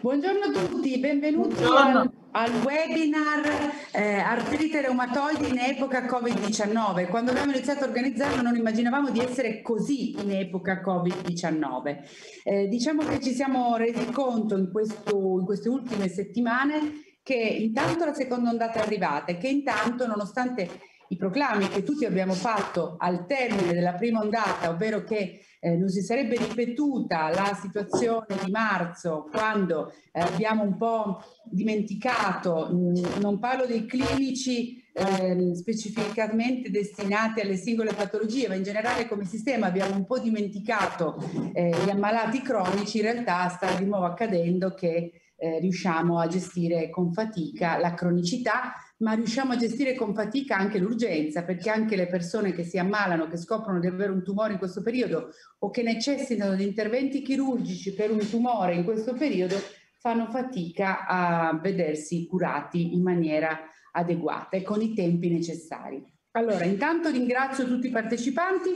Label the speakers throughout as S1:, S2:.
S1: Buongiorno a tutti, benvenuti al, al, webinar eh, Artrite reumatoide in epoca Covid-19. Quando abbiamo iniziato a organizzarlo non immaginavamo di essere così in epoca Covid-19. Eh, diciamo che ci siamo resi conto in, questo, in queste ultime settimane che intanto la seconda ondata è arrivata e che intanto nonostante i proclami che tutti abbiamo fatto al termine della prima ondata, ovvero che eh, non si sarebbe ripetuta la situazione di marzo quando eh, abbiamo un po' dimenticato, mh, mm, non parlo dei clinici eh, specificamente destinati alle singole patologie, ma in generale come sistema abbiamo un po' dimenticato eh, gli ammalati cronici, in realtà sta di nuovo accadendo che eh, riusciamo a gestire con fatica la cronicità, ma riusciamo a gestire con fatica anche l'urgenza, perché anche le persone che si ammalano, che scoprono di avere un tumore in questo periodo o che necessitano di interventi chirurgici per un tumore in questo periodo, fanno fatica a vedersi curati in maniera adeguata e con i tempi necessari. Allora, intanto ringrazio tutti i partecipanti.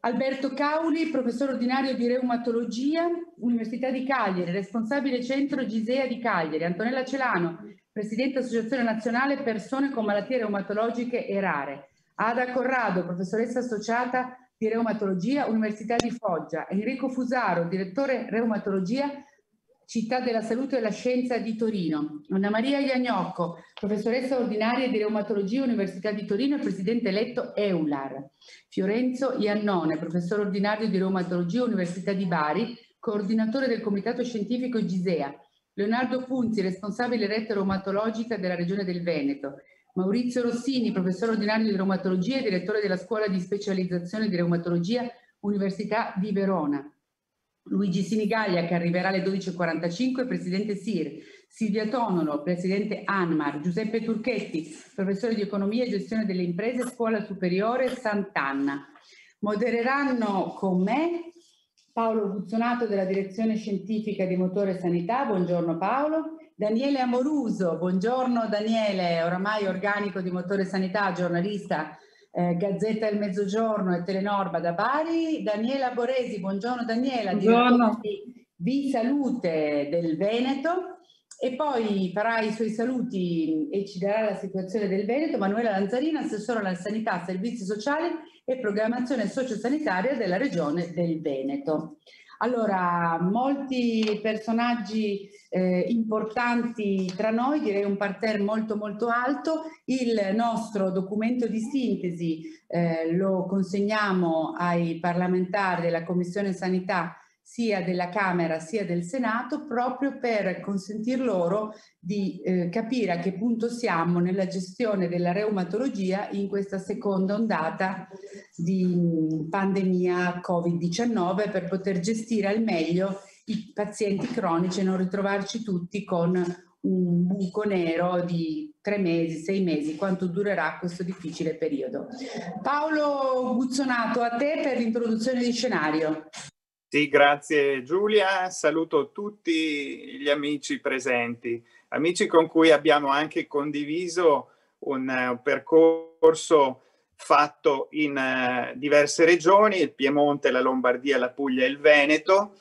S1: Alberto Cauli, professore ordinario di reumatologia, Università di Cagliari, responsabile centro Gisea di Cagliari, Antonella Celano, presidente Associazione Nazionale Persone con malattie reumatologiche e rare, Ada Corrado, professoressa associata di reumatologia, Università di Foggia, Enrico Fusaro, direttore reumatologia Città della Salute e della Scienza di Torino. Anna Maria Iagnocco, professoressa ordinaria di reumatologia Università di Torino e presidente eletto EULAR. Fiorenzo Iannone, professore ordinario di reumatologia Università di Bari, coordinatore del comitato scientifico Gisea. Leonardo Punzi, responsabile rete reumatologica della regione del Veneto. Maurizio Rossini, professore ordinario di reumatologia e direttore della scuola di specializzazione di reumatologia Università di Verona. Luigi Sinigaglia che arriverà alle 12.45, presidente SIR, Silvia Tonolo, presidente ANMAR, Giuseppe Turchetti, professore di economia e gestione delle imprese, scuola superiore Sant'Anna. Modereranno con me Paolo Guzzonato della direzione scientifica di Motore Sanità, buongiorno Paolo, Daniele Amoruso, buongiorno Daniele, oramai organico di Motore Sanità, giornalista eh, Gazzetta del Mezzogiorno e Telenorba da Bari, Daniela Boresi, buongiorno Daniela, buongiorno. di Vi Salute del Veneto e poi farà i suoi saluti e ci darà la situazione del Veneto Manuela Lanzarina, assessore alla sanità, servizi sociali e programmazione sociosanitaria della regione del Veneto. Allora, molti personaggi eh, importanti tra noi, direi un parterre molto molto alto. Il nostro documento di sintesi eh, lo consegniamo ai parlamentari della Commissione Sanità sia della Camera sia del Senato proprio per consentir loro di eh, capire a che punto siamo nella gestione della reumatologia in questa seconda ondata di pandemia Covid-19 per poter gestire al meglio i pazienti cronici e non ritrovarci tutti con un buco nero di tre mesi, sei mesi, quanto durerà questo difficile periodo. Paolo Guzzonato, a te per l'introduzione di scenario.
S2: Sì, grazie Giulia, saluto tutti gli amici presenti, amici con cui abbiamo anche condiviso un, uh, percorso fatto in uh, diverse regioni, il Piemonte, la Lombardia, la Puglia e il Veneto,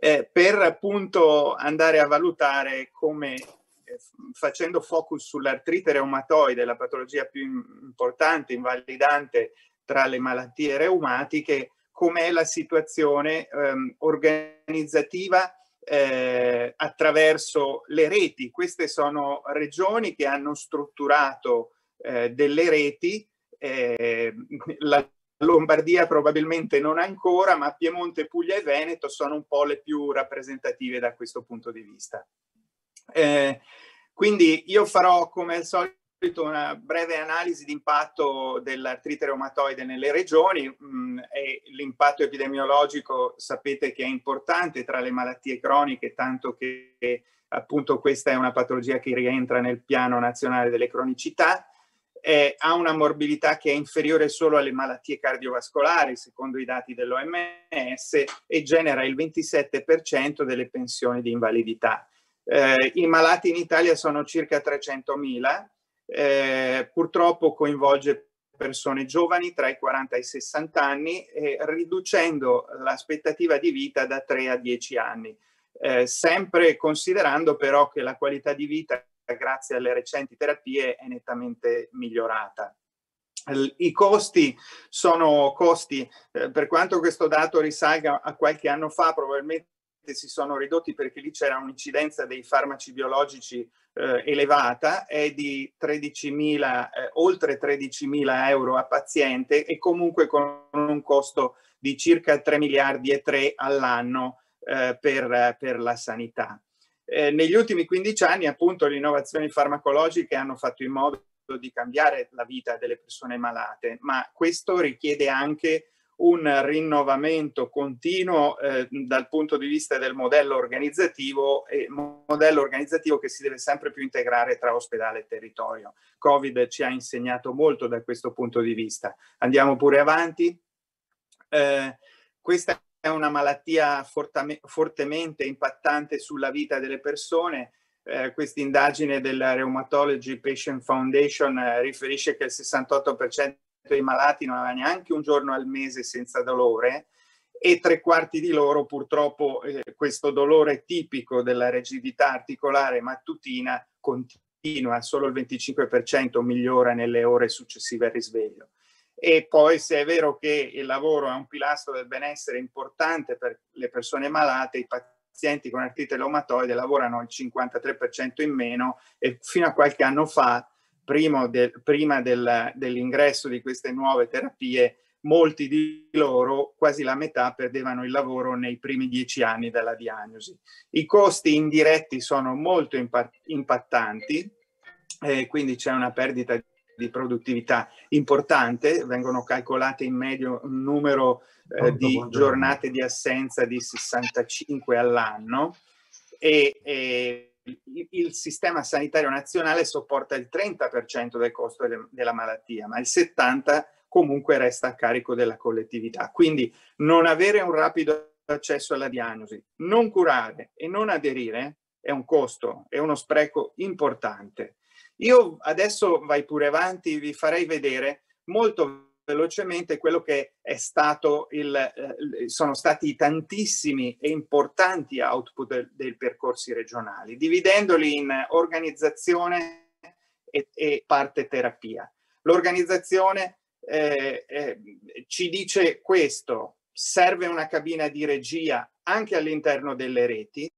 S2: eh, per appunto andare a valutare come eh, facendo focus sull'artrite reumatoide, la patologia più importante, invalidante tra le malattie reumatiche, com'è la situazione ehm, organizzativa eh, attraverso le reti. Queste sono regioni che hanno strutturato eh, delle reti, eh, la Lombardia probabilmente non ancora, ma Piemonte, Puglia e Veneto sono un po' le più rappresentative da questo punto di vista. Eh, quindi io farò come al solito una breve analisi di impatto dell'artrite reumatoide nelle regioni mh, mm, e l'impatto epidemiologico sapete che è importante tra le malattie croniche, tanto che appunto questa è una patologia che rientra nel piano nazionale delle cronicità, eh, ha una morbilità che è inferiore solo alle malattie cardiovascolari, secondo i dati dell'OMS, e genera il 27% delle pensioni di invalidità. Eh, I malati in Italia sono circa 300.000 eh, purtroppo coinvolge persone giovani tra i 40 e i 60 anni, riducendo l'aspettativa di vita da 3 a 10 anni, eh, sempre considerando però che la qualità di vita grazie alle recenti terapie è nettamente migliorata. I costi sono costi, eh, per quanto questo dato risalga a qualche anno fa, probabilmente si sono ridotti perché lì c'era un'incidenza dei farmaci biologici eh, elevata, è di 13.000, eh, oltre 13.000 euro a paziente e comunque con un costo di circa 3 miliardi e 3 all'anno eh, per, per, la sanità. Eh, negli ultimi 15 anni appunto le innovazioni farmacologiche hanno fatto in modo di cambiare la vita delle persone malate, ma questo richiede anche un rinnovamento continuo eh, dal punto di vista del modello organizzativo e modello organizzativo che si deve sempre più integrare tra ospedale e territorio. Covid ci ha insegnato molto da questo punto di vista. Andiamo pure avanti. Eh, questa è una malattia fortemente impattante sulla vita delle persone. Eh, questa indagine della Rheumatology Patient Foundation eh, riferisce che il 68% dei malati non aveva neanche un giorno al mese senza dolore e tre quarti di loro purtroppo eh, questo dolore tipico della rigidità articolare mattutina continua, solo il 25% migliora nelle ore successive al risveglio. E poi se è vero che il lavoro è un pilastro del benessere importante per le persone malate, i pazienti con artrite reumatoide lavorano il 53% in meno e fino a qualche anno fa de, prima del, dell'ingresso di queste nuove terapie, molti di loro, quasi la metà, perdevano il lavoro nei primi dieci anni della diagnosi. I costi indiretti sono molto impattanti, eh, quindi c'è una perdita di produttività importante, vengono calcolate in medio un numero eh, di giornate di assenza di 65 all'anno e, e il sistema sanitario nazionale sopporta il 30% del costo de della malattia, ma il 70% comunque resta a carico della collettività. Quindi non avere un rapido accesso alla diagnosi, non curare e non aderire è un costo, è uno spreco importante. Io adesso vai pure avanti, vi farei vedere molto velocemente quello che è stato il, eh, sono stati tantissimi e importanti output dei percorsi regionali, dividendoli in organizzazione e, e parte terapia. L'organizzazione eh, eh, ci dice questo, serve una cabina di regia anche all'interno delle reti,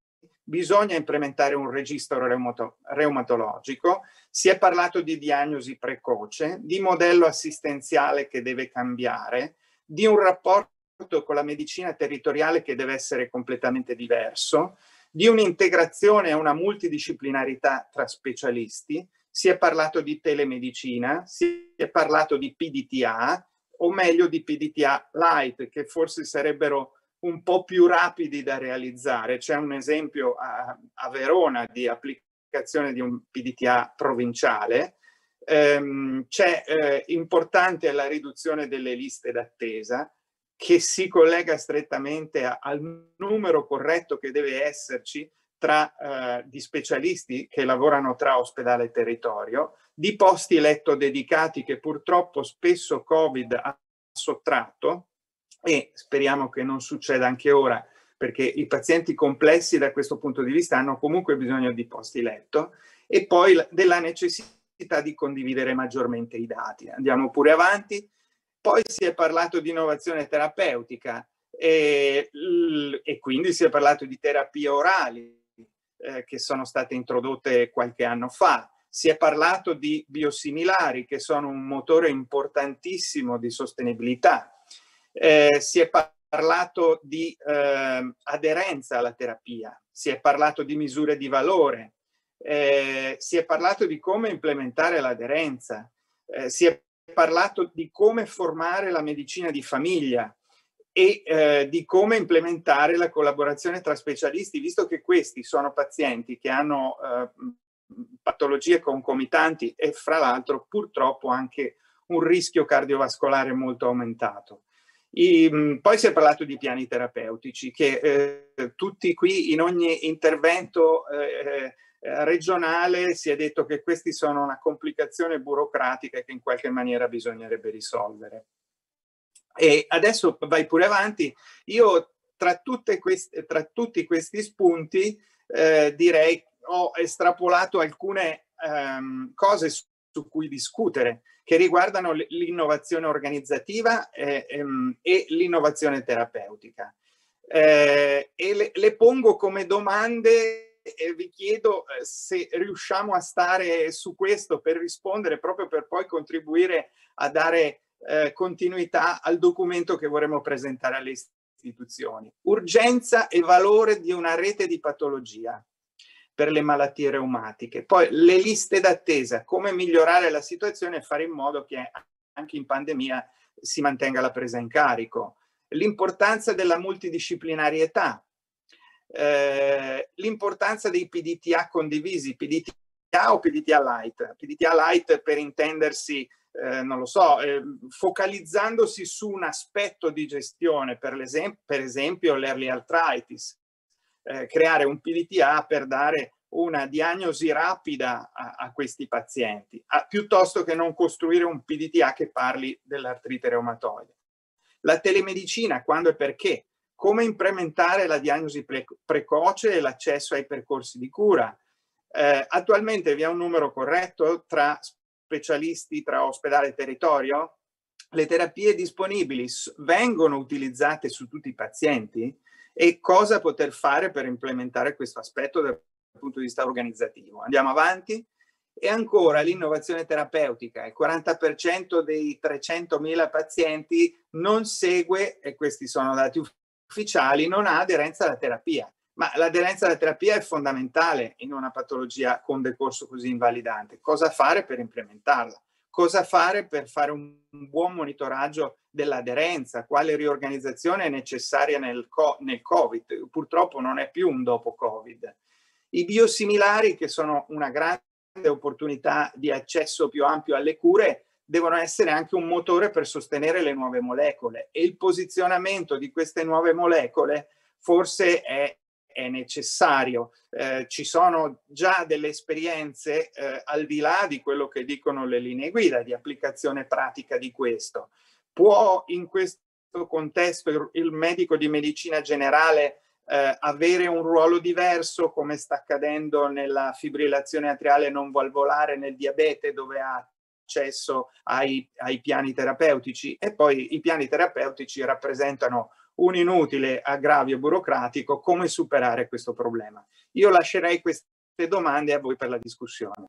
S2: bisogna implementare un registro reumato reumatologico, si è parlato di diagnosi precoce, di modello assistenziale che deve cambiare, di un rapporto con la medicina territoriale che deve essere completamente diverso, di un'integrazione e una multidisciplinarità tra specialisti, si è parlato di telemedicina, si è parlato di PDTA, o meglio di PDTA light, che forse sarebbero un po' più rapidi da realizzare. C'è un esempio a, a, Verona di applicazione di un PDTA provinciale. Ehm, c'è eh, importante la riduzione delle liste d'attesa che si collega strettamente a, al numero corretto che deve esserci tra eh, di specialisti che lavorano tra ospedale e territorio, di posti letto dedicati che purtroppo spesso Covid ha sottratto, e speriamo che non succeda anche ora perché i pazienti complessi da questo punto di vista hanno comunque bisogno di posti letto e poi della necessità di condividere maggiormente i dati. Andiamo pure avanti. Poi si è parlato di innovazione terapeutica e, e quindi si è parlato di terapie orali eh, che sono state introdotte qualche anno fa. Si è parlato di biosimilari che sono un motore importantissimo di sostenibilità eh, si è parlato di eh, aderenza alla terapia, si è parlato di misure di valore, eh, si è parlato di come implementare l'aderenza, eh, si è parlato di come formare la medicina di famiglia e eh, di come implementare la collaborazione tra specialisti, visto che questi sono pazienti che hanno eh, patologie concomitanti e fra l'altro purtroppo anche un rischio cardiovascolare molto aumentato. I, poi si è parlato di piani terapeutici che eh, tutti qui in ogni intervento eh, eh, regionale si è detto che questi sono una complicazione burocratica che in qualche maniera bisognerebbe risolvere. E adesso vai pure avanti. Io tra, queste, tra tutti questi spunti eh, direi ho estrapolato alcune ehm, cose su, cui discutere che riguardano l'innovazione organizzativa eh, ehm, e l'innovazione terapeutica. Eh, e le, le, pongo come domande e vi chiedo eh, se riusciamo a stare su questo per rispondere proprio per poi contribuire a dare eh, continuità al documento che vorremmo presentare alle istituzioni. Urgenza e valore di una rete di patologia per le malattie reumatiche. Poi le liste d'attesa, come migliorare la situazione e fare in modo che anche in pandemia si mantenga la presa in carico. L'importanza della multidisciplinarietà, eh, l'importanza dei PDTA condivisi, PDTA o PDTA light. PDTA light per intendersi eh, non lo so, eh, focalizzandosi su un aspetto di gestione, per, per esempio l'early arthritis, eh, creare un PDTA per dare una diagnosi rapida a, a questi pazienti, a, piuttosto che non costruire un PDTA che parli dell'artrite reumatoide. La telemedicina, quando e perché? Come implementare la diagnosi pre precoce e l'accesso ai percorsi di cura? Eh, attualmente vi è un numero corretto tra specialisti tra ospedale e territorio? Le terapie disponibili vengono utilizzate su tutti i pazienti? E cosa poter fare per implementare questo aspetto dal punto di vista organizzativo? Andiamo avanti? E ancora l'innovazione terapeutica. Il 40% dei 300.000 pazienti non segue, e questi sono dati ufficiali, non ha aderenza alla terapia. Ma l'aderenza alla terapia è fondamentale in una patologia con decorso così invalidante. Cosa fare per implementarla? Cosa fare per fare un buon monitoraggio dell'aderenza? Quale riorganizzazione è necessaria nel, co nel Covid? Purtroppo non è più un dopo Covid. I biosimilari, che sono una grande opportunità di accesso più ampio alle cure, devono essere anche un motore per sostenere le nuove molecole e il posizionamento di queste nuove molecole forse è è necessario. Eh, ci sono già delle esperienze eh, al di là di quello che dicono le linee guida di applicazione pratica di questo. Può in questo contesto il, medico di medicina generale eh, avere un ruolo diverso come sta accadendo nella fibrillazione atriale non valvolare nel diabete dove ha accesso ai, ai piani terapeutici e poi i piani terapeutici rappresentano un inutile aggravio burocratico, come superare questo problema? Io lascerei queste domande a voi per la discussione.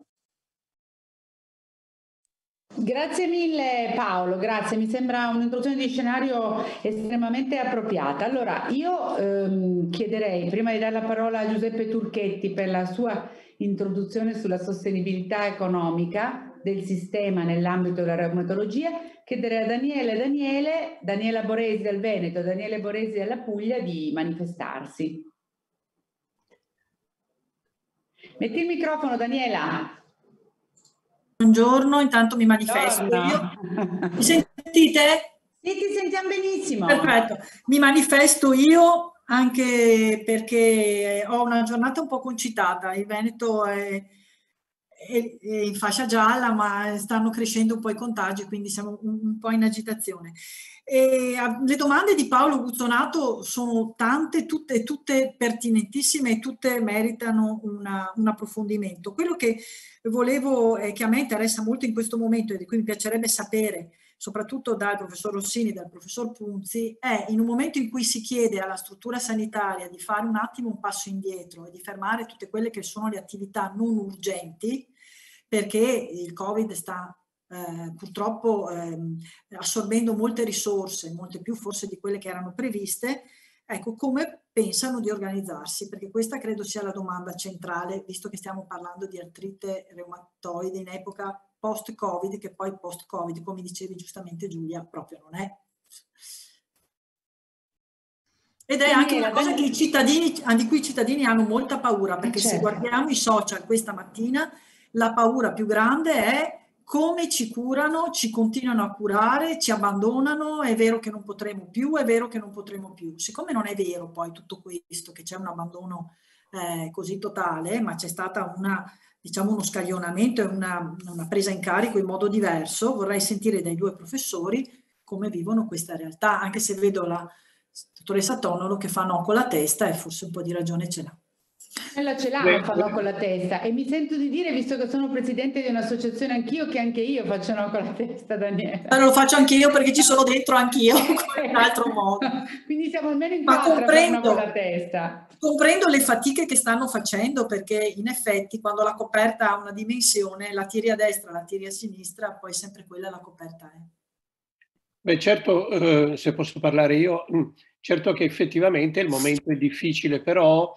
S1: Grazie mille Paolo, grazie, mi sembra un'introduzione di scenario estremamente appropriata. Allora io ehm, chiederei, prima di dare la parola a Giuseppe Turchetti per la sua introduzione sulla sostenibilità economica del sistema nell'ambito della reumatologia, chiedere a Daniele Daniele, Daniela Boresi del Veneto Daniele Boresi della Puglia di manifestarsi. Metti il microfono Daniela.
S3: Buongiorno, intanto mi manifesto. Io. Mi sentite?
S1: Sì, ti sentiamo benissimo.
S3: Perfetto, mi manifesto io anche perché ho una giornata un po' concitata. Il Veneto è è, in fascia gialla, ma stanno crescendo un po' i contagi, quindi siamo un, po' in agitazione. E, le domande di Paolo Guzzonato sono tante, tutte, tutte pertinentissime e tutte meritano una, un approfondimento. Quello che volevo e che a me interessa molto in questo momento e di cui mi piacerebbe sapere soprattutto dal professor Rossini e dal professor Punzi, è in un momento in cui si chiede alla struttura sanitaria di fare un attimo un passo indietro e di fermare tutte quelle che sono le attività non urgenti, perché il Covid sta eh, purtroppo eh, assorbendo molte risorse, molte più forse di quelle che erano previste, ecco come pensano di organizzarsi, perché questa credo sia la domanda centrale, visto che stiamo parlando di artrite reumatoide in epoca post-Covid, che poi post-Covid, come dicevi giustamente Giulia, proprio non è. Ed è anche una cosa di cui i cittadini hanno molta paura, perché certo. se guardiamo i social questa mattina, la paura più grande è come ci curano, ci continuano a curare, ci abbandonano, è vero che non potremo più, è vero che non potremo più. Siccome non è vero poi tutto questo, che c'è un abbandono eh, così totale, ma c'è stata una, diciamo, uno scaglionamento e una, una presa in carico in modo diverso. Vorrei sentire dai due professori come vivono questa realtà, anche se vedo la dottoressa Tonolo che fa no con la testa e forse un po' di ragione ce l'ha.
S1: Ella ce l'ha, Beh, fa con la testa e mi sento di dire, visto che sono presidente di un'associazione anch'io, che anche io faccio no con la testa, Daniele.
S3: Ma lo faccio anch'io perché ci sono dentro anch'io, in un altro modo.
S1: Quindi siamo almeno in quattro comprendo, con la testa.
S3: Comprendo le fatiche che stanno facendo perché in effetti quando la coperta ha una dimensione, la tiri a destra, la tiri a sinistra, poi sempre quella la coperta è.
S4: Beh, certo, eh, se posso parlare io, mm, certo che effettivamente il momento è difficile, però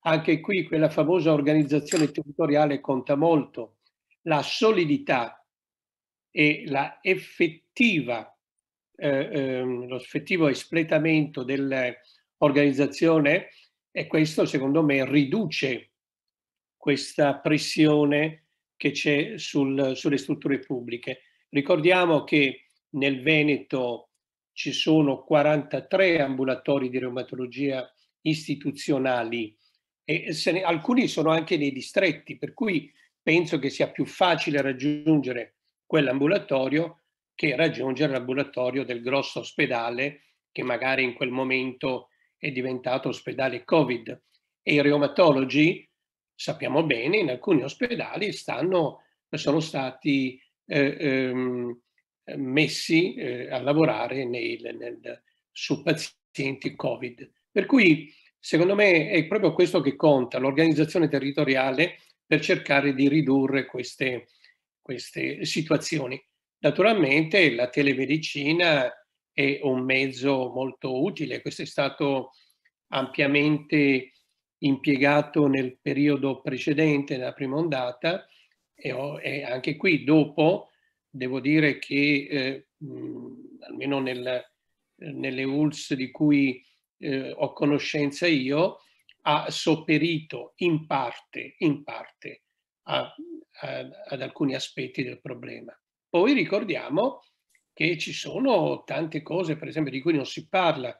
S4: anche qui quella famosa organizzazione territoriale conta molto. La solidità e la effettiva, eh, eh, lo effettivo espletamento dell'organizzazione e questo secondo me riduce questa pressione che c'è sul, sulle strutture pubbliche. Ricordiamo che nel Veneto ci sono 43 ambulatori di reumatologia istituzionali e ne, alcuni sono anche nei distretti, per cui penso che sia più facile raggiungere quell'ambulatorio che raggiungere l'ambulatorio del grosso ospedale che magari in quel momento è diventato ospedale Covid. E i reumatologi, sappiamo bene, in alcuni ospedali stanno, sono stati eh, ehm, messi eh, a lavorare nei, nel, su pazienti Covid. Per cui Secondo me è proprio questo che conta, l'organizzazione territoriale per cercare di ridurre queste, queste situazioni. Naturalmente la telemedicina è un mezzo molto utile, questo è stato ampiamente impiegato nel periodo precedente, nella prima ondata, e, e anche qui dopo devo dire che eh, mh, almeno nel, nelle ULS di cui eh, ho conoscenza io, ha sopperito in parte, in parte a, a, ad alcuni aspetti del problema. Poi ricordiamo che ci sono tante cose, per esempio, di cui non si parla.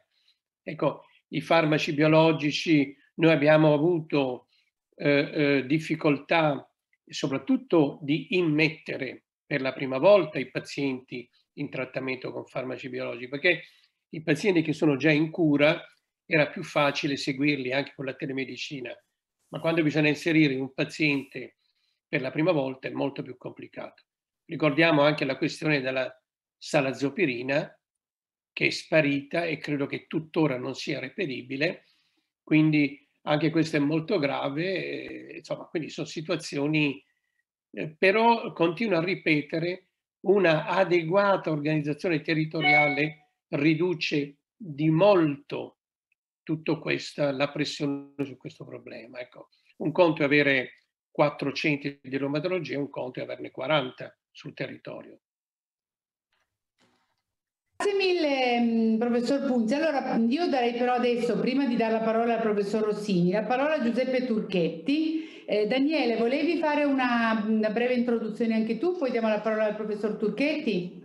S4: Ecco, i farmaci biologici, noi abbiamo avuto eh, eh, difficoltà soprattutto di immettere per la prima volta i pazienti in trattamento con farmaci biologici, perché i pazienti che sono già in cura era più facile seguirli anche con la telemedicina, ma quando bisogna inserire un paziente per la prima volta è molto più complicato. Ricordiamo anche la questione della salazopirina che è sparita e credo che tuttora non sia reperibile, quindi anche questo è molto grave, insomma, quindi sono situazioni, eh, però continuo a ripetere, una adeguata organizzazione territoriale riduce di molto tutto questa, la pressione su questo problema. Ecco, un conto è avere quattro centri di reumatologia, un conto è averne 40 sul territorio.
S1: Grazie mille mm, professor Punzi. Allora io darei però adesso, prima di dare la parola al professor Rossini, la parola a Giuseppe Turchetti. Eh, Daniele, volevi fare una, una, breve introduzione anche tu, poi diamo la parola al professor Turchetti?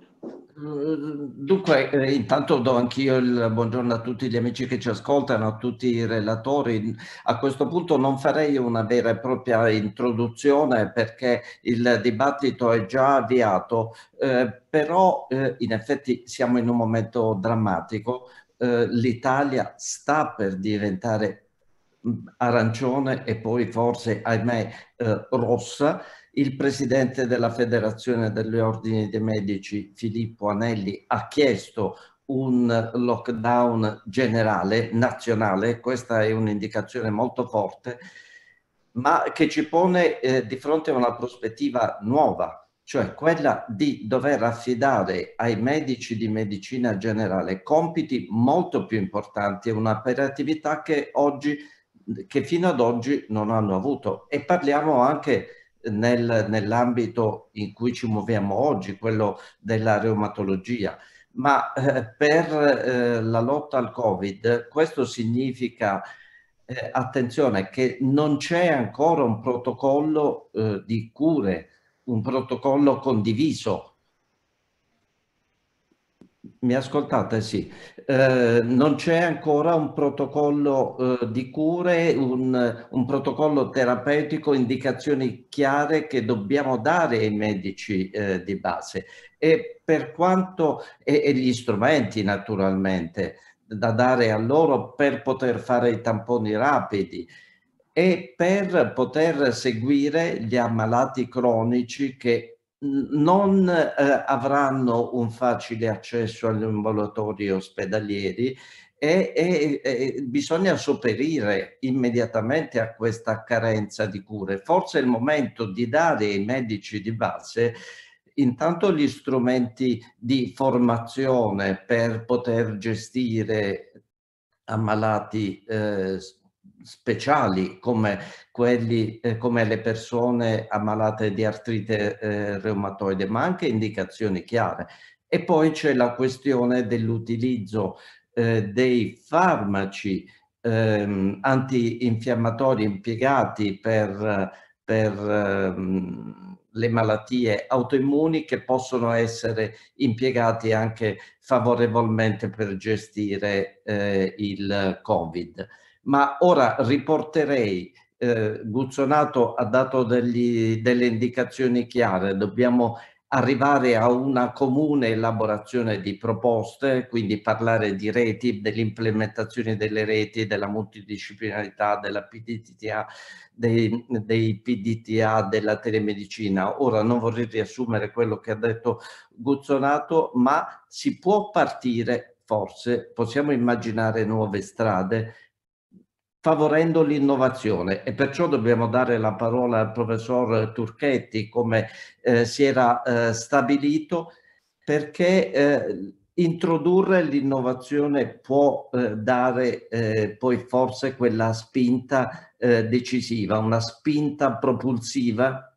S5: Dunque, eh, intanto do anch'io il buongiorno a tutti gli amici che ci ascoltano, a tutti i relatori. A questo punto non farei una vera e propria introduzione perché il dibattito è già avviato, eh, però eh, in effetti siamo in un momento drammatico. Eh, L'Italia sta per diventare mm, arancione e poi forse, ahimè, eh, rossa il presidente della Federazione degli Ordini dei Medici, Filippo Anelli, ha chiesto un lockdown generale, nazionale, questa è un'indicazione molto forte, ma che ci pone eh, di fronte a una prospettiva nuova, cioè quella di dover affidare ai medici di medicina generale compiti molto più importanti e un'operatività che oggi, che fino ad oggi non hanno avuto. E parliamo anche nel, nell'ambito in cui ci muoviamo oggi, quello della reumatologia. Ma eh, per eh, la lotta al Covid questo significa, eh, attenzione, che non c'è ancora un protocollo eh, di cure, un protocollo condiviso. Mi ascoltate? Sì. Eh, non c'è ancora un protocollo eh, di cure, un, un, protocollo terapeutico, indicazioni chiare che dobbiamo dare ai medici eh, di base e per quanto e, e gli strumenti naturalmente da dare a loro per poter fare i tamponi rapidi e per poter seguire gli ammalati cronici che non eh, avranno un facile accesso agli ambulatori ospedalieri e, e, e, bisogna sopperire immediatamente a questa carenza di cure. Forse è il momento di dare ai medici di base intanto gli strumenti di formazione per poter gestire ammalati eh, speciali come quelli eh, come le persone ammalate di artrite eh, reumatoide, ma anche indicazioni chiare. E poi c'è la questione dell'utilizzo eh, dei farmaci ehm, antinfiammatori impiegati per, per ehm, le malattie autoimmuni che possono essere impiegati anche favorevolmente per gestire eh, il Covid ma ora riporterei, eh, Guzzonato ha dato degli, delle indicazioni chiare, dobbiamo arrivare a una comune elaborazione di proposte, quindi parlare di reti, dell'implementazione delle reti, della multidisciplinarità, della PDTA, dei, dei, PDTA, della telemedicina. Ora non vorrei riassumere quello che ha detto Guzzonato, ma si può partire, forse, possiamo immaginare nuove strade favorendo l'innovazione e perciò dobbiamo dare la parola al professor Turchetti come eh, si era eh, stabilito perché eh, introdurre l'innovazione può eh, dare eh, poi forse quella spinta eh, decisiva, una spinta propulsiva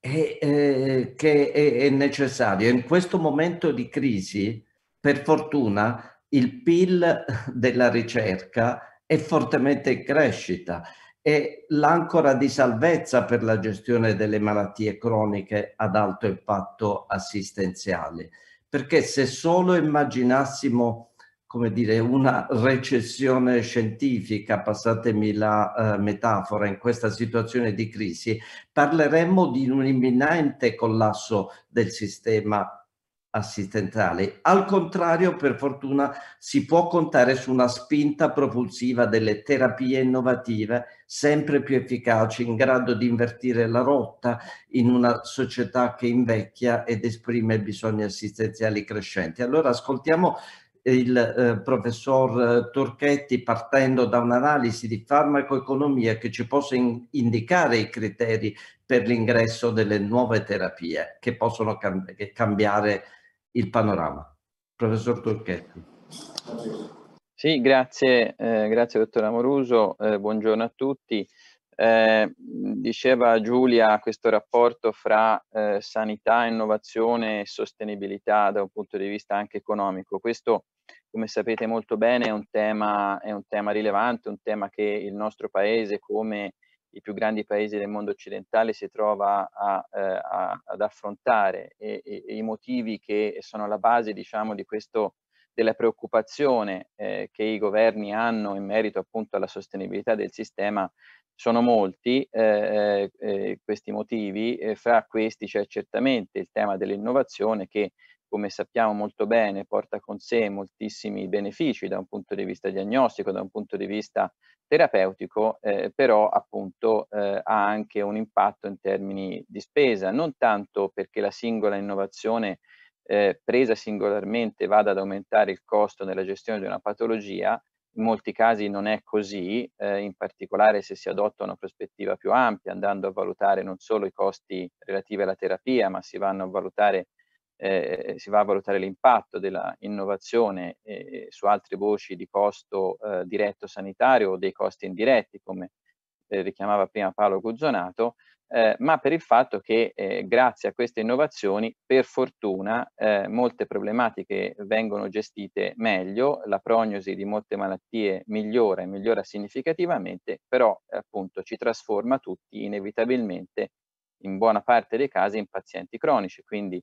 S5: e, che è, è necessaria. In questo momento di crisi, per fortuna, il PIL della ricerca è fortemente in crescita e l'ancora di salvezza per la gestione delle malattie croniche ad alto impatto assistenziale. Perché se solo immaginassimo, come dire, una recessione scientifica, passatemi la uh, metafora, in questa situazione di crisi, parleremmo di un imminente collasso del sistema assistenziali. Al contrario, per fortuna, si può contare su una spinta propulsiva delle terapie innovative sempre più efficaci, in grado di invertire la rotta in una società che invecchia ed esprime bisogni assistenziali crescenti. Allora ascoltiamo il eh, professor Torchetti partendo da un'analisi di farmacoeconomia che ci possa in indicare i criteri per l'ingresso delle nuove terapie che possono cambi cambiare il panorama. Professor Turchetti.
S6: Sì, grazie, eh, grazie dottor Amoruso, eh, buongiorno a tutti. Eh, diceva Giulia questo rapporto fra eh, sanità, innovazione e sostenibilità da un punto di vista anche economico. Questo, come sapete molto bene, è un tema, è un tema rilevante, un tema che il nostro paese come i più grandi paesi del mondo occidentale si trova a, eh, a, ad affrontare e, e, e, i motivi che sono alla base diciamo di questo della preoccupazione eh, che i governi hanno in merito appunto alla sostenibilità del sistema sono molti eh, eh questi motivi, fra questi c'è certamente il tema dell'innovazione che come sappiamo molto bene, porta con sé moltissimi benefici da un punto di vista diagnostico, da un punto di vista terapeutico, eh, però appunto eh, ha anche un impatto in termini di spesa, non tanto perché la singola innovazione eh, presa singolarmente vada ad aumentare il costo nella gestione di una patologia, in molti casi non è così, eh, in particolare se si adotta una prospettiva più ampia, andando a valutare non solo i costi relativi alla terapia, ma si vanno a valutare eh, si va a valutare l'impatto della innovazione eh, su altre voci di costo eh, diretto sanitario o dei costi indiretti, come eh, richiamava prima Paolo Guzzonato, eh, ma per il fatto che eh, grazie a queste innovazioni, per fortuna, molte problematiche vengono gestite meglio, la prognosi di molte malattie migliora e migliora significativamente, però appunto ci trasforma tutti inevitabilmente in buona parte dei casi in pazienti cronici, quindi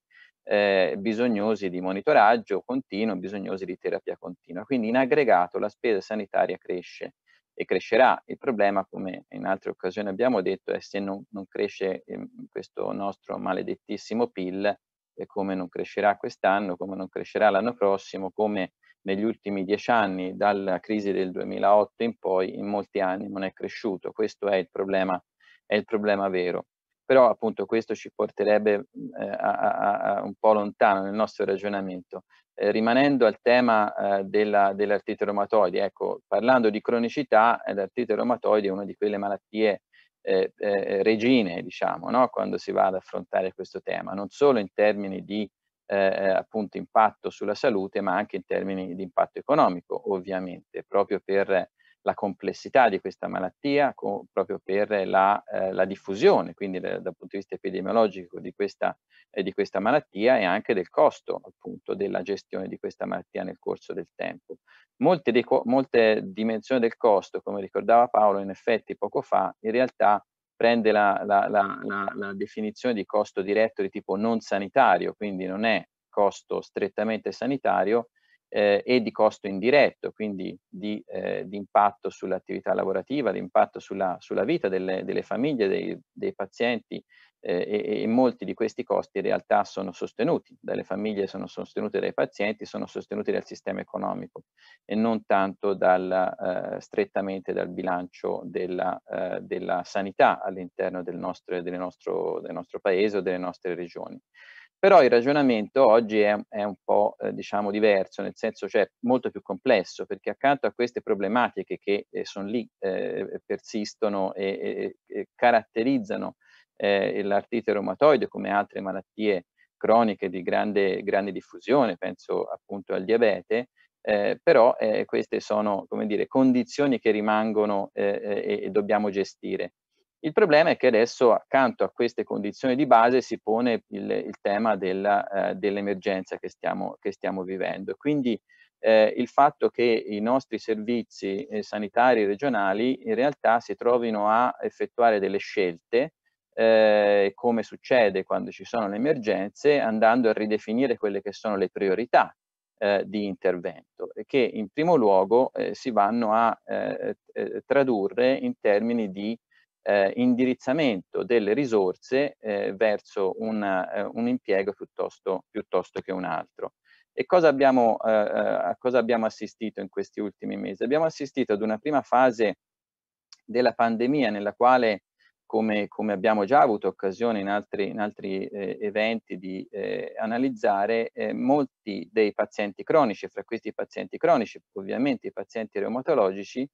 S6: eh, bisognosi di monitoraggio continuo, bisognosi di terapia continua. Quindi in aggregato la spesa sanitaria cresce e crescerà. Il problema, come in altre occasioni abbiamo detto, è se non, non cresce eh, questo nostro maledettissimo PIL e come non crescerà quest'anno, come non crescerà l'anno prossimo, come negli ultimi dieci anni, dalla crisi del 2008 in poi, in molti anni non è cresciuto. Questo è il problema, è il problema vero. Però appunto questo ci porterebbe eh, a, a, un po' lontano nel nostro ragionamento. Eh, rimanendo al tema eh, della, dell'artrite reumatoide, ecco, parlando di cronicità, eh, l'artrite reumatoide è una di quelle malattie eh, eh, regine, diciamo, no? quando si va ad affrontare questo tema, non solo in termini di appunto impatto sulla salute, ma anche in termini di impatto economico, ovviamente, proprio per la complessità di questa malattia, proprio per la, eh, la diffusione, quindi dal punto di vista epidemiologico di questa, eh, di questa malattia e anche del costo appunto della gestione di questa malattia nel corso del tempo. Molte, dei, molte dimensioni del costo, come ricordava Paolo in effetti poco fa, in realtà prende la, la, la, definizione di costo diretto di tipo non sanitario, quindi non è costo strettamente sanitario, eh, e di costo indiretto, quindi di, eh, di impatto sull'attività lavorativa, di impatto sulla, sulla vita delle, delle, famiglie, dei, dei pazienti eh, e, e, molti di questi costi in realtà sono sostenuti dalle famiglie, sono sostenuti dai pazienti, sono sostenuti dal sistema economico e non tanto dal, eh, strettamente dal bilancio della, eh, della sanità all'interno del del, del nostro paese o delle nostre regioni. Però il ragionamento oggi è, è un po' eh, diciamo diverso, nel senso cioè molto più complesso, perché accanto a queste problematiche che eh, sono lì, eh, persistono e, e, e caratterizzano eh, l'artrite reumatoide come altre malattie croniche di grande, grande diffusione, penso appunto al diabete, eh, però eh, queste sono come dire, condizioni che rimangono eh, e dobbiamo gestire. Il problema è che adesso accanto a queste condizioni di base si pone il, il tema della, eh, dell'emergenza che stiamo, che stiamo vivendo. Quindi eh, il fatto che i nostri servizi eh, sanitari regionali in realtà si trovino a effettuare delle scelte, eh, come succede quando ci sono le emergenze, andando a ridefinire quelle che sono le priorità eh, di intervento e che in primo luogo eh, si vanno a eh, tradurre in termini di eh, indirizzamento delle risorse eh, verso una, eh, un impiego piuttosto, piuttosto, che un altro. E cosa abbiamo, eh, eh, a cosa abbiamo assistito in questi ultimi mesi? Abbiamo assistito ad una prima fase della pandemia nella quale come, come, abbiamo già avuto occasione in altri, in altri eh, eventi di analizzare, molti dei pazienti cronici, fra questi pazienti cronici, ovviamente i pazienti reumatologici,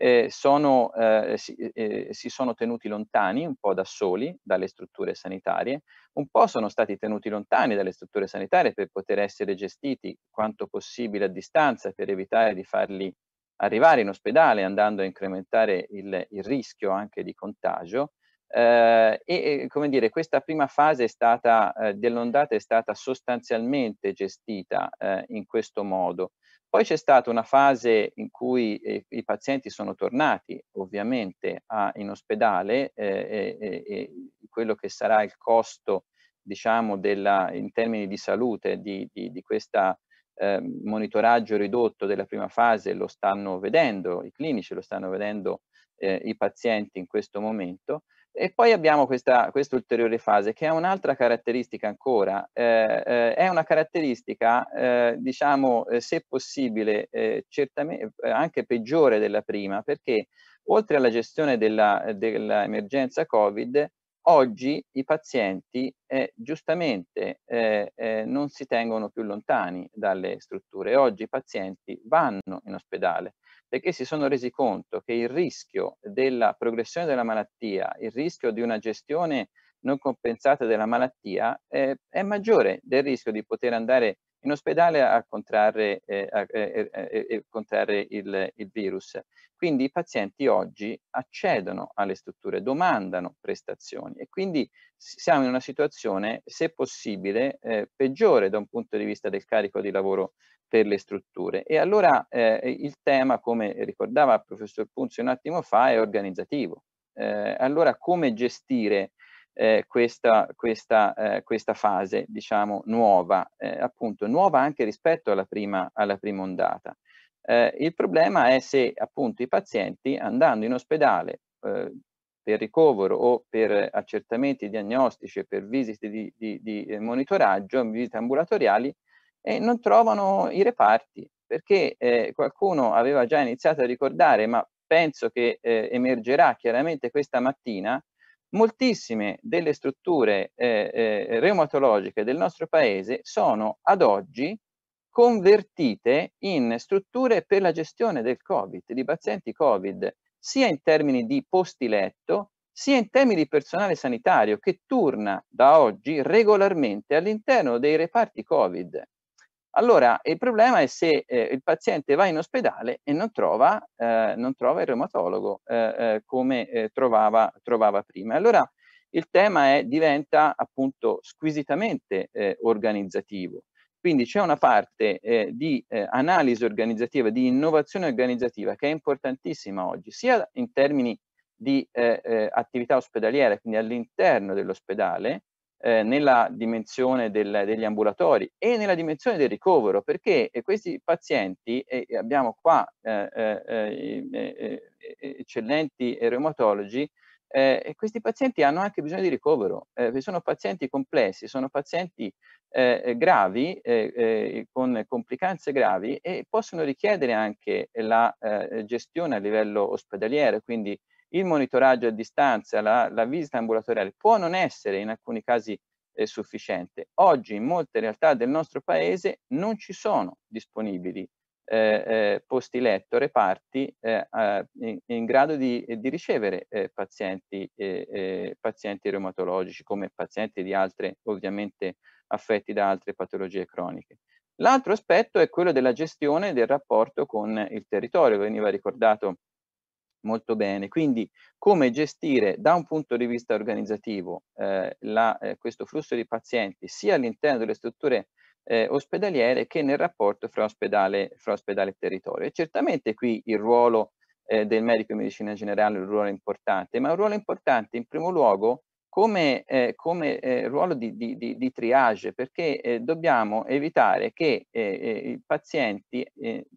S6: eh, sono, eh, si, eh, si, sono tenuti lontani un po' da soli dalle strutture sanitarie, un po' sono stati tenuti lontani dalle strutture sanitarie per poter essere gestiti quanto possibile a distanza per evitare di farli arrivare in ospedale andando a incrementare il, il rischio anche di contagio. Eh, e come dire, questa prima fase è stata, eh, dell'ondata è stata sostanzialmente gestita eh, in questo modo. Poi c'è stata una fase in cui eh, i pazienti sono tornati ovviamente a, in ospedale eh, e, e, quello che sarà il costo diciamo della, in termini di salute di, di, di questo eh, monitoraggio ridotto della prima fase lo stanno vedendo, i clinici lo stanno vedendo eh, i pazienti in questo momento e poi abbiamo questa, questa ulteriore fase che ha un'altra caratteristica ancora, eh, eh, è una caratteristica eh, diciamo eh, se possibile eh, certamente eh, anche peggiore della prima perché oltre alla gestione dell'emergenza dell Covid oggi i pazienti giustamente non si tengono più lontani dalle strutture, oggi i pazienti vanno in ospedale perché si sono resi conto che il rischio della progressione della malattia, il rischio di una gestione non compensata della malattia è, è maggiore del rischio di poter andare in ospedale a contrarre, eh, a, eh, eh, eh contrarre il, il, virus. Quindi i pazienti oggi accedono alle strutture, domandano prestazioni e quindi siamo in una situazione, se possibile, eh, peggiore da un punto di vista del carico di lavoro per le strutture. E allora eh, il tema, come ricordava il professor Punzi un attimo fa, è organizzativo. Allora come gestire eh, questa, questa, eh, questa, fase, diciamo, nuova, eh, appunto, nuova anche rispetto alla prima, alla prima ondata. Eh, il problema è se appunto i pazienti andando in ospedale eh, per ricovero o per accertamenti diagnostici e per visite di, di, di eh, monitoraggio, visite ambulatoriali, non trovano i reparti, perché qualcuno aveva già iniziato a ricordare, ma penso che emergerà chiaramente questa mattina, moltissime delle strutture eh, eh, reumatologiche del nostro paese sono ad oggi convertite in strutture per la gestione del Covid, di pazienti Covid, sia in termini di posti letto, sia in termini di personale sanitario che turna da oggi regolarmente all'interno dei reparti Covid. Allora, il problema è se eh, il paziente va in ospedale e non trova, eh, non trova il reumatologo eh, eh come eh, trovava, trovava, prima. Allora, il tema è, diventa appunto squisitamente eh, organizzativo. Quindi c'è una parte di analisi organizzativa, di innovazione organizzativa che è importantissima oggi, sia in termini di attività ospedaliera, quindi all'interno dell'ospedale, eh, nella dimensione del, degli ambulatori e nella dimensione del ricovero, perché eh, questi pazienti, e abbiamo qua eh, eh, eh, eccellenti reumatologi, questi pazienti hanno anche bisogno di ricovero, sono pazienti complessi, sono pazienti gravi, con complicanze gravi e possono richiedere anche la gestione a livello ospedaliero, quindi il monitoraggio a distanza, la, la visita ambulatoriale può non essere in alcuni casi eh, sufficiente. Oggi in molte realtà del nostro paese non ci sono disponibili eh, eh, posti letto, reparti eh, in, in, grado di, di ricevere eh, pazienti, pazienti reumatologici come pazienti di altre, ovviamente affetti da altre patologie croniche. L'altro aspetto è quello della gestione del rapporto con il territorio, veniva ricordato molto bene. Quindi come gestire da un punto di vista organizzativo eh, la, eh, questo flusso di pazienti sia all'interno delle strutture eh, ospedaliere che nel rapporto fra ospedale, fra ospedale e territorio. E certamente qui il ruolo eh, del medico in medicina generale è un ruolo importante, ma un ruolo importante in primo luogo come, eh, come eh, ruolo di, di, di, di, triage, perché dobbiamo evitare che i pazienti,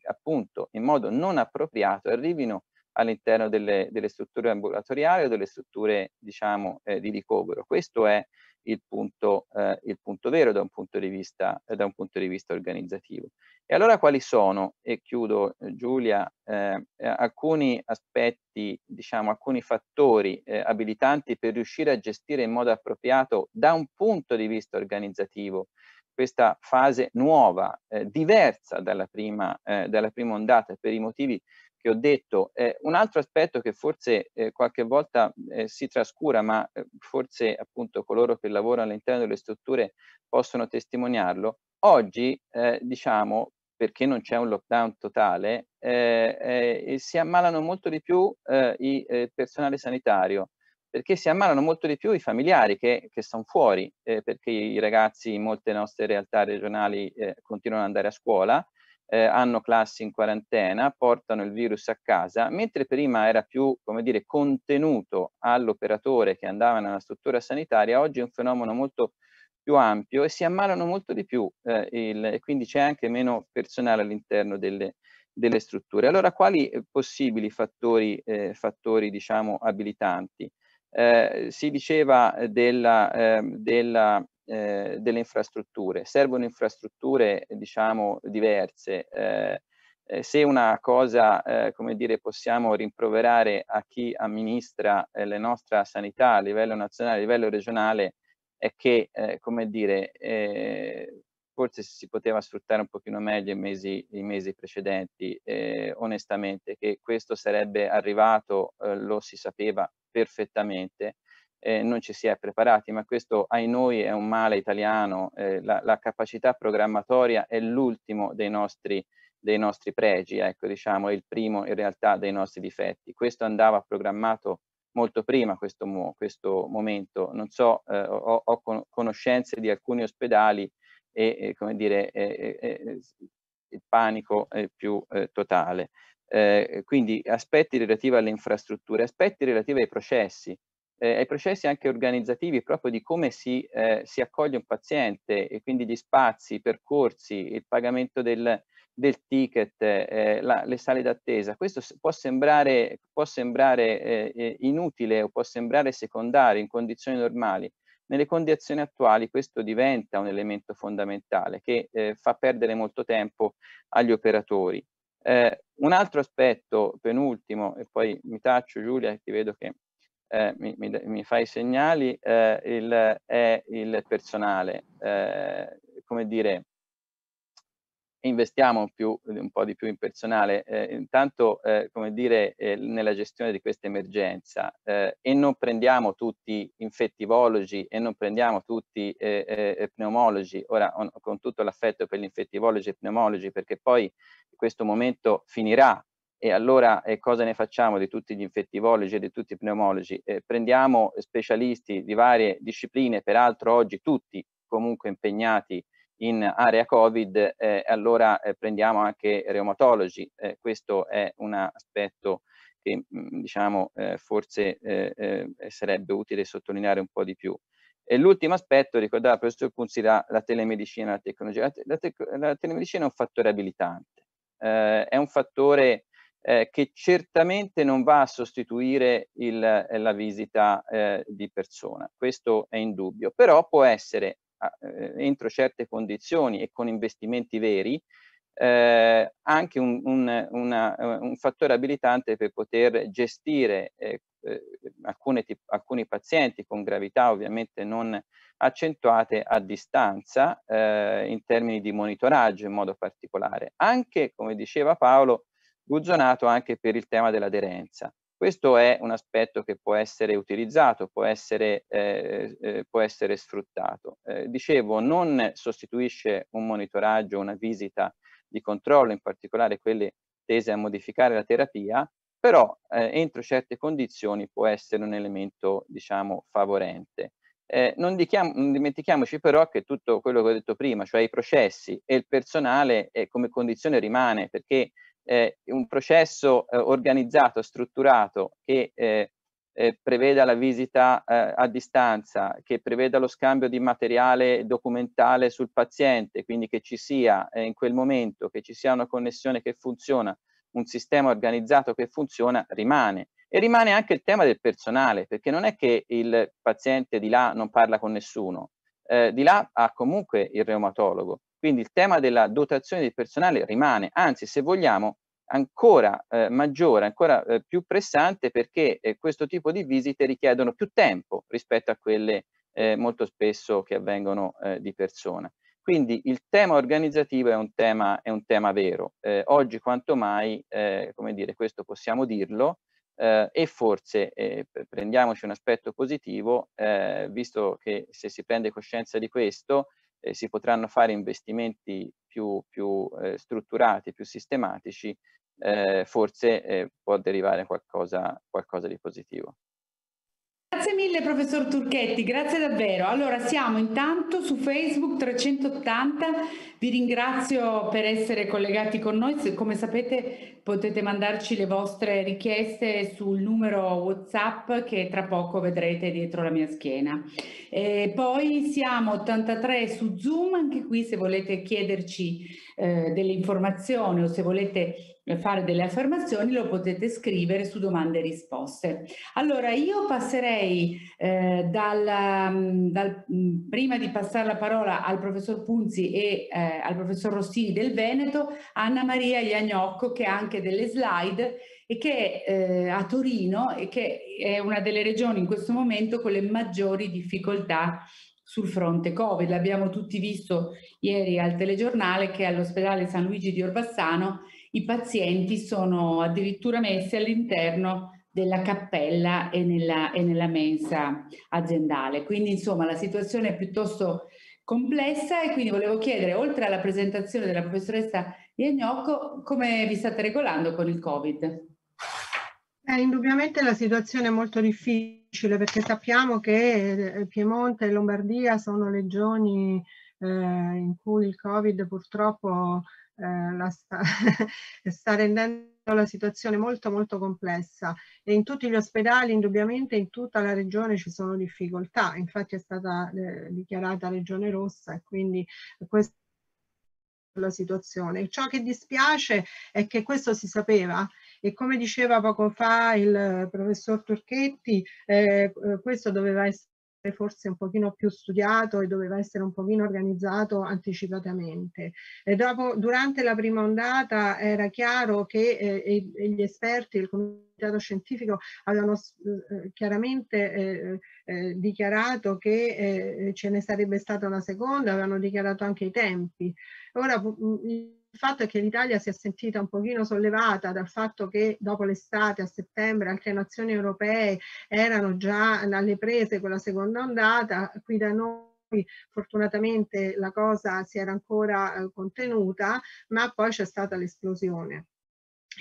S6: appunto, in modo non appropriato arrivino all'interno delle, delle, strutture ambulatoriali o delle strutture diciamo eh, di ricovero. Questo è il punto, eh, il punto vero da un punto, di vista, eh, da un punto di vista organizzativo. E allora quali sono, e chiudo eh, Giulia, eh, eh, alcuni aspetti, diciamo alcuni fattori abilitanti per riuscire a gestire in modo appropriato da un punto di vista organizzativo questa fase nuova, diversa dalla prima, dalla prima ondata per i motivi che ho detto. Eh, un altro aspetto che forse eh, qualche volta eh, si trascura, ma eh, forse appunto coloro che lavorano all'interno delle strutture possono testimoniarlo, oggi eh, diciamo perché non c'è un lockdown totale, eh, si ammalano molto di più il personale sanitario, perché si ammalano molto di più i familiari che, che sono fuori, perché i ragazzi in molte nostre realtà regionali continuano ad andare a scuola, eh, hanno classi in quarantena, portano il virus a casa, mentre prima era più, come dire, contenuto all'operatore che andava nella struttura sanitaria, oggi è un fenomeno molto più ampio e si ammalano molto di più eh, il, e quindi c'è anche meno personale all'interno delle, delle strutture. Allora, quali eh, possibili fattori, eh, fattori diciamo, abilitanti? Eh, si diceva della, ehm, della eh, delle infrastrutture. Servono infrastrutture, diciamo, diverse. Eh, eh, se una cosa, eh, come dire, possiamo rimproverare a chi amministra eh, la nostra sanità a livello nazionale, a livello regionale, è che, eh, come dire, forse si poteva sfruttare un pochino meglio i mesi, i mesi precedenti, onestamente, che questo sarebbe arrivato, lo si sapeva perfettamente, eh, non ci si è preparati, ma questo ai noi è un male italiano, eh, la, la, capacità programmatoria è l'ultimo dei nostri, dei nostri pregi, ecco diciamo è il primo in realtà dei nostri difetti. Questo andava programmato molto prima questo, questo momento, non so, eh, ho, ho, conoscenze di alcuni ospedali e, e come dire, il panico è più eh, totale. Eh, quindi aspetti relativi alle infrastrutture, aspetti relativi ai processi, eh, ai processi anche organizzativi proprio di come si, eh, si, accoglie un paziente e quindi gli spazi, i percorsi, il pagamento del, del ticket, eh, la, le sale d'attesa. Questo può sembrare, può sembrare eh, eh, inutile o può sembrare secondario in condizioni normali. Nelle condizioni attuali questo diventa un elemento fondamentale che eh, fa perdere molto tempo agli operatori. Un altro aspetto, penultimo, e poi mi taccio Giulia, ti vedo che eh, mi, mi, mi, fai segnali, eh, il, è il personale. Eh, come dire, investiamo più, un po' di più in personale, eh, intanto eh, come dire eh, nella gestione di questa emergenza e non prendiamo tutti infettivologi e non prendiamo tutti pneumologi, ora on, con tutto l'affetto per gli infettivologi e pneumologi perché poi questo momento finirà e allora cosa ne facciamo di tutti gli infettivologi e di tutti i pneumologi? prendiamo specialisti di varie discipline, peraltro oggi tutti comunque impegnati in area Covid, eh, allora eh, prendiamo anche reumatologi. Eh, questo è un aspetto che mm, diciamo eh, forse eh, eh, sarebbe utile sottolineare un po' di più. E l'ultimo aspetto, ricordava il professor Punzi, la, la telemedicina, la tecnologia. La, te la, te la, telemedicina è un fattore abilitante, è un fattore che certamente non va a sostituire il, la visita di persona, questo è indubbio, però può essere eh, entro certe condizioni e con investimenti veri, eh, anche un, un, una, un, fattore abilitante per poter gestire eh, eh, alcune, alcuni pazienti con gravità ovviamente non accentuate a distanza eh, in termini di monitoraggio in modo particolare, anche come diceva Paolo, Guzzonato anche per il tema dell'aderenza. Questo è un aspetto che può essere utilizzato, può essere, eh, eh, può essere sfruttato. Eh, dicevo, non sostituisce un monitoraggio, una visita di controllo, in particolare quelle tese a modificare la terapia, però eh, entro certe condizioni può essere un elemento, diciamo, favorente. Eh, non, non, dimentichiamoci però che tutto quello che ho detto prima, cioè i processi e il personale eh, come condizione rimane, perché eh, un processo eh, organizzato, strutturato, che eh, eh preveda la visita eh, a distanza, che preveda lo scambio di materiale documentale sul paziente, quindi che ci sia eh, in quel momento, che ci sia una connessione che funziona, un sistema organizzato che funziona, rimane. E rimane anche il tema del personale, perché non è che il paziente di là non parla con nessuno, di là ha comunque il reumatologo. Quindi il tema della dotazione di personale rimane, anzi se vogliamo ancora eh, maggiore, ancora eh, più pressante perché eh, questo tipo di visite richiedono più tempo rispetto a quelle eh, molto spesso che avvengono eh, di persona. Quindi il tema organizzativo è un tema, è un tema vero. Eh, oggi quanto mai, come dire, questo possiamo dirlo, e forse prendiamoci un aspetto positivo, visto che se si prende coscienza di questo, eh, si potranno fare investimenti più, più eh, strutturati, più sistematici, eh, forse eh, può derivare qualcosa, qualcosa di positivo.
S1: Mille professor Turchetti, grazie davvero. Allora siamo intanto su Facebook 380, vi ringrazio per essere collegati con noi, come sapete potete mandarci le vostre richieste sul numero Whatsapp che tra poco vedrete dietro la mia schiena. E poi siamo 83 su Zoom, anche qui se volete chiederci eh, delle informazioni o se volete fare delle affermazioni lo potete scrivere su domande e risposte. Allora io passerei eh, dal, mm, mm, prima di passare la parola al professor Punzi e eh, al professor Rossini del Veneto, Anna Maria Iagnocco che ha anche delle slide e che eh, a Torino e che è una delle regioni in questo momento con le maggiori difficoltà sul fronte Covid. L'abbiamo tutti visto ieri al telegiornale che all'ospedale San Luigi di Orbassano i pazienti sono addirittura messi all'interno della cappella e nella, e nella mensa aziendale. Quindi insomma la situazione è piuttosto complessa e quindi volevo chiedere, oltre alla presentazione della professoressa Iagnocco, come vi state regolando con il Covid?
S7: Eh, indubbiamente la situazione è molto difficile perché sappiamo che eh, Piemonte e Lombardia sono regioni eh, in cui il Covid purtroppo eh, sta, sta, rendendo la situazione molto molto complessa e in tutti gli ospedali indubbiamente in tutta la regione ci sono difficoltà, infatti è stata eh, dichiarata regione rossa e quindi questa è la situazione. Ciò che dispiace è che questo si sapeva e come diceva poco fa il professor Turchetti, eh, questo doveva essere forse un pochino più studiato e doveva essere un pochino organizzato anticipatamente. E dopo, durante la prima ondata era chiaro che eh, gli esperti, il comitato scientifico avevano eh, chiaramente eh, eh dichiarato che eh, ce ne sarebbe stata una seconda, avevano dichiarato anche i tempi. Ora il fatto è che l'Italia si è sentita un pochino sollevata dal fatto che dopo l'estate a settembre altre nazioni europee erano già alle prese con la seconda ondata, qui da noi fortunatamente la cosa si era ancora eh, contenuta, ma poi c'è stata l'esplosione.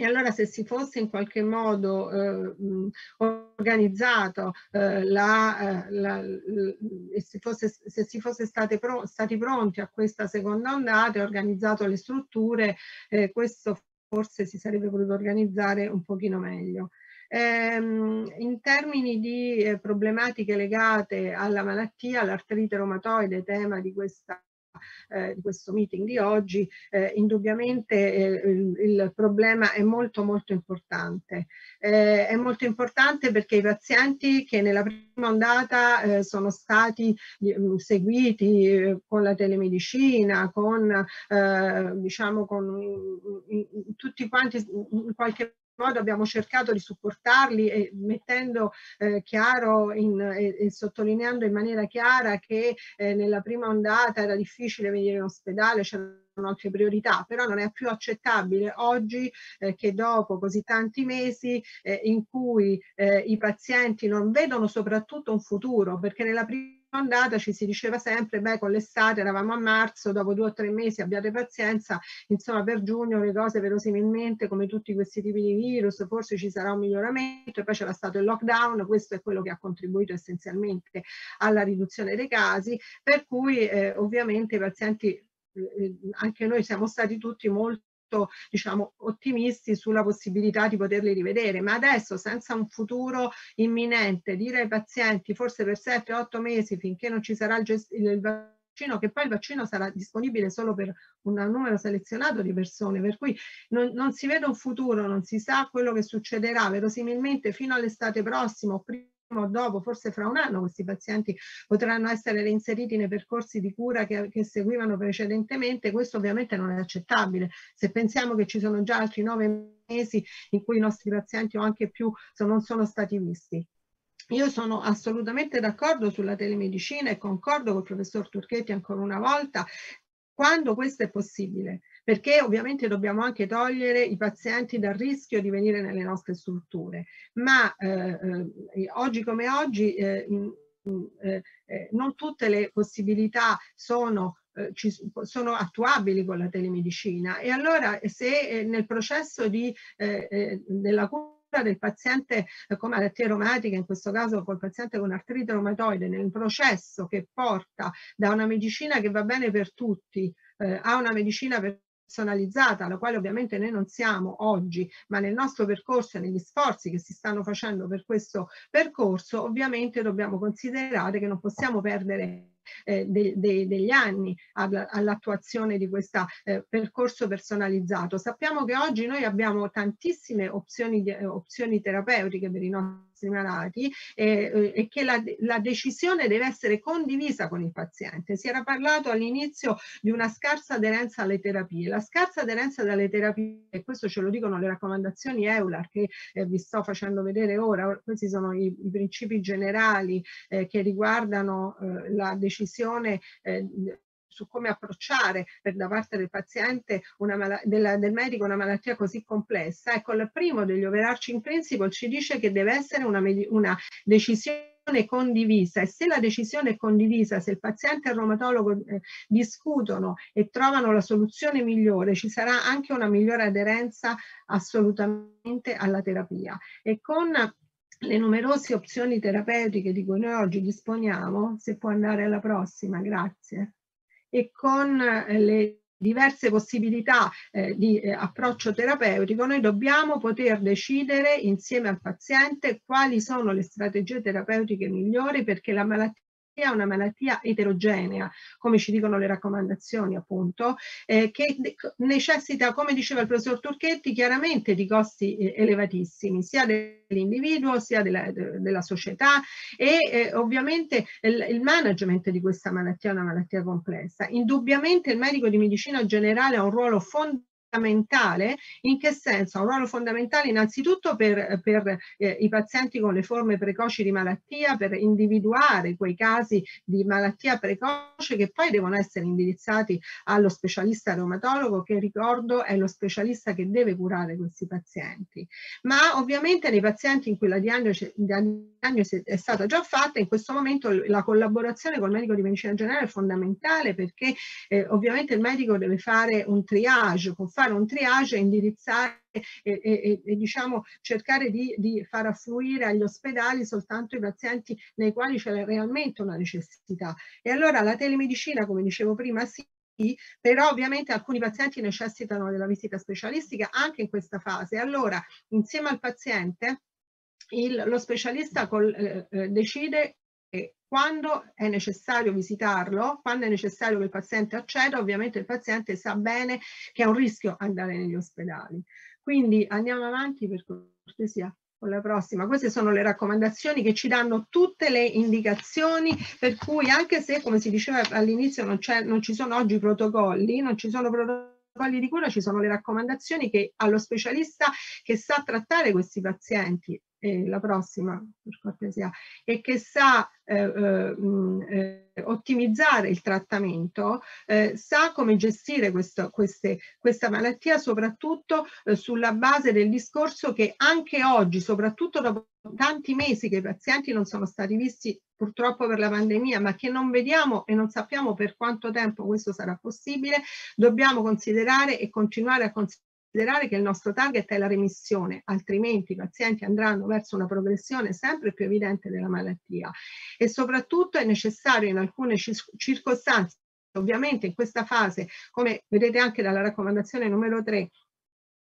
S7: E allora se si fosse in qualche modo eh, organizzato eh, la, eh, la, se, fosse, se si fosse pro, stati pronti a questa seconda ondata e organizzato le strutture, eh, questo forse si sarebbe potuto organizzare un pochino meglio. Ehm, in termini di eh, problematiche legate alla malattia, l'artrite reumatoide, tema di questa eh, di questo meeting di oggi, eh, indubbiamente eh, il, il, problema è molto molto importante. Eh, è molto importante perché i pazienti che nella prima ondata eh, sono stati mm, seguiti eh, con la telemedicina, con diciamo con in, in, tutti quanti in qualche modo abbiamo cercato di supportarli e mettendo eh, chiaro in, e, e, sottolineando in maniera chiara che eh, nella prima ondata era difficile venire in ospedale, c'erano altre priorità, però non è più accettabile oggi eh, che dopo così tanti mesi eh, in cui eh, i pazienti non vedono soprattutto un futuro, perché nella prima andata ci si diceva sempre, beh con l'estate eravamo a marzo, dopo due o tre mesi abbiate pazienza, insomma per giugno le cose verosimilmente come tutti questi tipi di virus, forse ci sarà un miglioramento e poi c'era stato il lockdown, questo è quello che ha contribuito essenzialmente alla riduzione dei casi, per cui eh, ovviamente i pazienti, eh, eh anche noi siamo stati tutti molto diciamo, ottimisti sulla possibilità di poterli rivedere, ma adesso senza un futuro imminente, dire ai pazienti forse per 7-8 mesi finché non ci sarà il, il vaccino, che poi il vaccino sarà disponibile solo per un numero selezionato di persone, per cui non, non si vede un futuro, non si sa quello che succederà, verosimilmente fino all'estate prossima o prima dopo, forse fra un anno, questi pazienti potranno essere reinseriti nei percorsi di cura che, che, seguivano precedentemente, questo ovviamente non è accettabile. Se pensiamo che ci sono già altri nove mesi in cui i nostri pazienti o anche più non sono stati visti. Io sono assolutamente d'accordo sulla telemedicina e concordo col professor Turchetti ancora una volta quando questo è possibile, perché ovviamente dobbiamo anche togliere i pazienti dal rischio di venire nelle nostre strutture, ma eh, eh, oggi come oggi eh, eh, eh non tutte le possibilità sono eh, sono attuabili con la telemedicina. E allora se nel processo di, della cura del paziente con malattie reumatiche, in questo caso col paziente con artrite reumatoide, nel processo che porta da una medicina che va bene per tutti eh, a una medicina personalizzata, alla quale ovviamente noi non siamo oggi, ma nel nostro percorso e negli sforzi che si stanno facendo per questo percorso, ovviamente dobbiamo considerare che non possiamo perdere eh, de, de, degli anni all'attuazione di questo eh, percorso personalizzato. Sappiamo che oggi noi abbiamo tantissime opzioni, opzioni terapeutiche per i nostri malati eh, e che la, la, decisione deve essere condivisa con il paziente. Si era parlato all'inizio di una scarsa aderenza alle terapie. La scarsa aderenza alle terapie, e questo ce lo dicono le raccomandazioni EULAR che eh, vi sto facendo vedere ora, questi sono i, i principi generali eh, che riguardano eh, la decisione eh, su come approcciare per da parte del paziente, una della, del medico, una malattia così complessa. Ecco, il primo degli overarching principle ci dice che deve essere una, una decisione condivisa e se la decisione è condivisa, se il paziente e il reumatologo eh, discutono e trovano la soluzione migliore, ci sarà anche una migliore aderenza assolutamente alla terapia. E con le numerose opzioni terapeutiche di cui noi oggi disponiamo, se può andare alla prossima, grazie. E con eh, le diverse possibilità eh, di eh, approccio terapeutico, noi dobbiamo poter decidere insieme al paziente quali sono le strategie terapeutiche migliori perché la malattia è una malattia eterogenea, come ci dicono le raccomandazioni appunto, eh, che necessita, come diceva il professor Turchetti, chiaramente di costi eh, elevatissimi, sia dell'individuo sia della, della, società e eh, ovviamente il, il, management di questa malattia è una malattia complessa. Indubbiamente il medico di medicina generale ha un ruolo fondamentale fondamentale, in che senso? Ha un ruolo fondamentale innanzitutto per, per eh, i pazienti con le forme precoci di malattia, per individuare quei casi di malattia precoce che poi devono essere indirizzati allo specialista reumatologo che ricordo è lo specialista che deve curare questi pazienti. Ma ovviamente nei pazienti in cui la diagnosi, la diagnosi è stata già fatta, in questo momento la collaborazione col medico di medicina generale è fondamentale perché eh, ovviamente il medico deve fare un triage, con fare un triage indirizzare e, e, e diciamo, cercare di, di, far affluire agli ospedali soltanto i pazienti nei quali c'è realmente una necessità. E allora la telemedicina, come dicevo prima, sì, però ovviamente alcuni pazienti necessitano della visita specialistica anche in questa fase. Allora, insieme al paziente, il, lo specialista col, eh, eh decide quando è necessario visitarlo, quando è necessario che il paziente acceda, ovviamente il paziente sa bene che è un rischio andare negli ospedali. Quindi andiamo avanti per cortesia con la prossima. Queste sono le raccomandazioni che ci danno tutte le indicazioni per cui anche se, come si diceva all'inizio, non, non ci sono oggi protocolli, non ci sono protocolli di cura, ci sono le raccomandazioni che allo specialista che sa trattare questi pazienti eh, la prossima per cortesia, e che sa eh, eh, eh, ottimizzare il trattamento, eh, sa come gestire questo, queste, questa malattia soprattutto eh, sulla base del discorso che anche oggi, soprattutto dopo tanti mesi che i pazienti non sono stati visti purtroppo per la pandemia, ma che non vediamo e non sappiamo per quanto tempo questo sarà possibile, dobbiamo considerare e continuare a considerare considerare che il nostro target è la remissione, altrimenti i pazienti andranno verso una progressione sempre più evidente della malattia. E soprattutto è necessario in alcune circostanze Ovviamente in questa fase, come vedete anche dalla raccomandazione numero 3,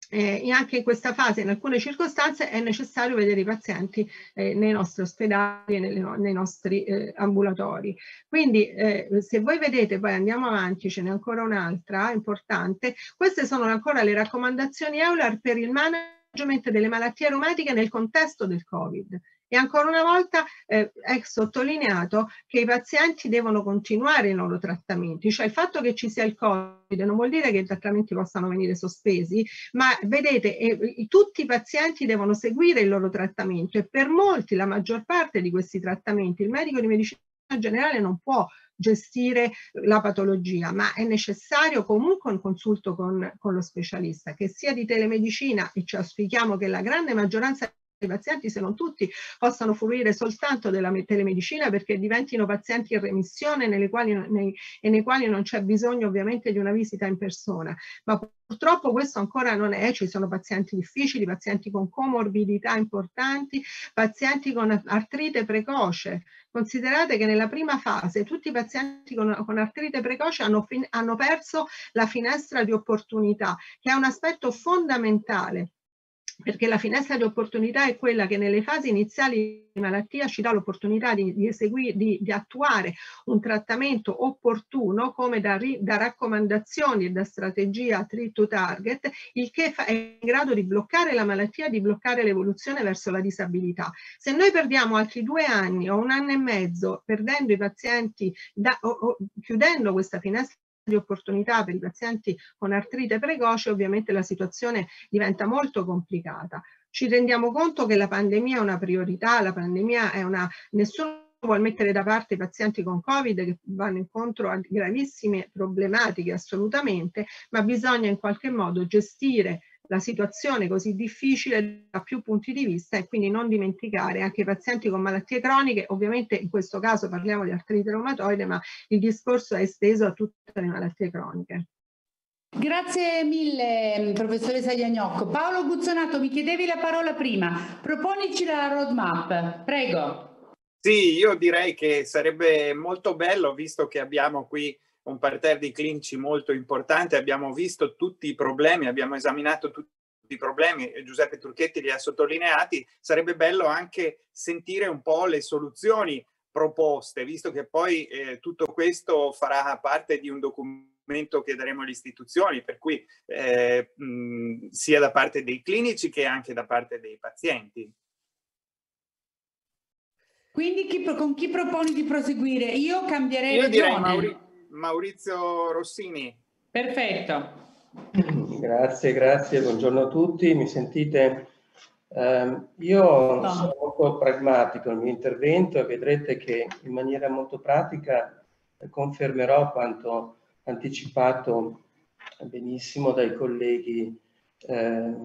S7: eh, anche in questa fase, in alcune circostanze, è necessario vedere i pazienti eh, nei nostri ospedali e nelle, nei nostri eh, ambulatori. Quindi eh, se voi vedete, poi andiamo avanti, ce n'è ancora un'altra importante, queste sono ancora le raccomandazioni EULAR per il management delle malattie aromatiche nel contesto del Covid. E ancora una volta eh, è sottolineato che i pazienti devono continuare i loro trattamenti, cioè il fatto che ci sia il Covid non vuol dire che i trattamenti possano venire sospesi, ma vedete, eh, tutti i pazienti devono seguire il loro trattamento e per molti, la maggior parte di questi trattamenti, il medico di medicina generale non può gestire la patologia, ma è necessario comunque un consulto con, con lo specialista, che sia di telemedicina, e ci auspichiamo che la grande maggioranza i pazienti, se non tutti, possano fruire soltanto della telemedicina perché diventino pazienti in remissione nelle quali, nei, e nei quali non c'è bisogno ovviamente di una visita in persona. Ma purtroppo questo ancora non è, ci sono pazienti difficili, pazienti con comorbidità importanti, pazienti con artrite precoce. Considerate che nella prima fase tutti i pazienti con, con artrite precoce hanno, hanno perso la finestra di opportunità, che è un aspetto fondamentale perché la finestra di opportunità è quella che nelle fasi iniziali di malattia ci dà l'opportunità di, di, di, di, attuare un trattamento opportuno come da, da raccomandazioni e da strategia treat to target, il che fa, è in grado di bloccare la malattia, di bloccare l'evoluzione verso la disabilità. Se noi perdiamo altri due anni o un anno e mezzo perdendo i pazienti, da, o, o, chiudendo questa finestra di opportunità per i pazienti con artrite precoce, ovviamente la situazione diventa molto complicata. Ci rendiamo conto che la pandemia è una priorità, la pandemia è una... nessuno vuole mettere da parte i pazienti con Covid che vanno incontro a gravissime problematiche assolutamente, ma bisogna in qualche modo gestire la situazione così difficile da più punti di vista e quindi non dimenticare anche i pazienti con malattie croniche, ovviamente in questo caso parliamo di artrite reumatoide, ma il discorso è esteso a tutte le malattie croniche.
S1: Grazie mille professoressa Iagnocco. Paolo Guzzonato, mi chiedevi la parola prima, proponici la roadmap, prego.
S2: Sì, io direi che sarebbe molto bello, visto che abbiamo qui un parterre di clinici molto importante, abbiamo visto tutti i problemi, abbiamo esaminato tutti i problemi, Giuseppe Turchetti li ha sottolineati, sarebbe bello anche sentire un po' le soluzioni proposte, visto che poi eh, tutto questo farà parte di un documento che daremo alle istituzioni, per cui eh, mh, sia da parte dei clinici che anche da parte dei pazienti.
S1: Quindi chi, con chi proponi di proseguire? Io cambierei
S2: Io direi Mauri Maurizio Rossini.
S1: Perfetto.
S8: Grazie, grazie, buongiorno a tutti, mi sentite? Um, io no. sono molto pragmatico nel mio intervento e vedrete che in maniera molto pratica confermerò quanto anticipato benissimo dai colleghi eh,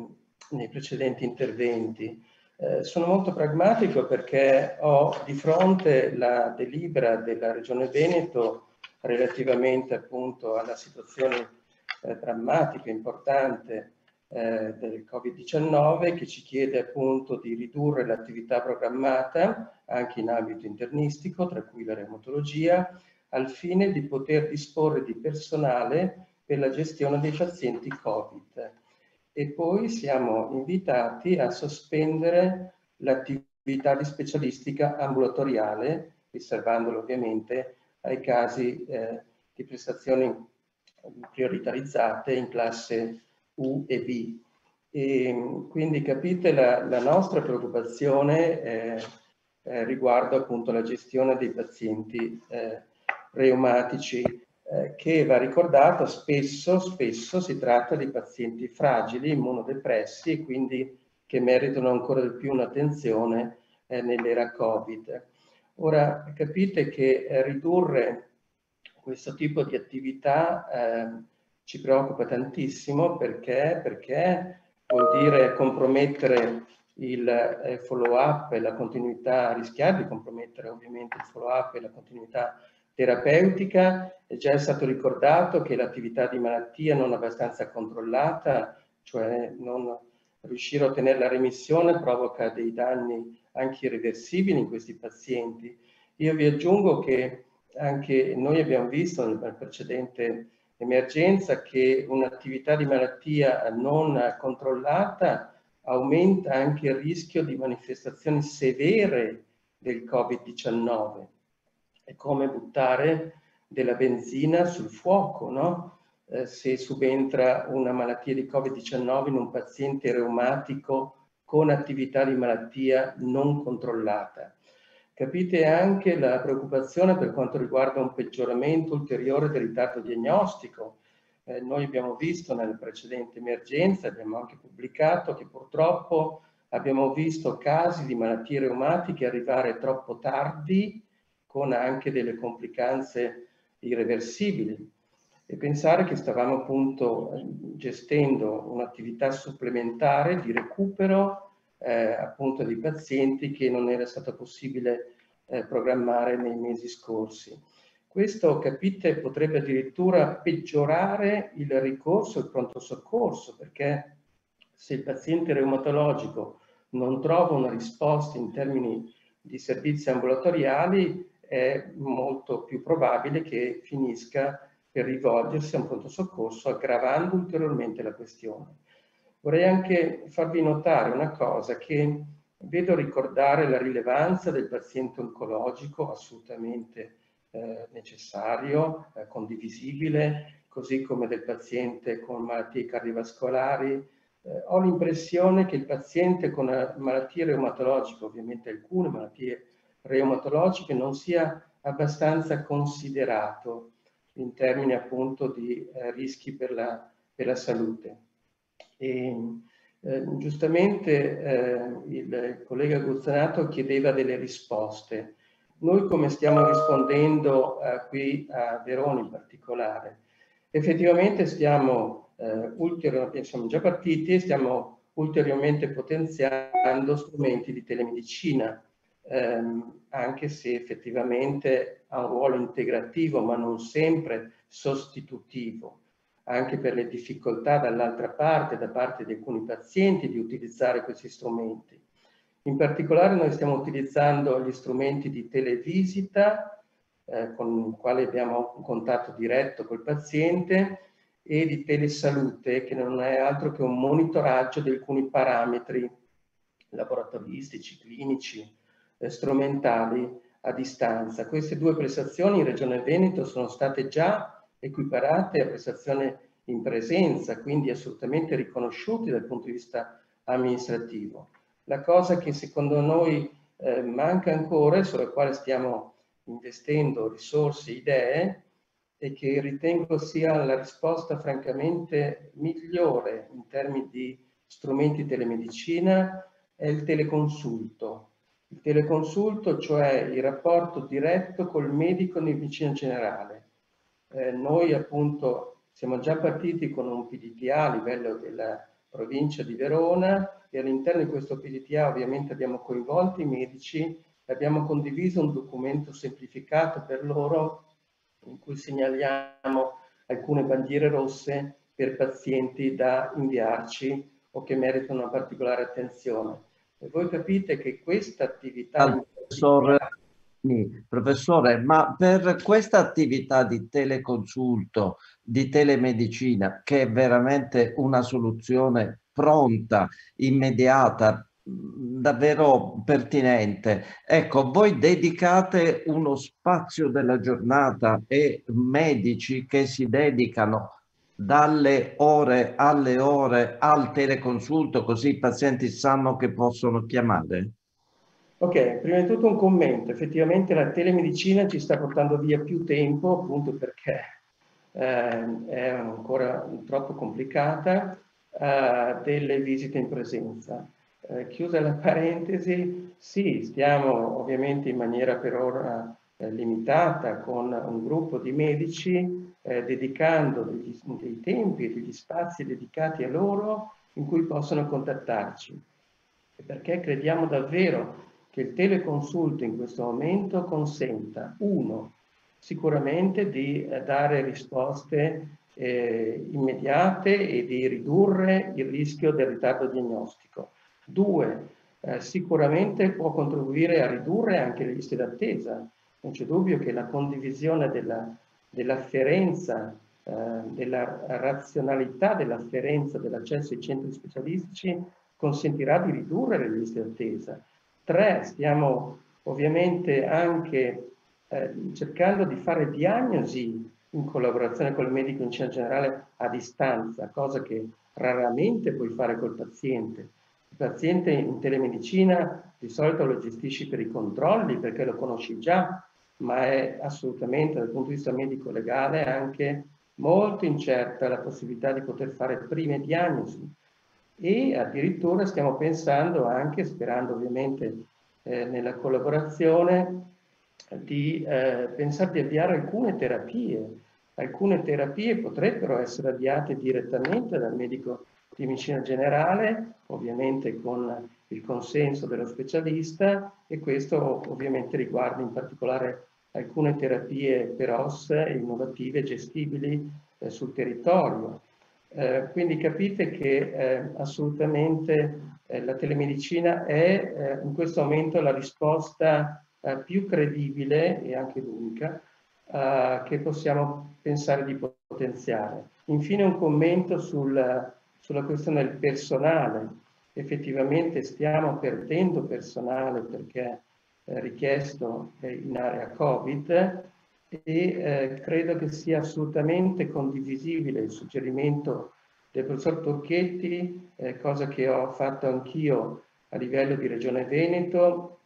S8: nei precedenti interventi. Eh, sono molto pragmatico perché ho di fronte la delibera della Regione Veneto relativamente appunto alla situazione eh, drammatica, importante eh, del Covid-19 che ci chiede appunto di ridurre l'attività programmata anche in ambito internistico, tra cui la reumatologia, al fine di poter disporre di personale per la gestione dei pazienti Covid. E poi siamo invitati a sospendere l'attività di specialistica ambulatoriale, riservandola ovviamente ai casi eh, di prestazioni prioritarizzate in classe U e B. E, quindi capite la, la nostra preoccupazione eh, eh, riguardo appunto la gestione dei pazienti eh, reumatici eh, che va ricordato spesso, spesso si tratta di pazienti fragili, immunodepressi e quindi che meritano ancora di più un'attenzione eh, nell'era Covid. Ora capite che eh, ridurre questo tipo di attività eh, ci preoccupa tantissimo perché, perché vuol dire compromettere il eh, follow up e la continuità, rischiare di compromettere ovviamente il follow up e la continuità terapeutica. È già stato ricordato che l'attività di malattia non abbastanza controllata, cioè non riuscire a ottenere la remissione provoca dei danni anche irreversibili in questi pazienti. Io vi aggiungo che anche noi abbiamo visto nella precedente emergenza che un'attività di malattia non controllata aumenta anche il rischio di manifestazioni severe del Covid-19. È come buttare della benzina sul fuoco, no? Eh, se subentra una malattia di Covid-19 in un paziente reumatico con attività di malattia non controllata. Capite anche la preoccupazione per quanto riguarda un peggioramento ulteriore del ritardo diagnostico. Eh, noi abbiamo visto nella precedente emergenza, abbiamo anche pubblicato che purtroppo abbiamo visto casi di malattie reumatiche arrivare troppo tardi con anche delle complicanze irreversibili e pensare che stavamo appunto eh, gestendo un'attività supplementare di recupero eh, appunto di pazienti che non era stato possibile eh, programmare nei mesi scorsi. Questo, capite, potrebbe addirittura peggiorare il ricorso al pronto soccorso, perché se il paziente reumatologico non trova una risposta in termini di servizi ambulatoriali, è molto più probabile che finisca per rivolgersi a un pronto soccorso, aggravando ulteriormente la questione. Vorrei anche farvi notare una cosa che vedo ricordare la rilevanza del paziente oncologico assolutamente eh, necessario, eh, condivisibile, così come del paziente con malattie cardiovascolari. Eh, ho l'impressione che il paziente con malattie reumatologiche, ovviamente alcune malattie reumatologiche, non sia abbastanza considerato in termini appunto di eh, rischi per la, per la salute. E, eh, giustamente eh, il collega Guzzanato chiedeva delle risposte. Noi come stiamo rispondendo eh, qui a Verona in particolare? Effettivamente stiamo eh, ulteriormente, siamo già partiti e stiamo ulteriormente potenziando strumenti di telemedicina, ehm, anche se effettivamente ha un ruolo integrativo ma non sempre sostitutivo anche per le difficoltà dall'altra parte, da parte di alcuni pazienti, di utilizzare questi strumenti. In particolare noi stiamo utilizzando gli strumenti di televisita eh, con il quale abbiamo un contatto diretto col paziente e di telesalute che non è altro che un monitoraggio di alcuni parametri laboratoristici, clinici, strumentali a distanza. Queste due prestazioni in Regione Veneto sono state già equiparate a prestazioni in presenza, quindi assolutamente riconosciuti dal punto di vista amministrativo. La cosa che secondo noi eh, manca ancora e sulla quale stiamo investendo risorse, idee, e che ritengo sia la risposta francamente migliore in termini di strumenti telemedicina, è il teleconsulto. Il teleconsulto, cioè il rapporto diretto col medico di medicina generale. Eh, noi appunto siamo già partiti con un PDTA a livello della provincia di Verona e all'interno di questo PDTA ovviamente abbiamo coinvolto i medici abbiamo condiviso un documento semplificato per loro in cui segnaliamo alcune bandiere rosse per pazienti da inviarci o che meritano una particolare attenzione. E voi capite che questa attività...
S5: Professore, professore, ma per questa attività di teleconsulto, di telemedicina, che è veramente una soluzione pronta, immediata, davvero pertinente. Ecco, voi dedicate uno spazio della giornata e medici che si dedicano dalle ore alle ore al teleconsulto così i pazienti sanno che possono chiamare?
S8: Ok, prima di tutto un commento. Effettivamente la telemedicina ci sta portando via più tempo appunto perché eh, è ancora troppo complicata eh, delle visite in presenza. Eh, chiusa la parentesi, sì, stiamo ovviamente in maniera per ora eh, limitata con un gruppo di medici eh, dedicando degli, dei tempi e degli spazi dedicati a loro in cui possono contattarci. Perché crediamo davvero che il teleconsulto in questo momento consenta, uno, sicuramente di eh, dare risposte eh, immediate e di ridurre il rischio del ritardo diagnostico. Due, eh, sicuramente può contribuire a ridurre anche le liste d'attesa. Non c'è dubbio che la condivisione dell'afferenza, della eh, della razionalità dell'afferenza dell'accesso ai centri specialistici consentirà di ridurre le liste d'attesa. Tre, stiamo ovviamente anche eh, cercando di fare diagnosi in collaborazione con il medico in generale a distanza, cosa che raramente puoi fare col paziente il paziente in telemedicina di solito lo gestisci per i controlli perché lo conosci già, ma è assolutamente dal punto di vista medico-legale anche molto incerta la possibilità di poter fare prime diagnosi e addirittura stiamo pensando anche, sperando ovviamente eh, nella collaborazione, di eh, pensare di avviare alcune terapie. Alcune terapie potrebbero essere avviate direttamente dal medico di medicina generale, ovviamente con il consenso dello specialista e questo ovviamente riguarda in particolare alcune terapie per OS innovative gestibili eh, sul territorio. Eh, quindi capite che eh, assolutamente eh, la telemedicina è eh, in questo momento la risposta eh, più credibile e anche l'unica che possiamo pensare di potenziare. Infine un commento sul sulla questione del personale. Effettivamente stiamo perdendo personale perché richiesto in area Covid e eh, credo che sia assolutamente condivisibile il suggerimento del professor Torchetti, eh, cosa che ho fatto anch'io a livello di Regione Veneto,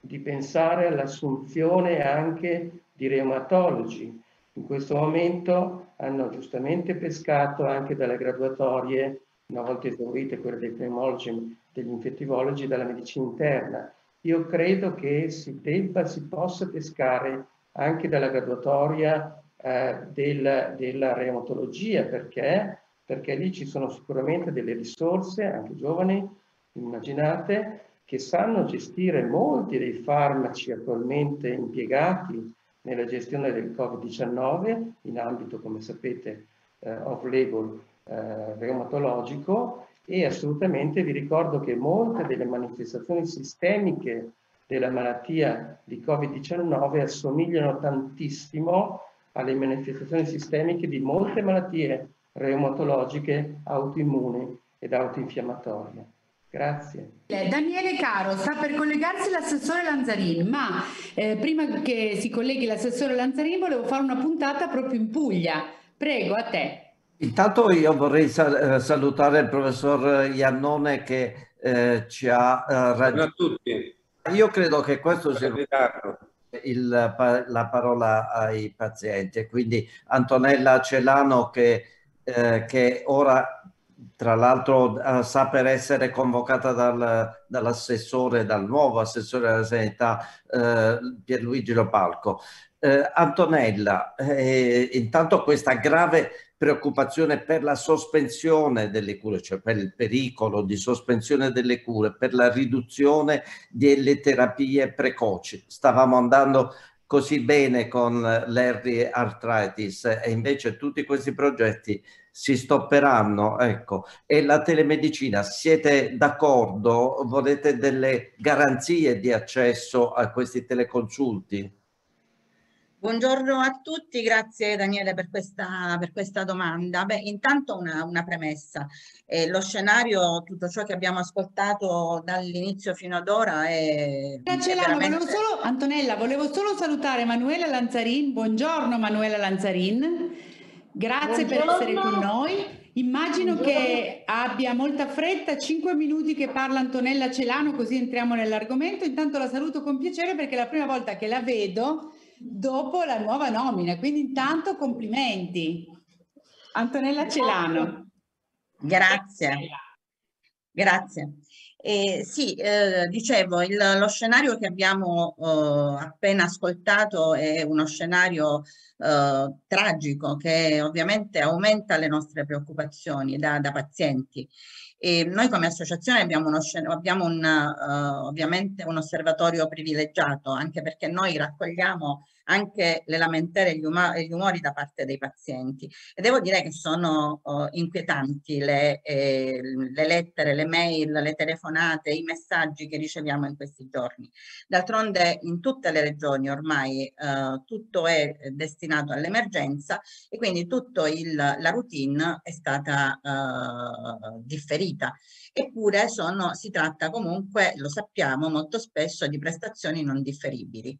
S8: di pensare all'assunzione anche di reumatologi. In questo momento hanno giustamente pescato anche dalle graduatorie una volta esaurite quelle dei pneumologi degli infettivologi, dalla medicina interna. Io credo che si debba, si possa pescare anche dalla graduatoria eh, del, della reumatologia, perché? Perché lì ci sono sicuramente delle risorse, anche giovani, immaginate, che sanno gestire molti dei farmaci attualmente impiegati nella gestione del Covid-19 in ambito, come sapete, eh, off-label eh, reumatologico e assolutamente vi ricordo che molte delle manifestazioni sistemiche della malattia di Covid-19 assomigliano tantissimo alle manifestazioni sistemiche di molte malattie reumatologiche, autoimmuni ed autoinfiammatorie. Grazie.
S1: Daniele Caro, sta per collegarsi l'assessore Lanzarin, ma eh, prima che si colleghi l'assessore Lanzarin volevo fare una puntata proprio in Puglia. Prego, a te.
S5: Intanto io vorrei sal eh, salutare il professor Iannone che eh, ci ha eh, raggiunto. tutti. Io credo che questo sia il, la parola ai pazienti quindi Antonella Celano che, eh, che ora tra l'altro uh, sta per essere convocata dal, dall'assessore, dal nuovo assessore della sanità uh, Pierluigi Lopalco. Antonella, eh, intanto questa grave preoccupazione per la sospensione delle cure, cioè per il pericolo di sospensione delle cure, per la riduzione delle terapie precoci. Stavamo andando così bene con l'Harry Arthritis e invece tutti questi progetti si stopperanno, ecco. E la telemedicina, siete d'accordo? Volete delle garanzie di accesso a questi teleconsulti?
S9: Buongiorno a tutti, grazie Daniele per questa, per questa domanda. Beh, intanto una, una premessa. Eh, lo scenario, tutto ciò che abbiamo ascoltato dall'inizio fino ad ora è...
S1: Grazie veramente... volevo solo, Antonella, volevo solo salutare Manuela Lanzarin. Buongiorno Manuela Lanzarin. Grazie Buongiorno. per essere con noi. Immagino Buongiorno. che abbia molta fretta, cinque minuti che parla Antonella Celano, così entriamo nell'argomento. Intanto la saluto con piacere perché è la prima volta che la vedo dopo la nuova nomina, quindi intanto complimenti. Antonella Celano.
S9: Grazie. Grazie. Eh, sì, eh, dicevo, il, lo scenario che abbiamo eh, appena ascoltato è uno scenario eh, tragico che ovviamente aumenta le nostre preoccupazioni da, da pazienti. E noi come associazione abbiamo, uno, abbiamo un, uh, ovviamente un osservatorio privilegiato, anche perché noi raccogliamo anche le lamentele e gli, gli, umori da parte dei pazienti. E devo dire che sono uh, inquietanti le, eh, le, lettere, le mail, le telefonate, i messaggi che riceviamo in questi giorni. D'altronde in tutte le regioni ormai uh, tutto è destinato all'emergenza e quindi tutta la routine è stata uh, differita. Eppure sono, si tratta comunque, lo sappiamo, molto spesso di prestazioni non differibili.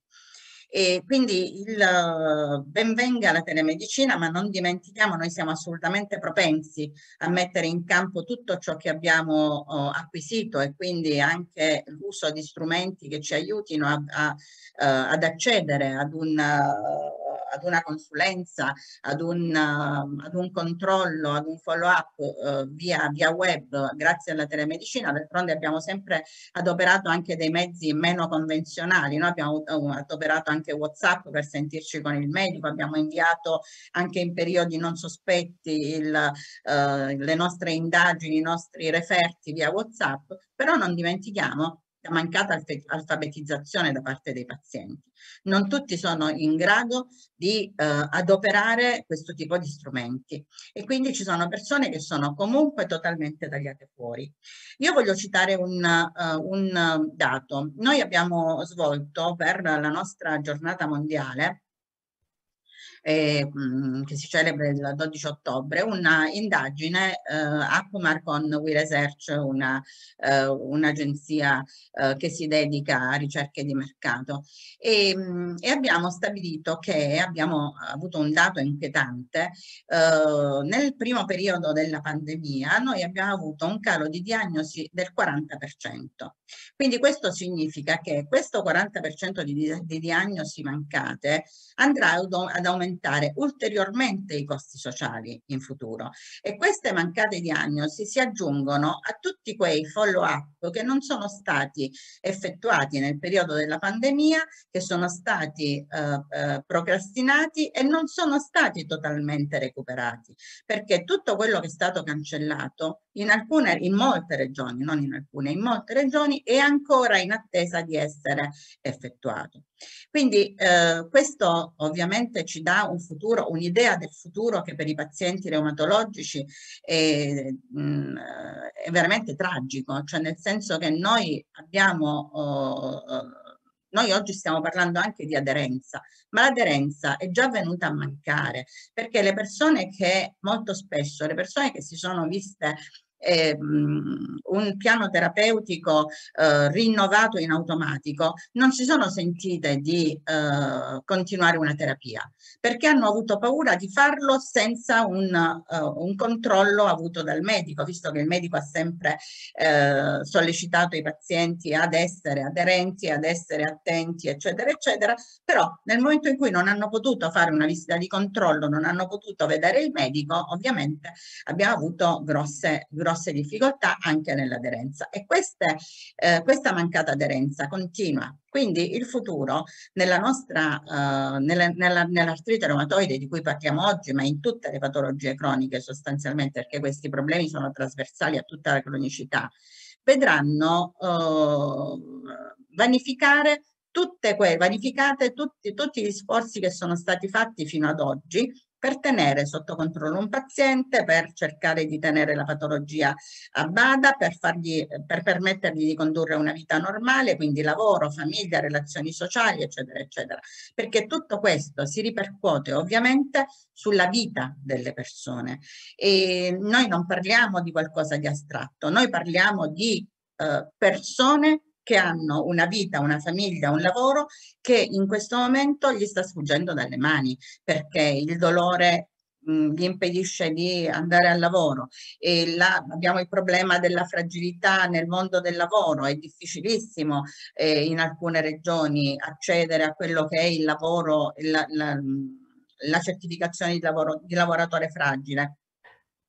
S9: E quindi il benvenga la telemedicina, ma non dimentichiamo, noi siamo assolutamente propensi a mettere in campo tutto ciò che abbiamo oh, acquisito e quindi anche l'uso di strumenti che ci aiutino a, a, uh, ad accedere ad un uh, ad una consulenza, ad un, uh, ad un controllo, ad un follow up uh, via, via web grazie alla telemedicina. D'altronde abbiamo sempre adoperato anche dei mezzi meno convenzionali. Noi abbiamo uh, adoperato anche WhatsApp per sentirci con il medico, abbiamo inviato anche in periodi non sospetti il, uh, le nostre indagini, i nostri referti via WhatsApp, però non dimentichiamo la mancata alfabetizzazione da parte dei pazienti. Non tutti sono in grado di eh, adoperare questo tipo di strumenti e quindi ci sono persone che sono comunque totalmente tagliate fuori. Io voglio citare un, uh, un dato. Noi abbiamo svolto per la nostra giornata mondiale eh, che si celebra il 12 ottobre, una indagine eh, Appmar con We Research, un'agenzia eh, un che si dedica a ricerche di mercato e, mh, e, abbiamo stabilito che abbiamo avuto un dato inquietante eh, nel primo periodo della pandemia noi abbiamo avuto un calo di diagnosi del 40%. Quindi questo significa che questo 40% di, di diagnosi mancate andrà ad aumentare ulteriormente i costi sociali in futuro. E queste mancate diagnosi si aggiungono a tutti quei follow up che non sono stati effettuati nel periodo della pandemia, che sono stati eh, eh, procrastinati e non sono stati totalmente recuperati perché tutto quello che è stato cancellato in alcune, in molte regioni, non in alcune, in molte regioni è ancora in attesa di essere effettuato. Quindi eh, questo ovviamente ci dà un futuro, un'idea del futuro che per i pazienti reumatologici è, mh, mm, è veramente tragico, cioè nel senso che noi abbiamo oh, noi oggi stiamo parlando anche di aderenza, ma l'aderenza è già venuta a mancare perché le persone che molto spesso, le persone che si sono viste eh, un piano terapeutico eh, rinnovato in automatico, non si sono sentite di eh, continuare una terapia perché hanno avuto paura di farlo senza un, uh, un, controllo avuto dal medico, visto che il medico ha sempre eh, sollecitato i pazienti ad essere aderenti, ad essere attenti, eccetera, eccetera, però nel momento in cui non hanno potuto fare una visita di controllo, non hanno potuto vedere il medico, ovviamente abbiamo avuto grosse, grosse grosse difficoltà anche nell'aderenza e queste, eh, questa mancata aderenza continua. Quindi il futuro nella nostra, nella, nell'artrite reumatoide di cui parliamo oggi, ma in tutte le patologie croniche sostanzialmente, perché questi problemi sono trasversali a tutta la cronicità, vedranno uh, vanificare tutte quelle, vanificate tutti, tutti gli sforzi che sono stati fatti fino ad oggi per tenere sotto controllo un paziente, per cercare di tenere la patologia a bada, per, fargli, per permettergli di condurre una vita normale, quindi lavoro, famiglia, relazioni sociali, eccetera, eccetera. Perché tutto questo si ripercuote ovviamente sulla vita delle persone. E noi non parliamo di qualcosa di astratto, noi parliamo di eh, persone che hanno una vita, una famiglia, un lavoro che in questo momento gli sta sfuggendo dalle mani perché il dolore mh, gli impedisce di andare al lavoro. E là abbiamo il problema della fragilità nel mondo del lavoro, è difficilissimo eh, in alcune regioni accedere a quello che è il lavoro, la, la, la certificazione di, lavoro, di lavoratore fragile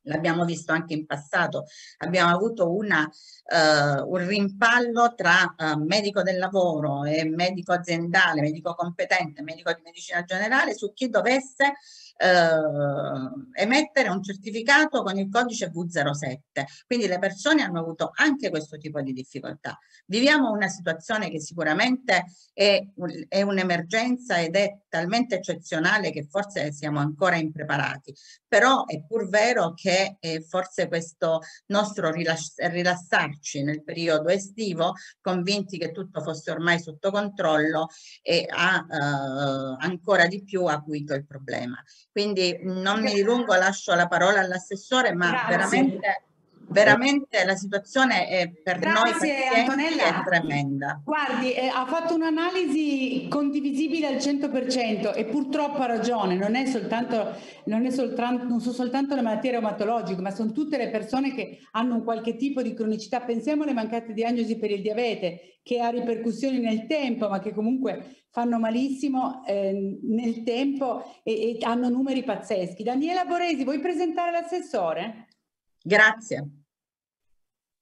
S9: l'abbiamo visto anche in passato, abbiamo avuto una, uh, un rimpallo tra uh, medico del lavoro e medico aziendale, medico competente, medico di medicina generale su chi dovesse eh, emettere un certificato con il codice V07. Quindi le persone hanno avuto anche questo tipo di difficoltà. Viviamo una situazione che sicuramente è, è un'emergenza ed è talmente eccezionale che forse siamo ancora impreparati, però è pur vero che eh, forse questo nostro rilass rilassarci nel periodo estivo, convinti che tutto fosse ormai sotto controllo, e ha eh, ancora di più acuito il problema. Quindi non mi dilungo, lascio la parola all'assessore, ma Grazie. veramente veramente la situazione è per Grazie, noi Antonella. è tremenda.
S1: Guardi, eh, ha fatto un'analisi condivisibile al 100% e purtroppo ha ragione, non è soltanto, non, è soltanto, non sono soltanto le malattie reumatologiche, ma sono tutte le persone che hanno un qualche tipo di cronicità. Pensiamo alle mancate diagnosi per il diabete, che ha ripercussioni nel tempo, ma che comunque fanno malissimo eh, nel tempo e, e hanno numeri pazzeschi. Daniela Boresi, vuoi presentare l'assessore?
S9: Grazie.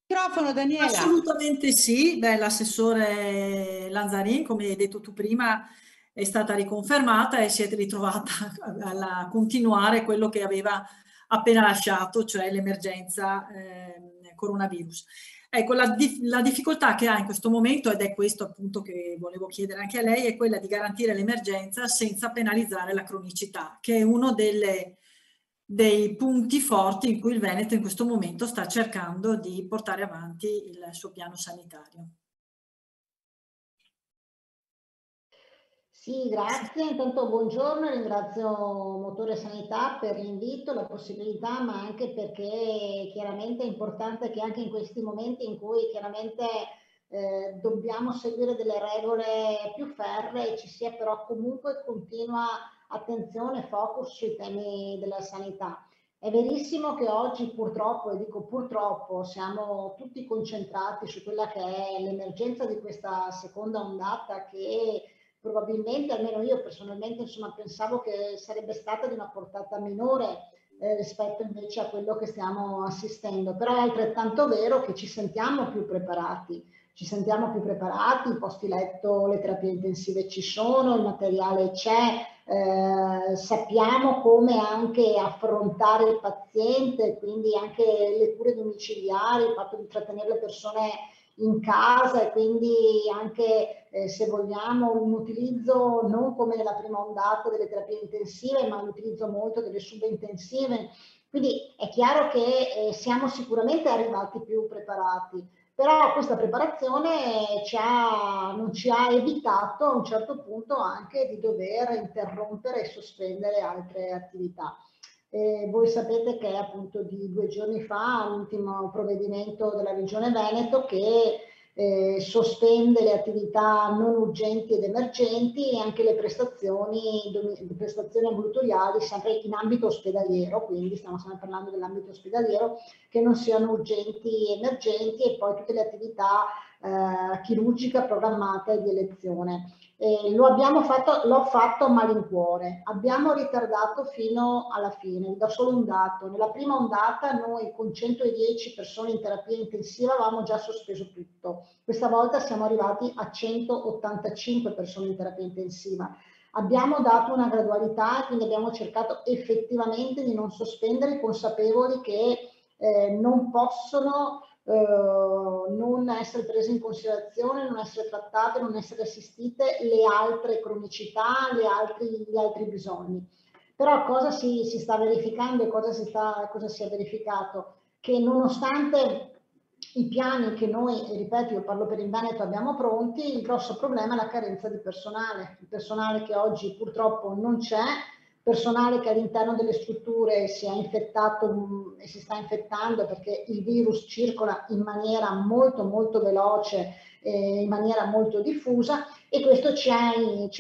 S3: Microfono Daniela. Assolutamente sì, l'assessore Lanzarin, come hai detto tu prima, è stata riconfermata e si è ritrovata a continuare quello che aveva appena lasciato, cioè l'emergenza eh, coronavirus. Ecco, la, la, difficoltà che ha in questo momento, ed è questo appunto che volevo chiedere anche a lei, è quella di garantire l'emergenza senza penalizzare la cronicità, che è uno delle, dei punti forti in cui il Veneto in questo momento sta cercando di portare avanti il suo piano sanitario.
S10: Sì, grazie. Intanto buongiorno, ringrazio Motore Sanità per l'invito, la possibilità, ma anche perché chiaramente è importante che anche in questi momenti in cui chiaramente eh, dobbiamo seguire delle regole più ferre, ci sia però comunque continua attenzione, focus sui temi della sanità. È verissimo che oggi purtroppo, e dico purtroppo, siamo tutti concentrati su quella che è l'emergenza di questa seconda ondata che probabilmente, almeno io personalmente, insomma, pensavo che sarebbe stata di una portata minore eh, rispetto invece a quello che stiamo assistendo. Però è altrettanto vero che ci sentiamo più preparati ci sentiamo più preparati, i posti letto, le terapie intensive ci sono, il materiale c'è, eh, sappiamo come anche affrontare il paziente, quindi anche le cure domiciliari, il fatto di trattenere le persone in casa e quindi anche eh, se vogliamo un utilizzo non come nella prima ondata delle terapie intensive, ma l'utilizzo molto delle subintensive. Quindi è chiaro che eh, siamo sicuramente arrivati più preparati però questa preparazione ci ha, non ci ha evitato a un certo punto anche di dover interrompere e sospendere altre attività. Eh, voi sapete che appunto di due giorni fa l'ultimo provvedimento della Regione Veneto che eh, sospende le attività non urgenti ed emergenti e anche le prestazioni, prestazioni ambulatoriali sempre in ambito ospedaliero, quindi stiamo sempre parlando dell'ambito ospedaliero, che non siano urgenti e emergenti e poi tutte le attività eh, chirurgica programmata di elezione. Eh, lo abbiamo fatto, l'ho fatto a malincuore, abbiamo ritardato fino alla fine, do solo un dato, nella prima ondata noi con 110 persone in terapia intensiva avevamo già sospeso tutto, questa volta siamo arrivati a 185 persone in terapia intensiva. Abbiamo dato una gradualità quindi abbiamo cercato effettivamente di non sospendere, consapevoli che eh, non possono eh, non essere prese in considerazione, non essere trattate, non essere assistite le altre cronicità, le altri, gli altri bisogni. Però cosa si, si sta verificando e cosa si, sta, cosa si è verificato? Che nonostante i piani che noi, ripeto, io parlo per il Veneto, abbiamo pronti, il grosso problema è la carenza di personale, il personale che oggi purtroppo non c'è, personale che all'interno delle strutture si è infettato mm, e si sta infettando perché il virus circola in maniera molto molto veloce eh, in maniera molto diffusa e questo ci ha,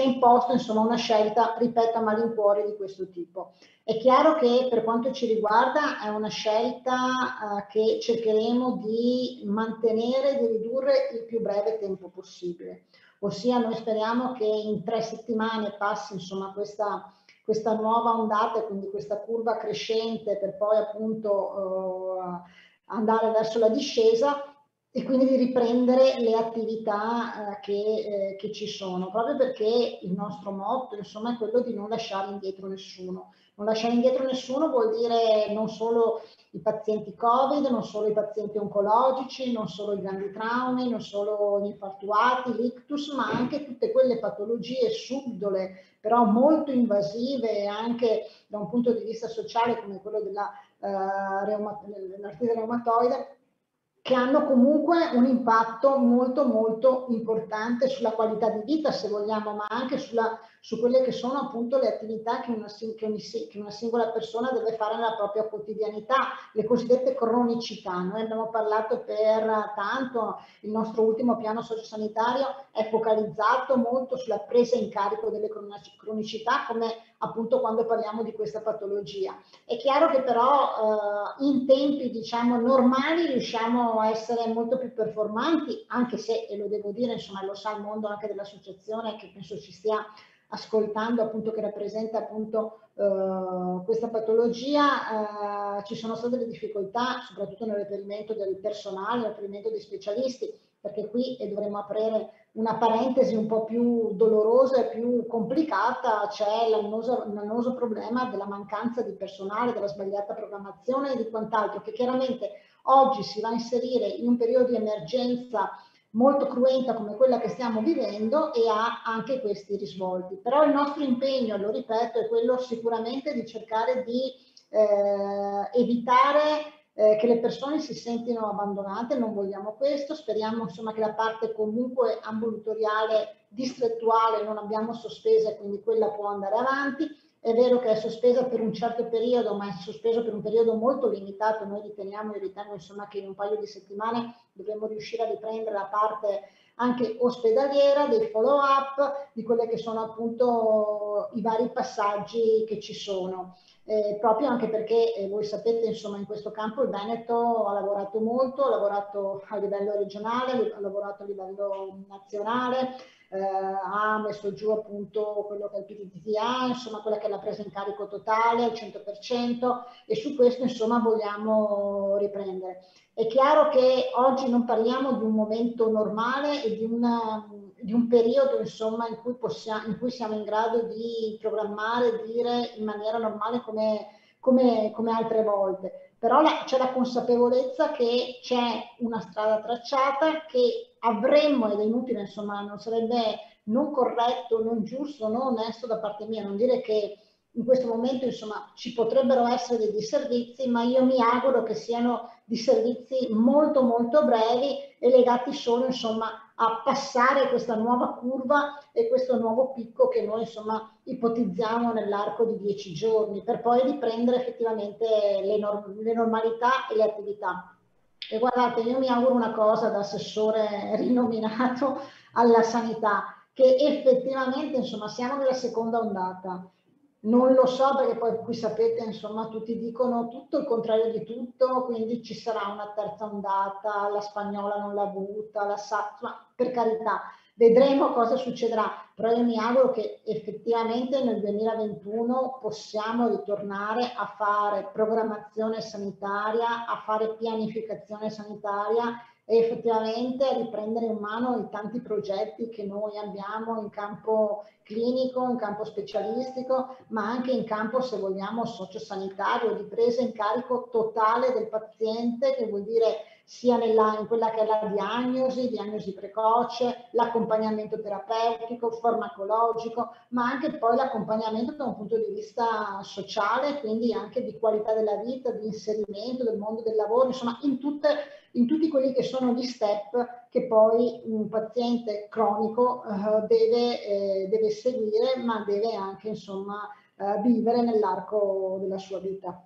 S10: imposto insomma una scelta, ripeto, a malincuore di questo tipo. È chiaro che per quanto ci riguarda è una scelta eh, che cercheremo di mantenere, di ridurre il più breve tempo possibile. Ossia noi speriamo che in tre settimane passi insomma questa questa nuova ondata e quindi questa curva crescente per poi appunto eh, andare verso la discesa e quindi di riprendere le attività eh, che, eh, che, ci sono, proprio perché il nostro motto insomma è quello di non lasciare indietro nessuno. Non lasciare indietro nessuno vuol dire non solo i pazienti Covid, non solo i pazienti oncologici, non solo i grandi traumi, non solo gli infartuati, l'ictus, ma anche tutte quelle patologie subdole, però molto invasive anche da un punto di vista sociale come quello dell'artrite uh, reumatoide, che hanno comunque un impatto molto molto importante sulla qualità di vita se vogliamo ma anche sulla, su quelle che sono appunto le attività che una, che, ogni, che una, singola persona deve fare nella propria quotidianità le cosiddette cronicità noi abbiamo parlato per tanto il nostro ultimo piano sociosanitario è focalizzato molto sulla presa in carico delle cronicità come appunto quando parliamo di questa patologia. È chiaro che però eh, in tempi diciamo normali riusciamo a essere molto più performanti, anche se, e lo devo dire, insomma lo sa il mondo anche dell'associazione che penso ci stia ascoltando appunto che rappresenta appunto eh, questa patologia, eh, ci sono state delle difficoltà soprattutto nel reperimento del personale, nel reperimento dei specialisti, perché qui dovremmo aprire una parentesi un po' più dolorosa e più complicata, c'è l'annoso problema della mancanza di personale, della sbagliata programmazione e di quant'altro, che chiaramente oggi si va a inserire in un periodo di emergenza molto cruenta come quella che stiamo vivendo e ha anche questi risvolti. Però il nostro impegno, lo ripeto, è quello sicuramente di cercare di eh, evitare eh, che le persone si sentino abbandonate, non vogliamo questo, speriamo insomma che la parte comunque ambulatoriale distrettuale non abbiamo sospesa e quindi quella può andare avanti. È vero che è sospesa per un certo periodo, ma è sospeso per un periodo molto limitato. Noi riteniamo e ritengo insomma che in un paio di settimane dovremmo riuscire a riprendere la parte anche ospedaliera, dei follow up, di quelli che sono appunto i vari passaggi che ci sono eh, proprio anche perché eh, voi sapete insomma in questo campo il Veneto ha lavorato molto, ha lavorato a livello regionale, ha lavorato a livello nazionale, eh, ha messo giù appunto quello che è il PTTA, insomma quella che è la presa in carico totale al 100% e su questo insomma vogliamo riprendere. È chiaro che oggi non parliamo di un momento normale e di una di un periodo insomma, in, cui possiamo, in cui siamo in grado di programmare, dire in maniera normale come, come, come altre volte. Però c'è la consapevolezza che c'è una strada tracciata che avremmo, ed è inutile, insomma, non sarebbe non corretto, non giusto, non onesto da parte mia, non dire che in questo momento insomma ci potrebbero essere dei disservizi, ma io mi auguro che siano disservizi molto molto brevi e legati solo insomma a passare questa nuova curva e questo nuovo picco che noi insomma ipotizziamo nell'arco di dieci giorni per poi riprendere effettivamente le, norm le normalità e le attività. E guardate, io mi auguro una cosa da assessore rinominato alla sanità, che effettivamente insomma siamo nella seconda ondata. Non lo so perché poi qui sapete, insomma, tutti dicono tutto il contrario di tutto, quindi ci sarà una terza ondata, la spagnola non l'ha avuta, la sa, ma per carità, vedremo cosa succederà, però io mi auguro che effettivamente nel 2021 possiamo ritornare a fare programmazione sanitaria, a fare pianificazione sanitaria e effettivamente riprendere in mano i tanti progetti che noi abbiamo in campo clinico, in campo specialistico, ma anche in campo, se vogliamo, sociosanitario, di presa in carico totale del paziente, che vuol dire sia nella, in quella che è la diagnosi, diagnosi precoce, l'accompagnamento terapeutico, farmacologico, ma anche poi l'accompagnamento da un punto di vista sociale, quindi anche di qualità della vita, di inserimento del mondo del lavoro, insomma in, tutte, in tutti quelli che sono gli step che poi un paziente cronico uh, deve, eh, deve seguire, ma deve anche insomma uh, vivere nell'arco della sua vita.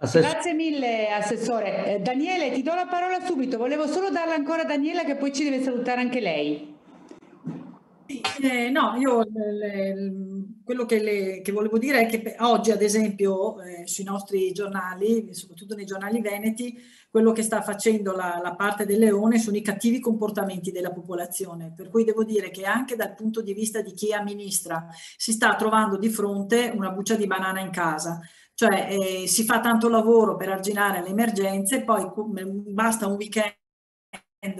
S1: Assess Grazie mille Assessore. Eh, Daniele, ti do la parola subito. Volevo solo darla ancora a Daniela che poi ci deve salutare anche lei.
S3: Eh, no, io le, quello che, le, che, volevo dire è che oggi, ad esempio, eh, sui nostri giornali, soprattutto nei giornali veneti, quello che sta facendo la, la, parte del leone sono i cattivi comportamenti della popolazione. Per cui devo dire che anche dal punto di vista di chi amministra si sta trovando di fronte una buccia di banana in casa cioè eh, si fa tanto lavoro per arginare le emergenze, poi basta un weekend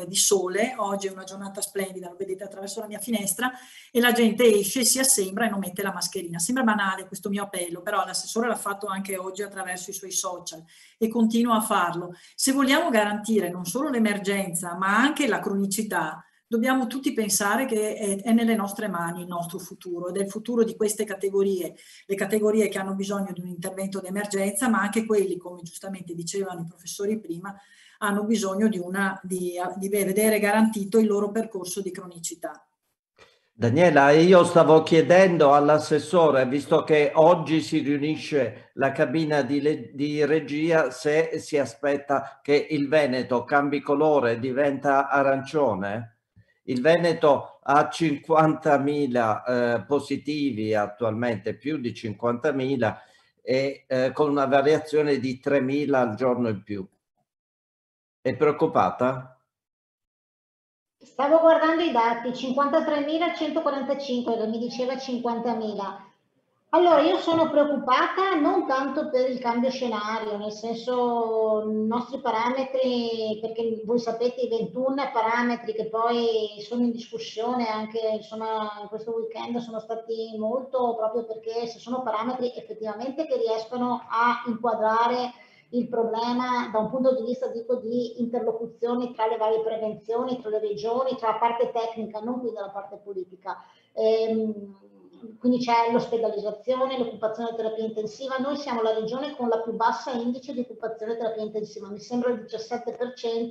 S3: di sole, oggi è una giornata splendida, lo vedete attraverso la mia finestra, e la gente esce, si assembra e non mette la mascherina. Sembra banale questo mio appello, però l'assessore l'ha fatto anche oggi attraverso i suoi social e continua a farlo. Se vogliamo garantire non solo l'emergenza, ma anche la cronicità, dobbiamo tutti pensare che è, nelle nostre mani il nostro futuro ed è il futuro di queste categorie, le categorie che hanno bisogno di un intervento d'emergenza, ma anche quelli, come giustamente dicevano i professori prima, hanno bisogno di, una, di, di vedere garantito il loro percorso di cronicità.
S5: Daniela, io stavo chiedendo all'assessore, visto che oggi si riunisce la cabina di, di, regia, se si aspetta che il Veneto cambi colore e diventa arancione? Il Veneto ha 50.000 eh, positivi attualmente, più di 50.000 e eh, con una variazione di 3.000 al giorno in più. È preoccupata?
S10: Stavo guardando i dati, 53.145, mi diceva 50.000. Allora, io sono preoccupata non tanto per il cambio scenario, nel senso i nostri parametri, perché voi sapete i 21 parametri che poi sono in discussione anche insomma, in questo weekend sono stati molto proprio perché se sono parametri effettivamente che riescono a inquadrare il problema da un punto di vista dico, di interlocuzioni tra le varie prevenzioni, tra le regioni, tra la parte tecnica, non quindi la parte politica. Ehm, quindi c'è l'ospedalizzazione, l'occupazione terapia intensiva. Noi siamo la regione con la più bassa indice di occupazione terapia intensiva, mi sembra il 17%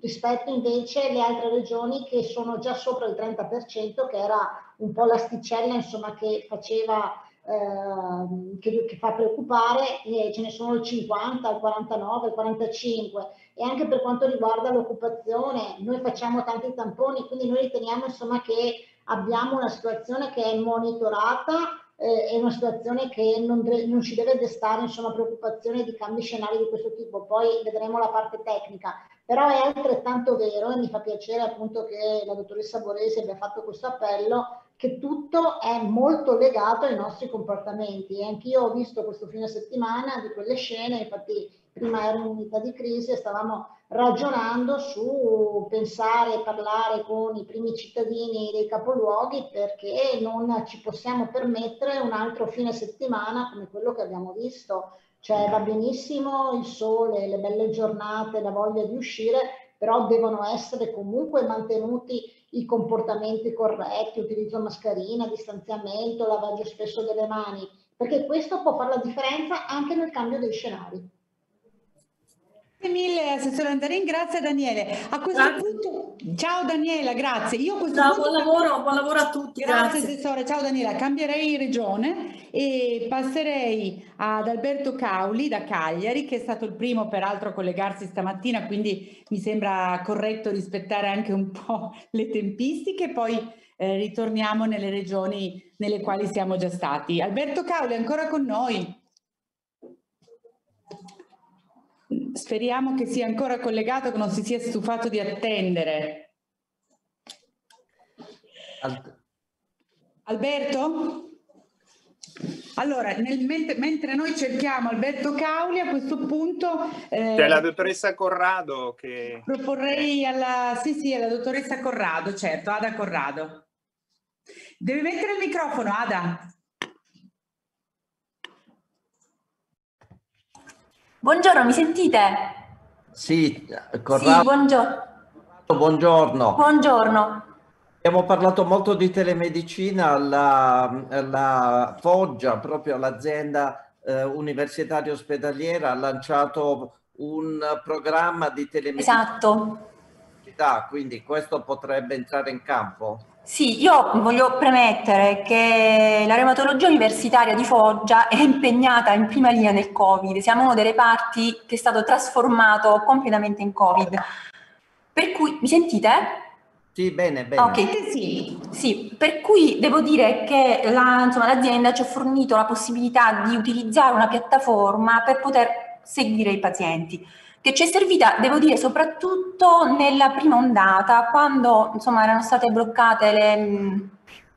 S10: rispetto invece alle altre regioni che sono già sopra il 30%, che era un po' l'asticella insomma, che faceva eh, che, che, fa preoccupare, e ce ne sono il 50, il 49, il 45 e anche per quanto riguarda l'occupazione, noi facciamo tanti tamponi, quindi noi riteniamo insomma che abbiamo una situazione che è monitorata eh, è una situazione che non, non ci deve destare insomma, preoccupazione di cambi scenari di questo tipo, poi vedremo la parte tecnica, però è altrettanto vero e mi fa piacere appunto che la dottoressa Boresi abbia fatto questo appello che tutto è molto legato ai nostri comportamenti. E anch'io ho visto questo fine settimana di quelle scene, infatti prima ero in unità di crisi e stavamo ragionando su pensare e parlare con i primi cittadini dei capoluoghi perché non ci possiamo permettere un altro fine settimana come quello che abbiamo visto. Cioè va benissimo il sole, le belle giornate, la voglia di uscire, però devono essere comunque mantenuti i comportamenti corretti, utilizzo mascherina, distanziamento, lavaggio spesso delle mani perché questo può fare la differenza anche nel cambio dei scenari.
S1: Grazie mille Assessore Andarin, grazie Daniele. A questo grazie. punto, ciao Daniela, grazie.
S3: Io a questo ciao, punto, buon lavoro, buon lavoro a tutti.
S1: Grazie, grazie Assessore, ciao Daniela. Cambierei regione e passerei ad Alberto Cauli da Cagliari, che è stato il primo peraltro a collegarsi stamattina, quindi mi sembra corretto rispettare anche un po' le tempistiche. Poi eh, ritorniamo nelle regioni nelle quali siamo già stati. Alberto Cauli, ancora con noi? Speriamo che sia ancora collegato, che non si sia stufato di attendere. Alberto? Allora, nel, mentre, mentre, noi cerchiamo Alberto Cauli, a questo punto...
S2: Eh, C'è la dottoressa Corrado che...
S1: Proporrei alla... Sì, sì, alla dottoressa Corrado, certo, Ada Corrado. Devi mettere il microfono, Ada.
S11: Buongiorno, mi sentite?
S5: Sì,
S11: Corrado. Sì, buongiorno.
S5: Buongiorno.
S11: Buongiorno.
S5: Abbiamo parlato molto di telemedicina, la, la Foggia, proprio l'azienda eh, universitaria ospedaliera, ha lanciato un programma di telemedicina.
S11: Esatto.
S5: Quindi questo potrebbe entrare in campo?
S11: Sì, io voglio premettere che la reumatologia universitaria di Foggia è impegnata in prima linea nel Covid. Siamo uno dei reparti che è stato trasformato completamente in Covid. Per cui, mi sentite?
S5: Sì, bene, bene.
S11: Ok, sì, sì. per cui devo dire che la, insomma, l'azienda ci ha fornito la possibilità di utilizzare una piattaforma per poter seguire i pazienti che ci è servita, devo dire, soprattutto nella prima ondata, quando insomma erano state bloccate le,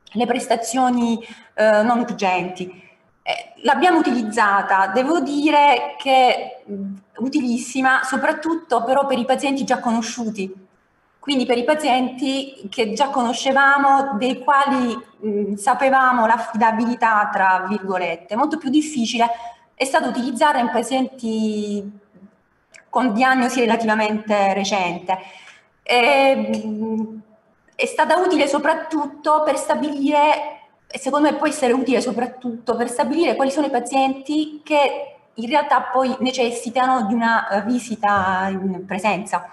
S11: le prestazioni eh, non urgenti. Eh, l'abbiamo utilizzata, devo dire che utilissima, soprattutto però per i pazienti già conosciuti, quindi per i pazienti che già conoscevamo, dei quali mh, sapevamo l'affidabilità, tra virgolette. Molto più difficile è stato utilizzarla in pazienti con diagnosi relativamente recente. E, è stata utile soprattutto per stabilire, e secondo me può essere utile soprattutto per stabilire quali sono i pazienti che in realtà poi necessitano di una visita in presenza.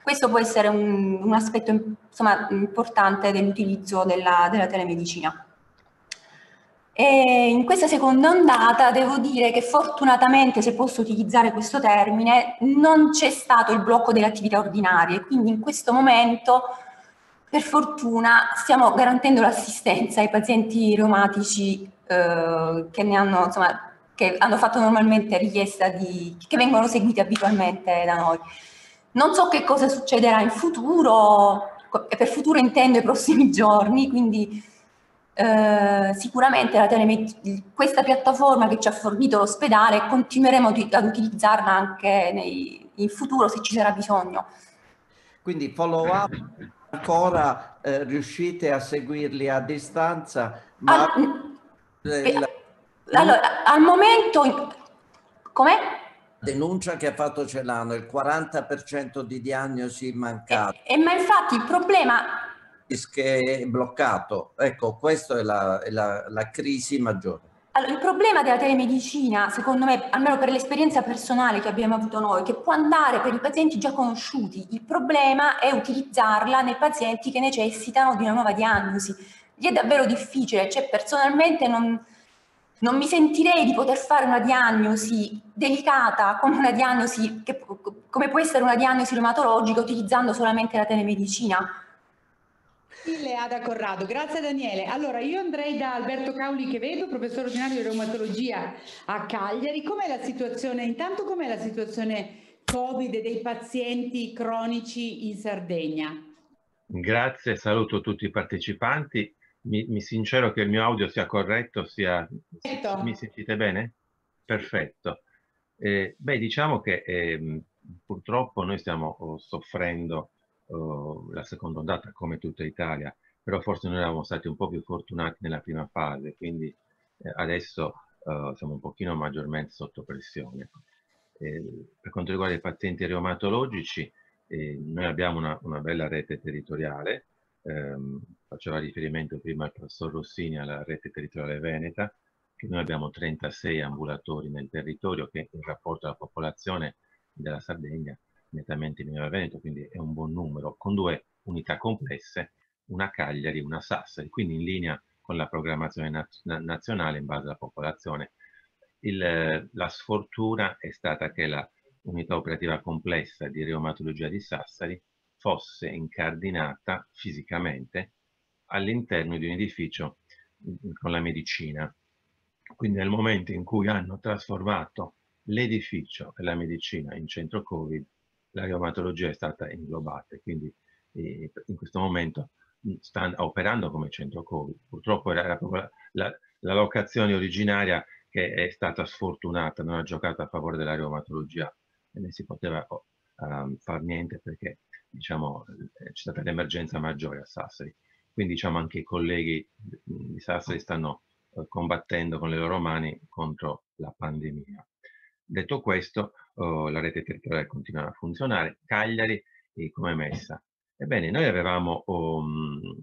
S11: Questo può essere un, un aspetto insomma, importante dell'utilizzo della, della telemedicina. E in questa seconda ondata devo dire che fortunatamente, se posso utilizzare questo termine, non c'è stato il blocco delle attività ordinarie, quindi in questo momento, per fortuna, stiamo garantendo l'assistenza ai pazienti reumatici eh, che, hanno, insomma, che hanno fatto normalmente richiesta di, che vengono seguiti abitualmente da noi. Non so che cosa succederà in futuro, e per futuro intendo i prossimi giorni, quindi eh, sicuramente questa piattaforma che ci ha fornito l'ospedale continueremo ad utilizzarla anche nei, in futuro se ci sarà bisogno.
S5: Quindi follow up ancora eh, riuscite a seguirli a distanza? Ma
S11: al, la, allora, al momento, com'è?
S5: denuncia che ha fatto Celano, il 40% di diagnosi mancate.
S11: E, e, ma infatti il problema
S5: che è bloccato. Ecco, questa è la, è la, la crisi maggiore.
S11: Allora, il problema della telemedicina, secondo me, almeno per l'esperienza personale che abbiamo avuto noi, che può andare per i pazienti già conosciuti, il problema è utilizzarla nei pazienti che necessitano di una nuova diagnosi. Gli è davvero difficile, cioè personalmente non, non mi sentirei di poter fare una diagnosi delicata come una diagnosi che, come può essere una diagnosi reumatologica utilizzando solamente la telemedicina
S1: Mille Ada Corrado, grazie Daniele. Allora io andrei da Alberto Cauli che vedo, professore ordinario di reumatologia a Cagliari. Com'è la situazione, intanto com'è la situazione Covid dei pazienti cronici in Sardegna?
S12: Grazie, saluto tutti i partecipanti. Mi, mi sincero che il mio audio sia corretto, sia... Perfetto. Mi sentite bene? Perfetto. Eh, beh, diciamo che eh, purtroppo noi stiamo oh, soffrendo la seconda ondata come tutta Italia, però forse noi eravamo stati un po' più fortunati nella prima fase, quindi eh, adesso uh, siamo un pochino maggiormente sotto pressione. Eh, per quanto riguarda i pazienti reumatologici, eh, noi abbiamo una, una, bella rete territoriale, ehm, faceva riferimento prima il professor Rossini alla rete territoriale veneta, che noi abbiamo 36 ambulatori nel territorio che in rapporto alla popolazione della Sardegna nettamente minore Veneto, quindi è un buon numero, con due unità complesse, una Cagliari, una Sassari, quindi in linea con la programmazione naz nazionale in base alla popolazione. Il, la sfortuna è stata che la unità operativa complessa di reumatologia di Sassari fosse incardinata fisicamente all'interno di un edificio con la medicina. Quindi nel momento in cui hanno trasformato l'edificio e la medicina in centro Covid, la reumatologia è stata inglobata, quindi eh, in questo momento sta operando come centro Covid. Purtroppo era proprio la, la, locazione originaria che è stata sfortunata, non ha giocato a favore della reumatologia e ne si poteva um, far niente perché diciamo, c'è stata l'emergenza maggiore a Sassari. Quindi diciamo, anche i colleghi di Sassari stanno eh, combattendo con le loro mani contro la pandemia. Detto questo, oh, la rete territoriale continua a funzionare. Cagliari, eh, come messa? Ebbene, noi avevamo, um,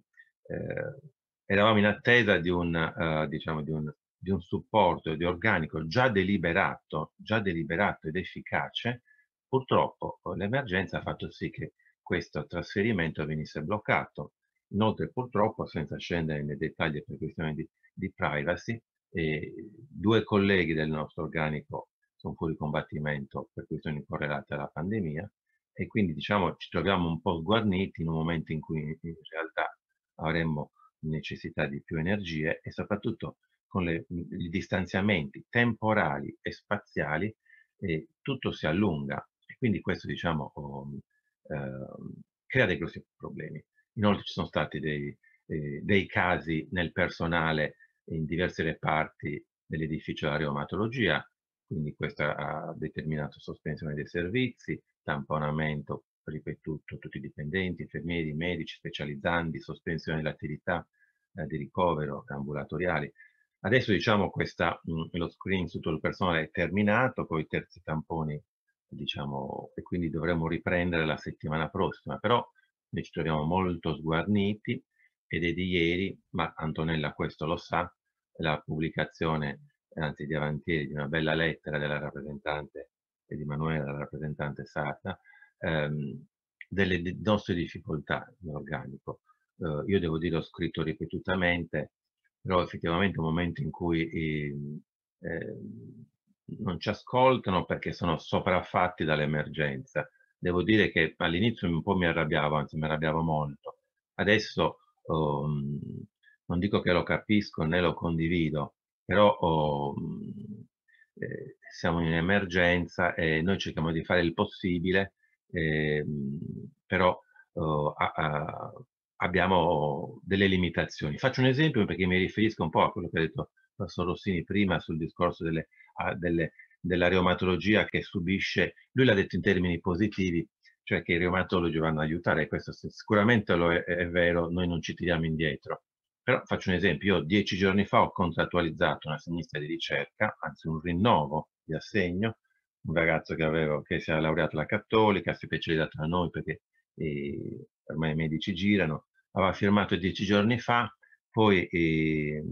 S12: eh, eravamo in attesa di un, uh, diciamo, di un, di un supporto di organico già deliberato, già deliberato ed efficace. Purtroppo l'emergenza ha fatto sì che questo trasferimento venisse bloccato. Inoltre, purtroppo, senza scendere nei dettagli per questioni di, di privacy, eh, due colleghi del nostro organico sono fuori combattimento per questioni correlate alla pandemia e quindi diciamo ci troviamo un po' sguarniti in un momento in cui in realtà avremmo necessità di più energie e soprattutto con le, i distanziamenti temporali e spaziali eh, tutto si allunga e quindi questo diciamo oh, eh, crea dei grossi problemi. Inoltre ci sono stati dei, eh, dei casi nel personale in diverse reparti dell'edificio della reumatologia quindi questo ha determinato sospensione dei servizi, tamponamento ripetuto tutti i dipendenti, infermieri, medici, specializzanti, sospensione delle attività eh, di ricovero ambulatoriali. Adesso diciamo questa, mh, lo screening su tutto il personale è terminato, poi i terzi tamponi diciamo, e quindi dovremo riprendere la settimana prossima, però noi ci troviamo molto sguarniti ed è di ieri, ma Antonella questo lo sa, la pubblicazione anzi di avantieri, di una bella lettera della rappresentante e di Manuela, la rappresentante sarda, ehm, delle nostre difficoltà in organico. Eh, io devo dire, ho scritto ripetutamente, però effettivamente è un momento in cui eh, non ci ascoltano perché sono sopraffatti dall'emergenza. Devo dire che all'inizio un po' mi arrabbiavo, anzi mi arrabbiavo molto. Adesso um, non dico che lo capisco né lo condivido, però oh, eh, siamo in emergenza e noi cerchiamo di fare il possibile, eh, però oh, a, a, abbiamo delle limitazioni. Faccio un esempio perché mi riferisco un po' a quello che ha detto il professor Rossini prima sul discorso delle, delle, della reumatologia che subisce, lui l'ha detto in termini positivi, cioè che i reumatologi vanno ad aiutare, questo sicuramente è, è vero, noi non ci tiriamo indietro però faccio un esempio, io dieci giorni fa ho contrattualizzato una sinistra di ricerca, anzi un rinnovo di assegno, un ragazzo che, avevo, che si è laureato alla Cattolica, si è specializzato da noi perché eh, ormai i medici girano, aveva firmato dieci giorni fa, poi eh,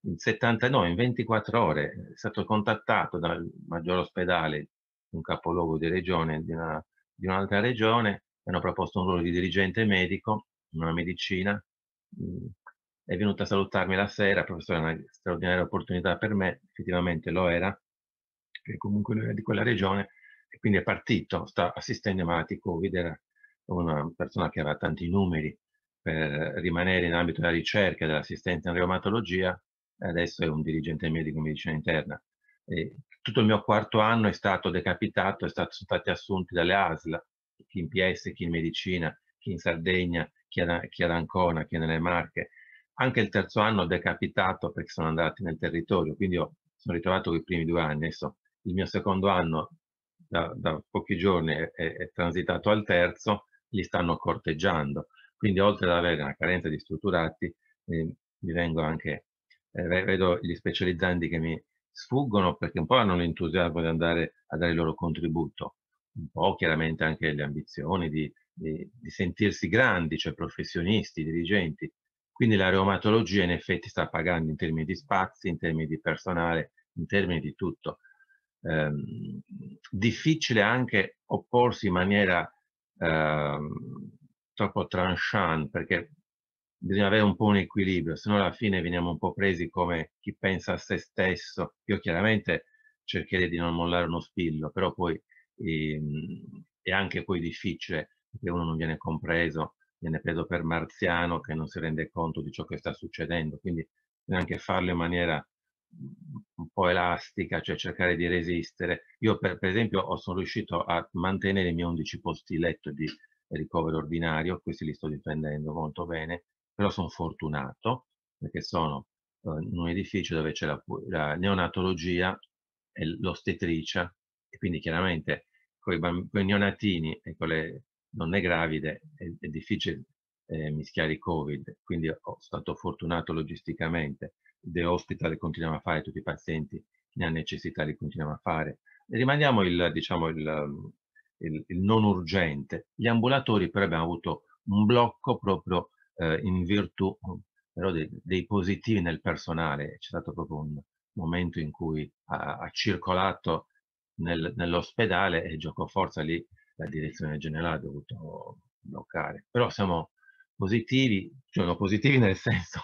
S12: in 79, in 24 ore è stato contattato dal maggior ospedale, un capoluogo di regione, di, una, di un'altra regione, hanno proposto un ruolo di dirigente medico, una medicina, è venuta a salutarmi la sera, professore, una straordinaria opportunità per me, effettivamente lo era, che comunque lui era di quella regione, e quindi è partito, sta assistendo ai malati Covid, era una persona che aveva tanti numeri per rimanere in ambito della ricerca e dell'assistenza in reumatologia, adesso è un dirigente medico in medicina interna. E tutto il mio quarto anno è stato decapitato, è stato, sono stati assunti dalle ASL, chi in PS, chi in medicina, chi in Sardegna, chi ad Ancona, chi nelle Marche, anche il terzo anno decapitato perché sono andati nel territorio, quindi io sono ritrovato i primi due anni, adesso il mio secondo anno da, da pochi giorni è, è, transitato al terzo, li stanno corteggiando, quindi oltre ad avere una carenza di strutturati, eh, mi vengo anche, eh, vedo gli specializzanti che mi sfuggono perché un po' hanno l'entusiasmo di andare a dare il loro contributo, un po' chiaramente anche le ambizioni di, di, di sentirsi grandi, cioè professionisti, dirigenti, Quindi la reumatologia in effetti sta pagando in termini di spazi, in termini di personale, in termini di tutto. Ehm, difficile anche opporsi in maniera ehm, troppo tranchant perché bisogna avere un po' un equilibrio, se no alla fine veniamo un po' presi come chi pensa a se stesso. Io chiaramente cercherei di non mollare uno spillo, però poi ehm, è anche poi difficile perché uno non viene compreso, viene preso per marziano che non si rende conto di ciò che sta succedendo, quindi anche farlo in maniera un po' elastica, cioè cercare di resistere. Io per, per esempio sono riuscito a mantenere i miei 11 posti letto di ricovero ordinario, questi li sto difendendo molto bene, però sono fortunato perché sono uh, in un edificio dove c'è la, la neonatologia e l'ostetricia e quindi chiaramente con i, neonatini e con le donne gravide è, è difficile eh, mischiare i covid, quindi ho stato fortunato logisticamente. The Hospital continuiamo a fare, tutti i pazienti ne hanno necessità li continuiamo a fare. E rimaniamo il, diciamo, il, il, il, non urgente. Gli ambulatori però abbiamo avuto un blocco proprio eh, in virtù però dei, dei, positivi nel personale. C'è stato proprio un momento in cui ha, ha circolato nel, nell'ospedale e gioco forza lì la direzione generale ha dovuto bloccare. Però siamo positivi, cioè positivi nel senso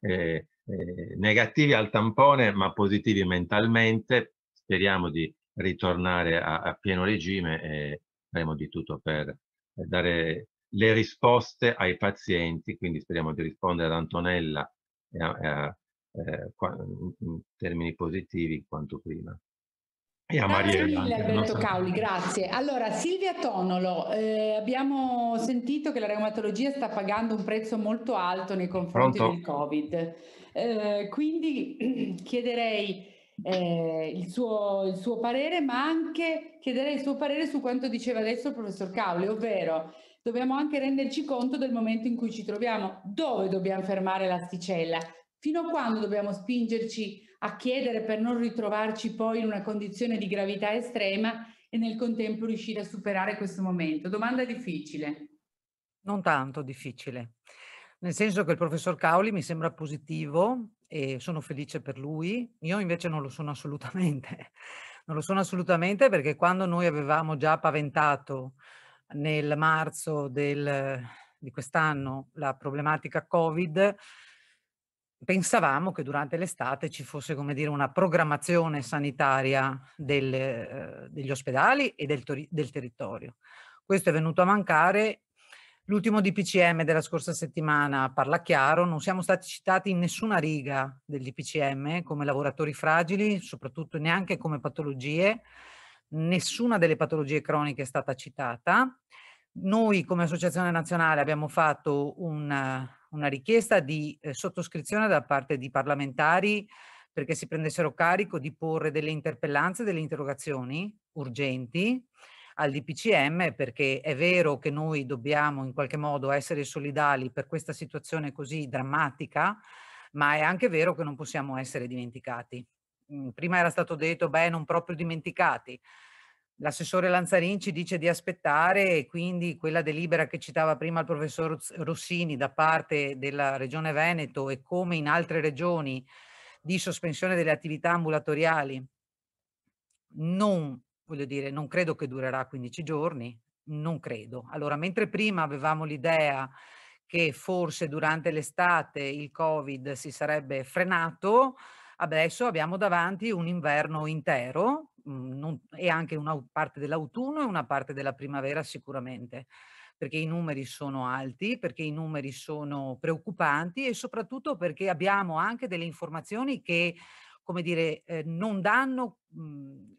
S12: eh, eh, negativi al tampone ma positivi mentalmente. Speriamo di ritornare a, a pieno regime e faremo di tutto per dare le risposte ai pazienti, quindi speriamo di rispondere ad Antonella eh, in termini positivi quanto prima.
S1: E a grazie Mariella, mille Alberto nostra... Cauli, grazie. Allora Silvia Tonolo, eh, abbiamo sentito che la reumatologia sta pagando un prezzo molto alto nei confronti Pronto? del Covid, eh, quindi chiederei eh, il, suo, il suo parere, ma anche chiederei il suo parere su quanto diceva adesso il professor Cauli, ovvero dobbiamo anche renderci conto del momento in cui ci troviamo, dove dobbiamo fermare l'asticella, fino a quando dobbiamo spingerci a chiedere per non ritrovarci poi in una condizione di gravità estrema e nel contempo riuscire a superare questo momento. Domanda difficile.
S13: Non tanto difficile, nel senso che il professor Cauli mi sembra positivo e sono felice per lui, io invece non lo sono assolutamente. Non lo sono assolutamente perché quando noi avevamo già paventato nel marzo del, di quest'anno la problematica Covid, pensavamo che durante l'estate ci fosse, come dire, una programmazione sanitaria del, eh, degli ospedali e del, del territorio. Questo è venuto a mancare L'ultimo DPCM della scorsa settimana parla chiaro, non siamo stati citati in nessuna riga del DPCM come lavoratori fragili, soprattutto neanche come patologie, nessuna delle patologie croniche è stata citata. Noi come Associazione Nazionale abbiamo fatto una, una richiesta di eh, sottoscrizione da parte di parlamentari perché si prendessero carico di porre delle interpellanze, delle interrogazioni urgenti al DPCM perché è vero che noi dobbiamo in qualche modo essere solidali per questa situazione così drammatica, ma è anche vero che non possiamo essere dimenticati. Mhmm, prima era stato detto, beh, non proprio dimenticati. L'assessore Lanzarin ci dice di aspettare e quindi quella delibera che citava prima il professor Rossini da parte della Regione Veneto e come in altre regioni di sospensione delle attività ambulatoriali non, voglio dire, non credo che durerà 15 giorni, non credo. Allora, mentre prima avevamo l'idea che forse durante l'estate il Covid si sarebbe frenato, Adesso abbiamo davanti un inverno intero non, e anche una parte dell'autunno e una parte della primavera sicuramente, perché i numeri sono alti, perché i numeri sono preoccupanti e soprattutto perché abbiamo anche delle informazioni che, come dire, eh, non danno... Mh,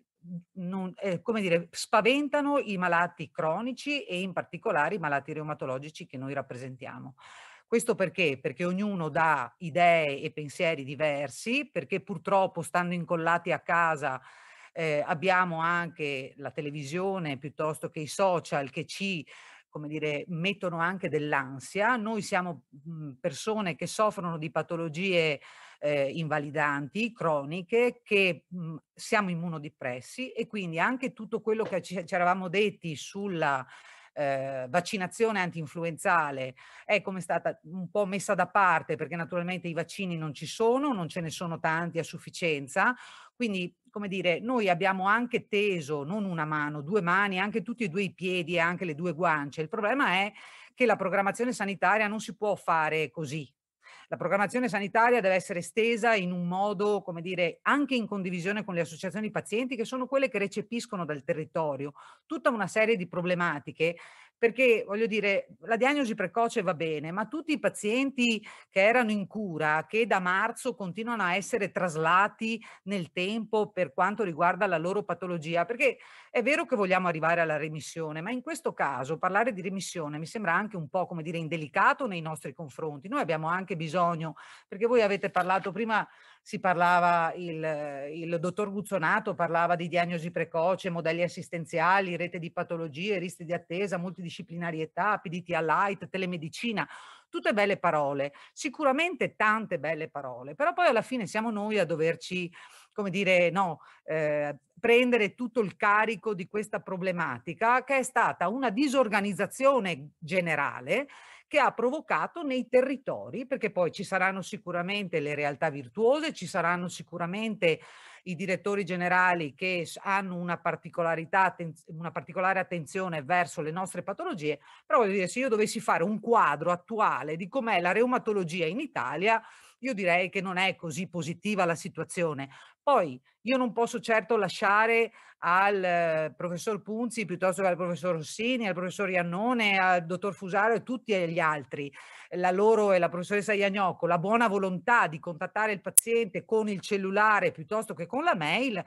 S13: non, eh, come dire, spaventano i malati cronici e in particolare i malati reumatologici che noi rappresentiamo. Questo perché? Perché ognuno dà idee e pensieri diversi, perché purtroppo stando incollati a casa eh, abbiamo anche la televisione piuttosto che i social che ci come dire, mettono anche dell'ansia. Noi siamo mh, persone che soffrono di patologie eh, invalidanti, croniche, che mh, siamo immunodepressi e quindi anche tutto quello che ci, ci eravamo detti sulla eh, vaccinazione antinfluenzale è come stata un po' messa da parte perché naturalmente i vaccini non ci sono, non ce ne sono tanti a sufficienza, quindi come dire, noi abbiamo anche teso non una mano, due mani, anche tutti e due i piedi e anche le due guance. Il problema è che la programmazione sanitaria non si può fare così, la programmazione sanitaria deve essere estesa in un modo, come dire, anche in condivisione con le associazioni pazienti che sono quelle che recepiscono dal territorio tutta una serie di problematiche perché voglio dire, la diagnosi precoce va bene, ma tutti i pazienti che erano in cura, che da marzo continuano a essere traslati nel tempo per quanto riguarda la loro patologia, perché è vero che vogliamo arrivare alla remissione, ma in questo caso parlare di remissione mi sembra anche un po' come dire indelicato nei nostri confronti. Noi abbiamo anche bisogno, perché voi avete parlato prima si parlava, il, il dottor Guzzonato parlava di diagnosi precoce, modelli assistenziali, rete di patologie, rischi di attesa, multidisciplinarietà, PDTA light, telemedicina, tutte belle parole, sicuramente tante belle parole, però poi alla fine siamo noi a doverci, come dire, no, eh, prendere tutto il carico di questa problematica che è stata una disorganizzazione generale che ha provocato nei territori, perché poi ci saranno sicuramente le realtà virtuose, ci saranno sicuramente i direttori generali che hanno una, una particolare attenzione verso le nostre patologie, però voglio dire, se io dovessi fare un quadro attuale di com'è la reumatologia in Italia, io direi che non è così positiva la situazione. Poi io non posso certo lasciare al professor Punzi piuttosto che al professor Rossini, al professor Iannone, al dottor Fusaro e tutti gli altri, la loro e la professoressa Iagnocco, la buona volontà di contattare il paziente con il cellulare piuttosto che con la mail,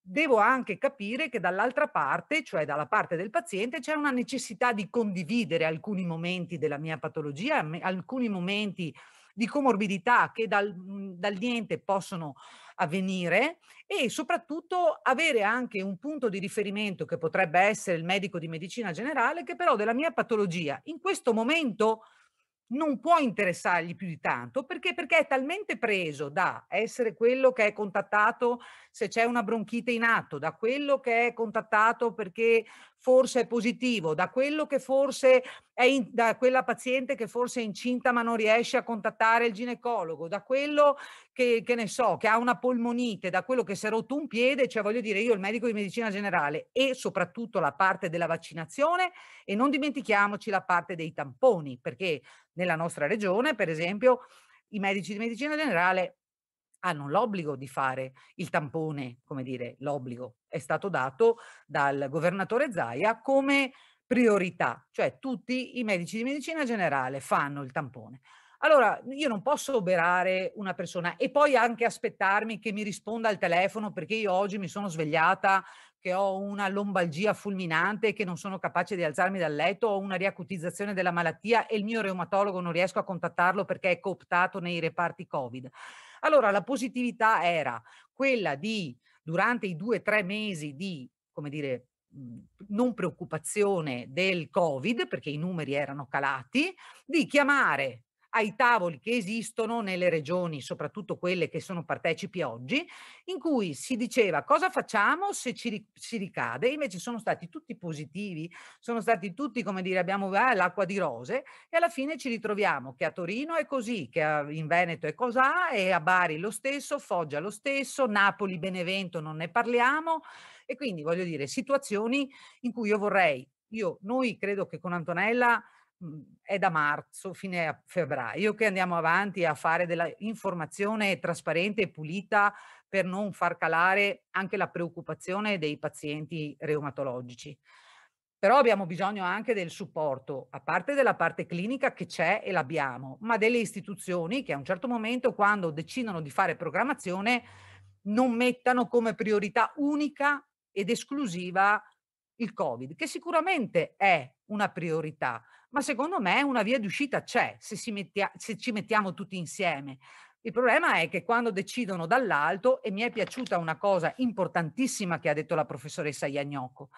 S13: devo anche capire che dall'altra parte, cioè dalla parte del paziente, c'è una necessità di condividere alcuni momenti della mia patologia, alcuni momenti di comorbidità che dal, mhmm, dal niente possono avvenire e soprattutto avere anche un punto di riferimento che potrebbe essere il medico di medicina generale che però della mia patologia in questo momento non può interessargli più di tanto perché, perché è talmente preso da essere quello che è contattato se c'è una bronchite in atto, da quello che è contattato perché forse è positivo, da quello che forse è in, da quella paziente che forse è incinta ma non riesce a contattare il ginecologo, da quello che, che ne so, che ha una polmonite, da quello che si è rotto un piede, cioè voglio dire io il medico di medicina generale e soprattutto la parte della vaccinazione e non dimentichiamoci la parte dei tamponi, perché nella nostra regione, per esempio, i medici di medicina generale hanno l'obbligo di fare il tampone, come dire, l'obbligo è stato dato dal governatore Zaia come priorità, cioè tutti i medici di medicina generale fanno il tampone. Allora, io non posso oberare una persona e poi anche aspettarmi che mi risponda al telefono perché io oggi mi sono svegliata che ho una lombalgia fulminante, che non sono capace di alzarmi dal letto, ho una riacutizzazione della malattia e il mio reumatologo non riesco a contattarlo perché è cooptato nei reparti Covid. Allora la positività era quella di, durante i due o tre mesi di, come dire, mhmm, non preoccupazione del Covid, perché i numeri erano calati, di chiamare ai tavoli che esistono nelle regioni, soprattutto quelle che sono partecipi oggi, in cui si diceva cosa facciamo se ci si ricade, invece sono stati tutti positivi, sono stati tutti, come dire, abbiamo eh, l'acqua di rose e alla fine ci ritroviamo che a Torino è così, che in Veneto è cos'ha e a Bari lo stesso, Foggia lo stesso, Napoli, Benevento non ne parliamo. E quindi voglio dire situazioni in cui io vorrei, io, noi credo che con Antonella è da marzo, fine a febbraio, che andiamo avanti a fare della informazione trasparente e pulita per non far calare anche la preoccupazione dei pazienti reumatologici. Però abbiamo bisogno anche del supporto, a parte della parte clinica che c'è e l'abbiamo, ma delle istituzioni che a un certo momento, quando decidono di fare programmazione, non mettano come priorità unica ed esclusiva il Covid, che sicuramente è una priorità, ma secondo me una via d'uscita c'è se, mettia, se ci mettiamo tutti insieme. Il problema è che quando decidono dall'alto, e mi è piaciuta una cosa importantissima che ha detto la professoressa Iagnocco,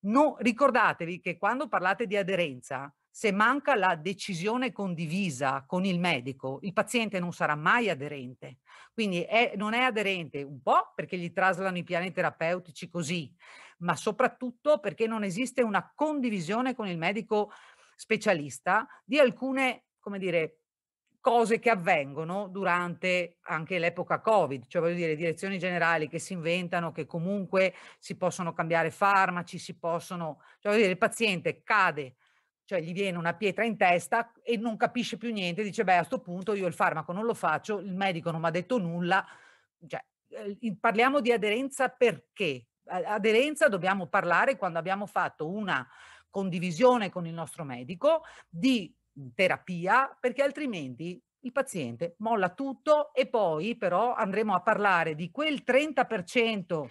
S13: no, ricordatevi che quando parlate di aderenza, se manca la decisione condivisa con il medico, il paziente non sarà mai aderente. Quindi è, non è aderente un po' perché gli traslano i piani terapeutici così, ma soprattutto perché non esiste una condivisione con il medico specialista di alcune, come dire, cose che avvengono durante anche l'epoca Covid, cioè voglio dire direzioni generali che si inventano che comunque si possono cambiare farmaci, si possono, cioè voglio dire il paziente cade, cioè gli viene una pietra in testa e non capisce più niente, dice beh a questo punto io il farmaco non lo faccio, il medico non mi ha detto nulla, cioè, eh, parliamo di aderenza perché? Aderenza dobbiamo parlare quando abbiamo fatto una condivisione con il nostro medico di terapia, perché altrimenti il paziente molla tutto e poi però andremo a parlare di quel 30%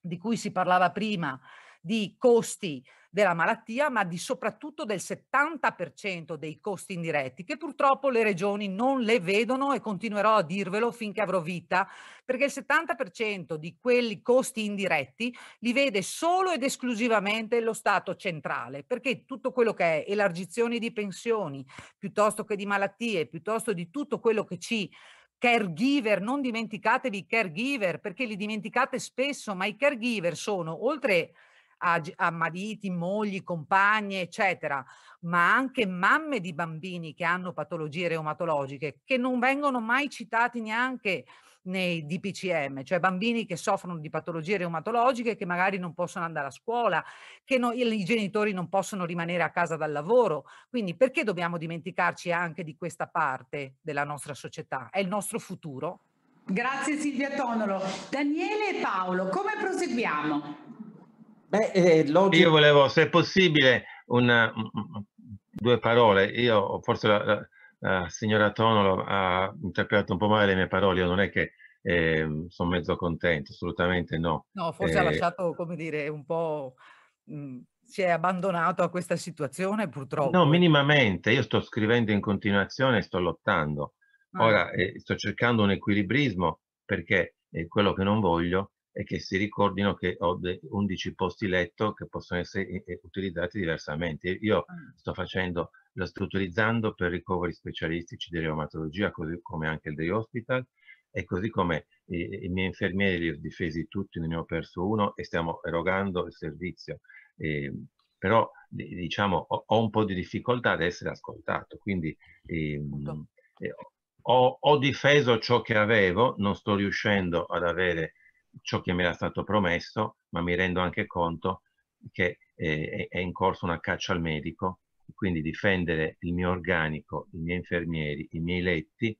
S13: di cui si parlava prima di costi della malattia, ma di soprattutto del 70% dei costi indiretti, che purtroppo le regioni non le vedono e continuerò a dirvelo finché avrò vita, perché il 70% di quelli costi indiretti li vede solo ed esclusivamente lo Stato centrale, perché tutto quello che è elargizioni di pensioni, piuttosto che di malattie, piuttosto di tutto quello che ci caregiver, non dimenticatevi caregiver, perché li dimenticate spesso, ma i caregiver sono, oltre a, a mariti, mogli, compagne, eccetera, ma anche mamme di bambini che hanno patologie reumatologiche che non vengono mai citati neanche nei DPCM, cioè bambini che soffrono di patologie reumatologiche che magari non possono andare a scuola, che no, i genitori non possono rimanere a casa dal lavoro. Quindi perché dobbiamo dimenticarci anche di questa parte della nostra società? È il nostro futuro.
S1: Grazie Silvia Tonolo. Daniele e Paolo, come proseguiamo?
S12: Beh, eh, logico... Io volevo, se è possibile, una, due parole. Io, forse la, la, la, signora Tonolo ha interpretato un po' male le mie parole, io non è che eh, sono mezzo contento, assolutamente no.
S13: No, forse eh, ha lasciato, come dire, un po'... Mh, si è abbandonato a questa situazione purtroppo.
S12: No, minimamente. Io sto scrivendo in continuazione e sto lottando. Ah. Ora eh, sto cercando un equilibrismo perché è quello che non voglio e che si ricordino che ho 11 posti letto che possono essere utilizzati diversamente. Io mm. sto facendo, lo sto utilizzando per ricoveri specialistici di reumatologia, così come anche il day hospital, e così come i, i miei infermieri li ho difesi tutti, ne ho perso uno e stiamo erogando il servizio. Eh, però diciamo ho, ho, un po' di difficoltà ad essere ascoltato, quindi ehm, eh, ho, ho difeso ciò che avevo, non sto riuscendo ad avere ciò che mi era stato promesso, ma mi rendo anche conto che eh, è in corso una caccia al medico, quindi difendere il mio organico, i miei infermieri, i miei letti,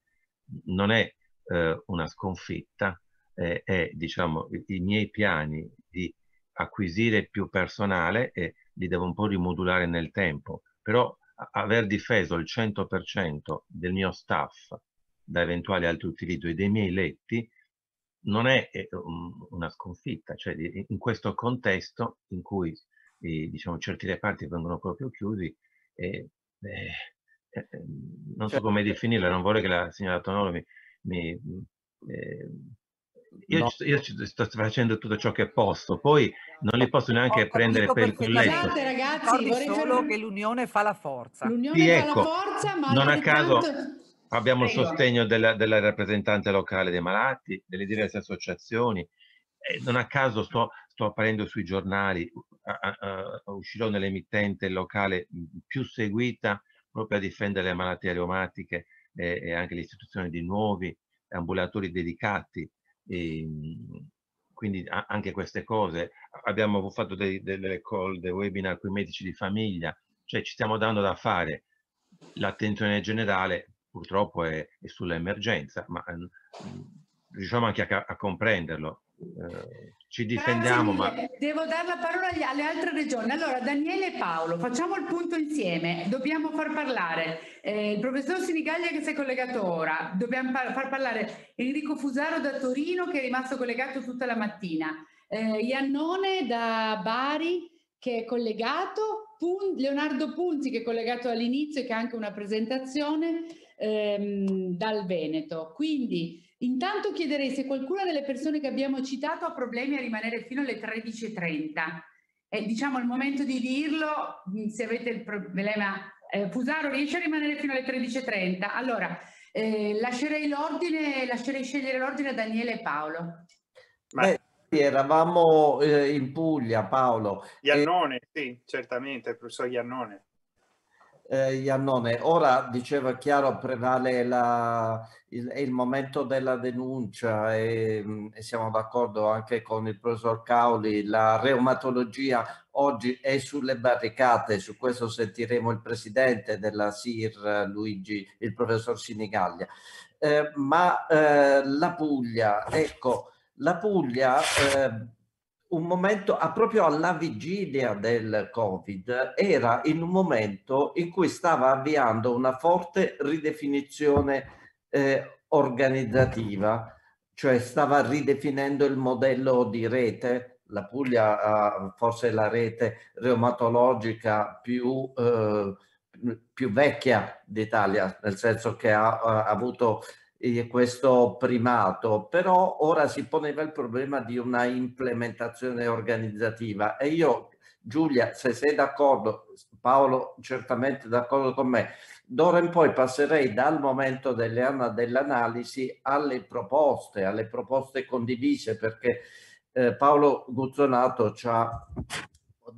S12: non è eh, una sconfitta, eh, è diciamo i, miei piani di acquisire più personale e li devo un po' rimodulare nel tempo, però aver difeso il 100% del mio staff da eventuali altri utilizzi e dei miei letti non è una sconfitta, cioè in questo contesto in cui diciamo, certi reparti vengono proprio chiusi, eh, eh, non so certo. come definirla, non vorrei che la signora Tonolo mi... mi eh, io, no. io, sto facendo tutto ciò che posso, poi non li posso neanche Ho prendere per il colletto.
S13: Scusate ragazzi, vorrei solo che l'unione fa la forza.
S1: L'unione sì, fa ecco, la forza, ma
S12: non a caso... Tanto Abbiamo il sostegno della, della, rappresentante locale dei malati, delle diverse associazioni. E non a caso sto, sto apparendo sui giornali, uh, uh, uscirò nell'emittente locale più seguita proprio a difendere le malattie reumatiche e, e anche l'istituzione di nuovi ambulatori dedicati. E, quindi a, anche queste cose. Abbiamo fatto dei, delle call, dei webinar con i medici di famiglia, cioè ci stiamo dando da fare. L'attenzione generale purtroppo è, è sull'emergenza, ma mh, mm, riusciamo anche a, a comprenderlo. Eh, ci difendiamo,
S1: ma... Devo dare la parola alle altre regioni. Allora, Daniele e Paolo, facciamo il punto insieme. Dobbiamo far parlare eh, il professor Sinigaglia che si è collegato ora, dobbiamo par far parlare Enrico Fusaro da Torino che è rimasto collegato tutta la mattina, eh, Iannone da Bari che è collegato, Pun Leonardo Punzi che è collegato all'inizio e che ha anche una presentazione, ehm, dal Veneto. Quindi intanto chiederei se qualcuna delle persone che abbiamo citato ha problemi a rimanere fino alle 13.30. È diciamo il momento di dirlo, se avete il problema. Eh, Fusaro riesce a rimanere fino alle 13.30? Allora, eh, lascerei l'ordine, lascerei scegliere l'ordine a Daniele e Paolo.
S5: Beh, Eravamo eh, in Puglia, Paolo.
S2: Iannone, e... sì, certamente, il professor Iannone.
S5: Eh, Iannone, ora diceva chiaro prevale la, il, il, momento della denuncia e, e siamo d'accordo anche con il professor Cauli, la reumatologia oggi è sulle barricate, su questo sentiremo il presidente della SIR, Luigi, il professor Sinigaglia. Eh, ma eh, la Puglia, ecco, la Puglia, eh, un momento, proprio alla vigilia del Covid, era in un momento in cui stava avviando una forte ridefinizione eh, organizzativa, cioè stava ridefinendo il modello di rete. La Puglia ha forse la rete reumatologica più, eh, più vecchia d'Italia, nel senso che ha, ha avuto questo primato, però ora si poneva il problema di una implementazione organizzativa. E io, Giulia, se sei d'accordo, Paolo certamente d'accordo con me, d'ora in poi passerei dal momento dell'analisi alle proposte, alle proposte condivise, perché eh, Paolo Guzzonato ci ha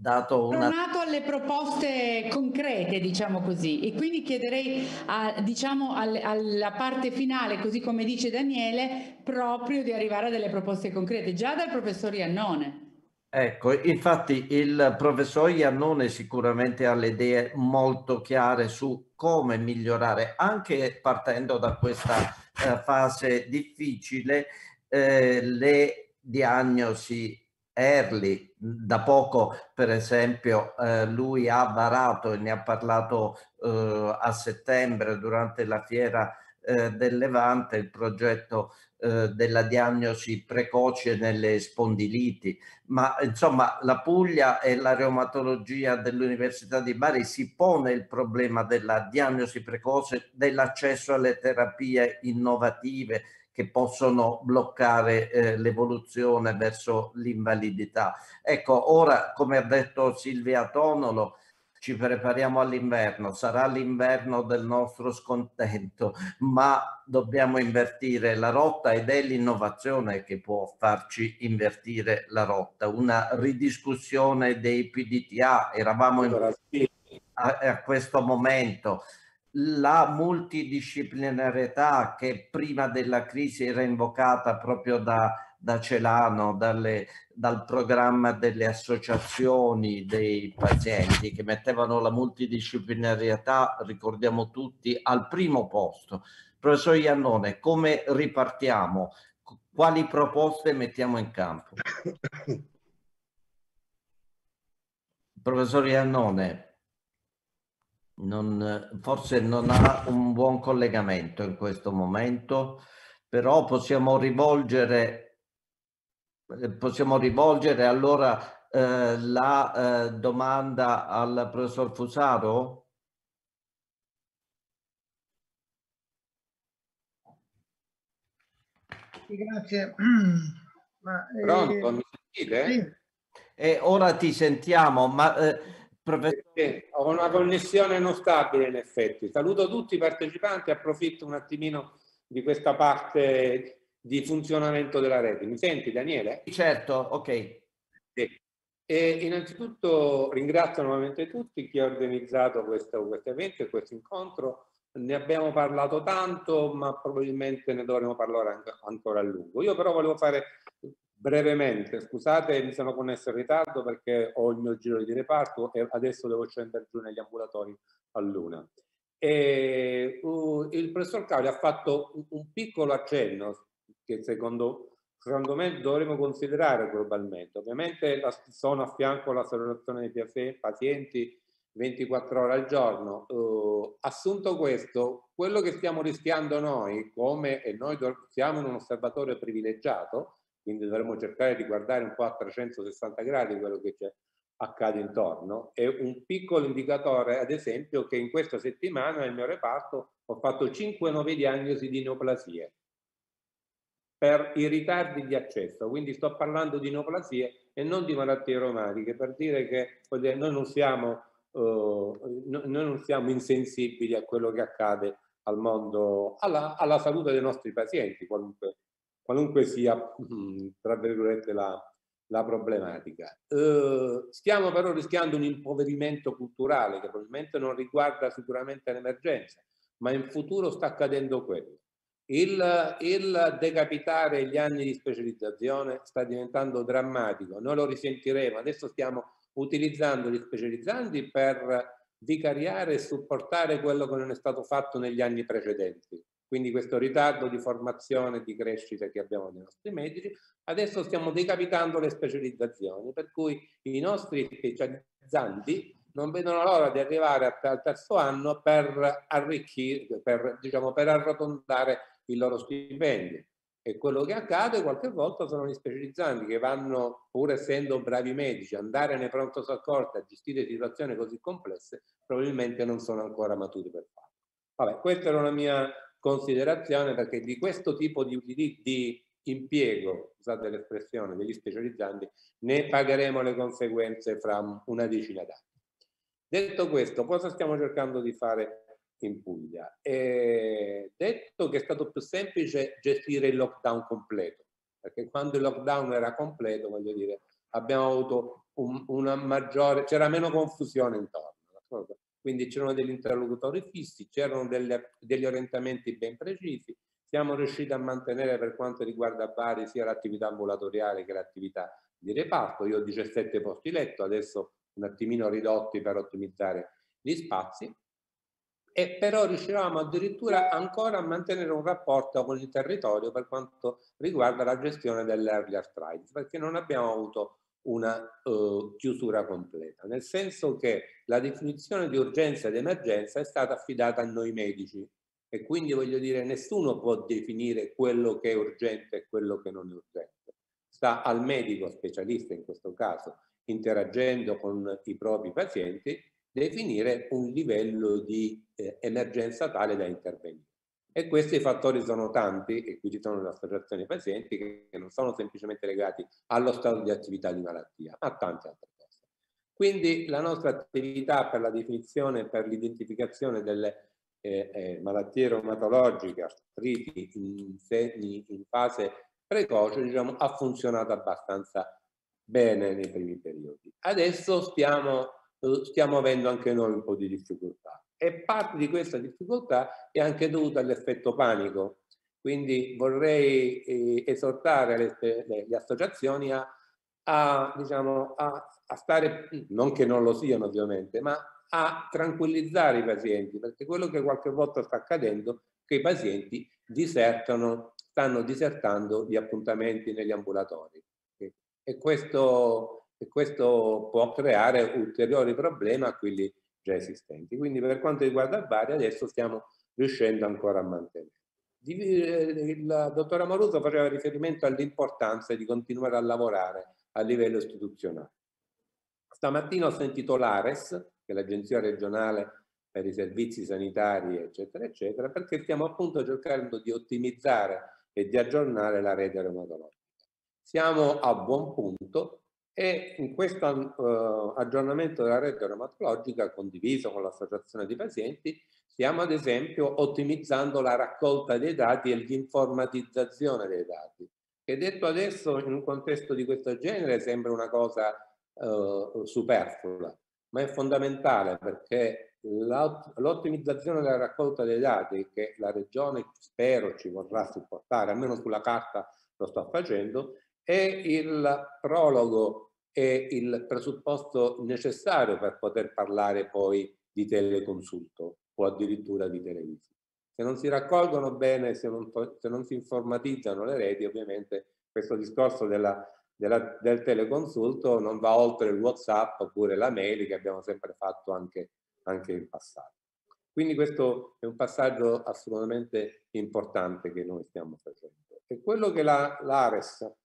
S5: dato una...
S1: Pronato alle proposte concrete, diciamo così, e quindi chiederei a, diciamo, al, alla parte finale, così come dice Daniele, proprio di arrivare a delle proposte concrete, già dal professor Iannone.
S5: Ecco, infatti il professor Iannone sicuramente ha le idee molto chiare su come migliorare, anche partendo da questa eh, fase difficile, eh, le diagnosi early. Da poco, per esempio, eh, lui ha varato e ne ha parlato eh, a settembre durante la fiera eh, del Levante il progetto eh, della diagnosi precoce nelle spondiliti. Ma insomma, la Puglia e la reumatologia dell'Università di Bari si pone il problema della diagnosi precoce, dell'accesso alle terapie innovative che possono bloccare eh, l'evoluzione verso l'invalidità. Ecco, ora, come ha detto Silvia Tonolo, ci prepariamo all'inverno, sarà l'inverno del nostro scontento, ma dobbiamo invertire la rotta ed è l'innovazione che può farci invertire la rotta. Una ridiscussione dei PDTA, eravamo in, a, a questo momento, la multidisciplinarietà che prima della crisi era invocata proprio da, da Celano, dalle, dal programma delle associazioni dei pazienti che mettevano la multidisciplinarietà, ricordiamo tutti, al primo posto. Professor Iannone, come ripartiamo? Quali proposte mettiamo in campo? Professor Iannone non, forse non ha un buon collegamento in questo momento, però possiamo rivolgere, eh, possiamo rivolgere allora eh, la eh, domanda al professor Fusaro?
S14: grazie.
S5: Ma, eh, Pronto, mi sentite? Sì. E ora ti sentiamo, ma eh,
S14: Professore. Ho una connessione non stabile in effetti. Saluto tutti i partecipanti, approfitto un attimino di questa parte di funzionamento della rete. Mi senti Daniele?
S5: Certo, ok.
S14: Sì. E innanzitutto ringrazio nuovamente tutti chi ha organizzato questo, questo evento e questo incontro. Ne abbiamo parlato tanto, ma probabilmente ne dovremo parlare ancora a lungo. Io però volevo fare brevemente, scusate mi sono connesso in ritardo perché ho il mio giro di reparto e adesso devo scendere giù negli ambulatori a luna. E, uh, il professor Cauli ha fatto un, un piccolo accenno che secondo, secondo, me dovremmo considerare globalmente. Ovviamente la, sono a fianco l'associazione dei pazienti 24 ore al giorno. Uh, assunto questo, quello che stiamo rischiando noi, come e noi siamo in un osservatorio privilegiato, quindi dovremmo cercare di guardare un po' a 360 gradi quello che accade intorno. È un piccolo indicatore, ad esempio, che in questa settimana nel mio reparto ho fatto 5-9 diagnosi di neoplasie per i ritardi di accesso, quindi sto parlando di neoplasie e non di malattie reumatiche, per dire che noi non siamo, uh, noi non siamo insensibili a quello che accade al mondo, alla, alla salute dei nostri pazienti, qualunque qualunque sia, tra virgolette, la, la problematica. Eh, stiamo però rischiando un impoverimento culturale che probabilmente non riguarda sicuramente l'emergenza, ma in futuro sta accadendo quello. Il, il, decapitare gli anni di specializzazione sta diventando drammatico, noi lo risentiremo, adesso stiamo utilizzando gli specializzanti per vicariare e supportare quello che non è stato fatto negli anni precedenti. Quindi questo ritardo di formazione e di crescita che abbiamo nei nostri medici, adesso stiamo decapitando le specializzazioni, per cui i nostri specializzanti non vedono l'ora di arrivare al terzo anno per arricchire, per, diciamo, per arrotondare il loro stipendio. E quello che accade qualche volta sono gli specializzanti che vanno, pur essendo bravi medici, andare nei pronto soccorso a gestire situazioni così complesse, probabilmente non sono ancora maturi per farlo. Vabbè, questa era una mia considerazione perché di questo tipo di, di, di impiego, usate l'espressione, degli specializzanti, ne pagheremo le conseguenze fra una decina d'anni. Detto questo, cosa stiamo cercando di fare in Puglia. E detto che è stato più semplice gestire il lockdown completo, perché quando il lockdown era completo, voglio dire, abbiamo avuto un, una maggiore, c'era meno confusione intorno. Quindi c'erano degli interlocutori fissi, c'erano degli orientamenti ben precisi, siamo riusciti a mantenere per quanto riguarda Bari sia l'attività ambulatoriale che l'attività di reparto. Io ho 17 posti letto, adesso un attimino ridotti per ottimizzare gli spazi e però riuscivamo addirittura ancora a mantenere un rapporto con il territorio per quanto riguarda la gestione dell'early arthritis, perché non abbiamo avuto una uh, chiusura completa, nel senso che la definizione di urgenza ed emergenza è stata affidata a noi medici e quindi voglio dire nessuno può definire quello che è urgente e quello che non è urgente. Sta al medico specialista in questo caso interagendo con i propri pazienti definire un livello di eh, emergenza tale da intervenire. E questi fattori sono tanti, e qui ci sono le associazioni pazienti, che, non sono semplicemente legati allo stato di attività di malattia, ma a tante altre cose. Quindi la nostra attività per la definizione, per l'identificazione delle eh, eh, malattie reumatologiche, artriti in, in fase precoce, diciamo, ha funzionato abbastanza bene nei primi periodi. Adesso stiamo eh, stiamo avendo anche noi un po' di difficoltà. E parte di questa difficoltà è anche dovuta all'effetto panico. Quindi vorrei eh, esortare le, le, le, associazioni a, a, diciamo, a, a stare, non che non lo siano ovviamente, ma a tranquillizzare i pazienti, perché quello che qualche volta sta accadendo è che i pazienti disertano, stanno disertando gli appuntamenti negli ambulatori. E questo e questo può creare ulteriori problemi a quelli già esistenti. Quindi per quanto riguarda Bari adesso stiamo riuscendo ancora a mantenere. Eh, il dottor Amoruso faceva riferimento all'importanza di continuare a lavorare a livello istituzionale. Stamattina ho sentito l'ARES, che è l'Agenzia regionale per i servizi sanitari, eccetera, eccetera, perché stiamo appunto cercando di ottimizzare e di aggiornare la rete reumatologica. Siamo a buon punto, e in questo uh, aggiornamento della rete reumatologica condiviso con l'associazione di pazienti stiamo ad esempio ottimizzando la raccolta dei dati e l'informatizzazione dei dati che detto adesso in un contesto di questo genere sembra una cosa uh, superflua ma è fondamentale perché l'ottimizzazione della raccolta dei dati che la regione spero ci vorrà supportare almeno sulla carta lo sta facendo è il prologo è il presupposto necessario per poter parlare poi di teleconsulto o addirittura di televisita. Se non si raccolgono bene, se non, se non si informatizzano le reti, ovviamente questo discorso della, della, del teleconsulto non va oltre il WhatsApp oppure la mail che abbiamo sempre fatto anche, anche in passato. Quindi questo è un passaggio assolutamente importante che noi stiamo facendo. E quello che l'ARES la,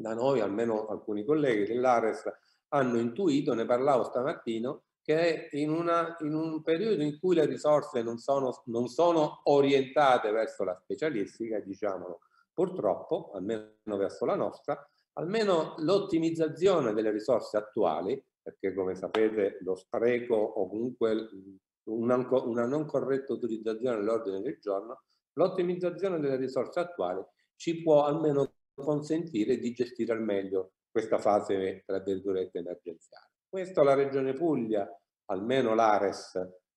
S14: da noi, almeno alcuni colleghi dell'Ares hanno intuito, ne parlavo stamattina, che in, una, in, un periodo in cui le risorse non sono, non sono orientate verso la specialistica, diciamolo. Purtroppo, almeno verso la nostra, almeno l'ottimizzazione delle risorse attuali, perché come sapete lo spreco o comunque una, una non corretta utilizzazione dell'ordine del giorno, l'ottimizzazione delle risorse attuali ci può almeno consentire di gestire al meglio questa fase, tra virgolette, emergenziale. Questo la Regione Puglia, almeno l'Ares,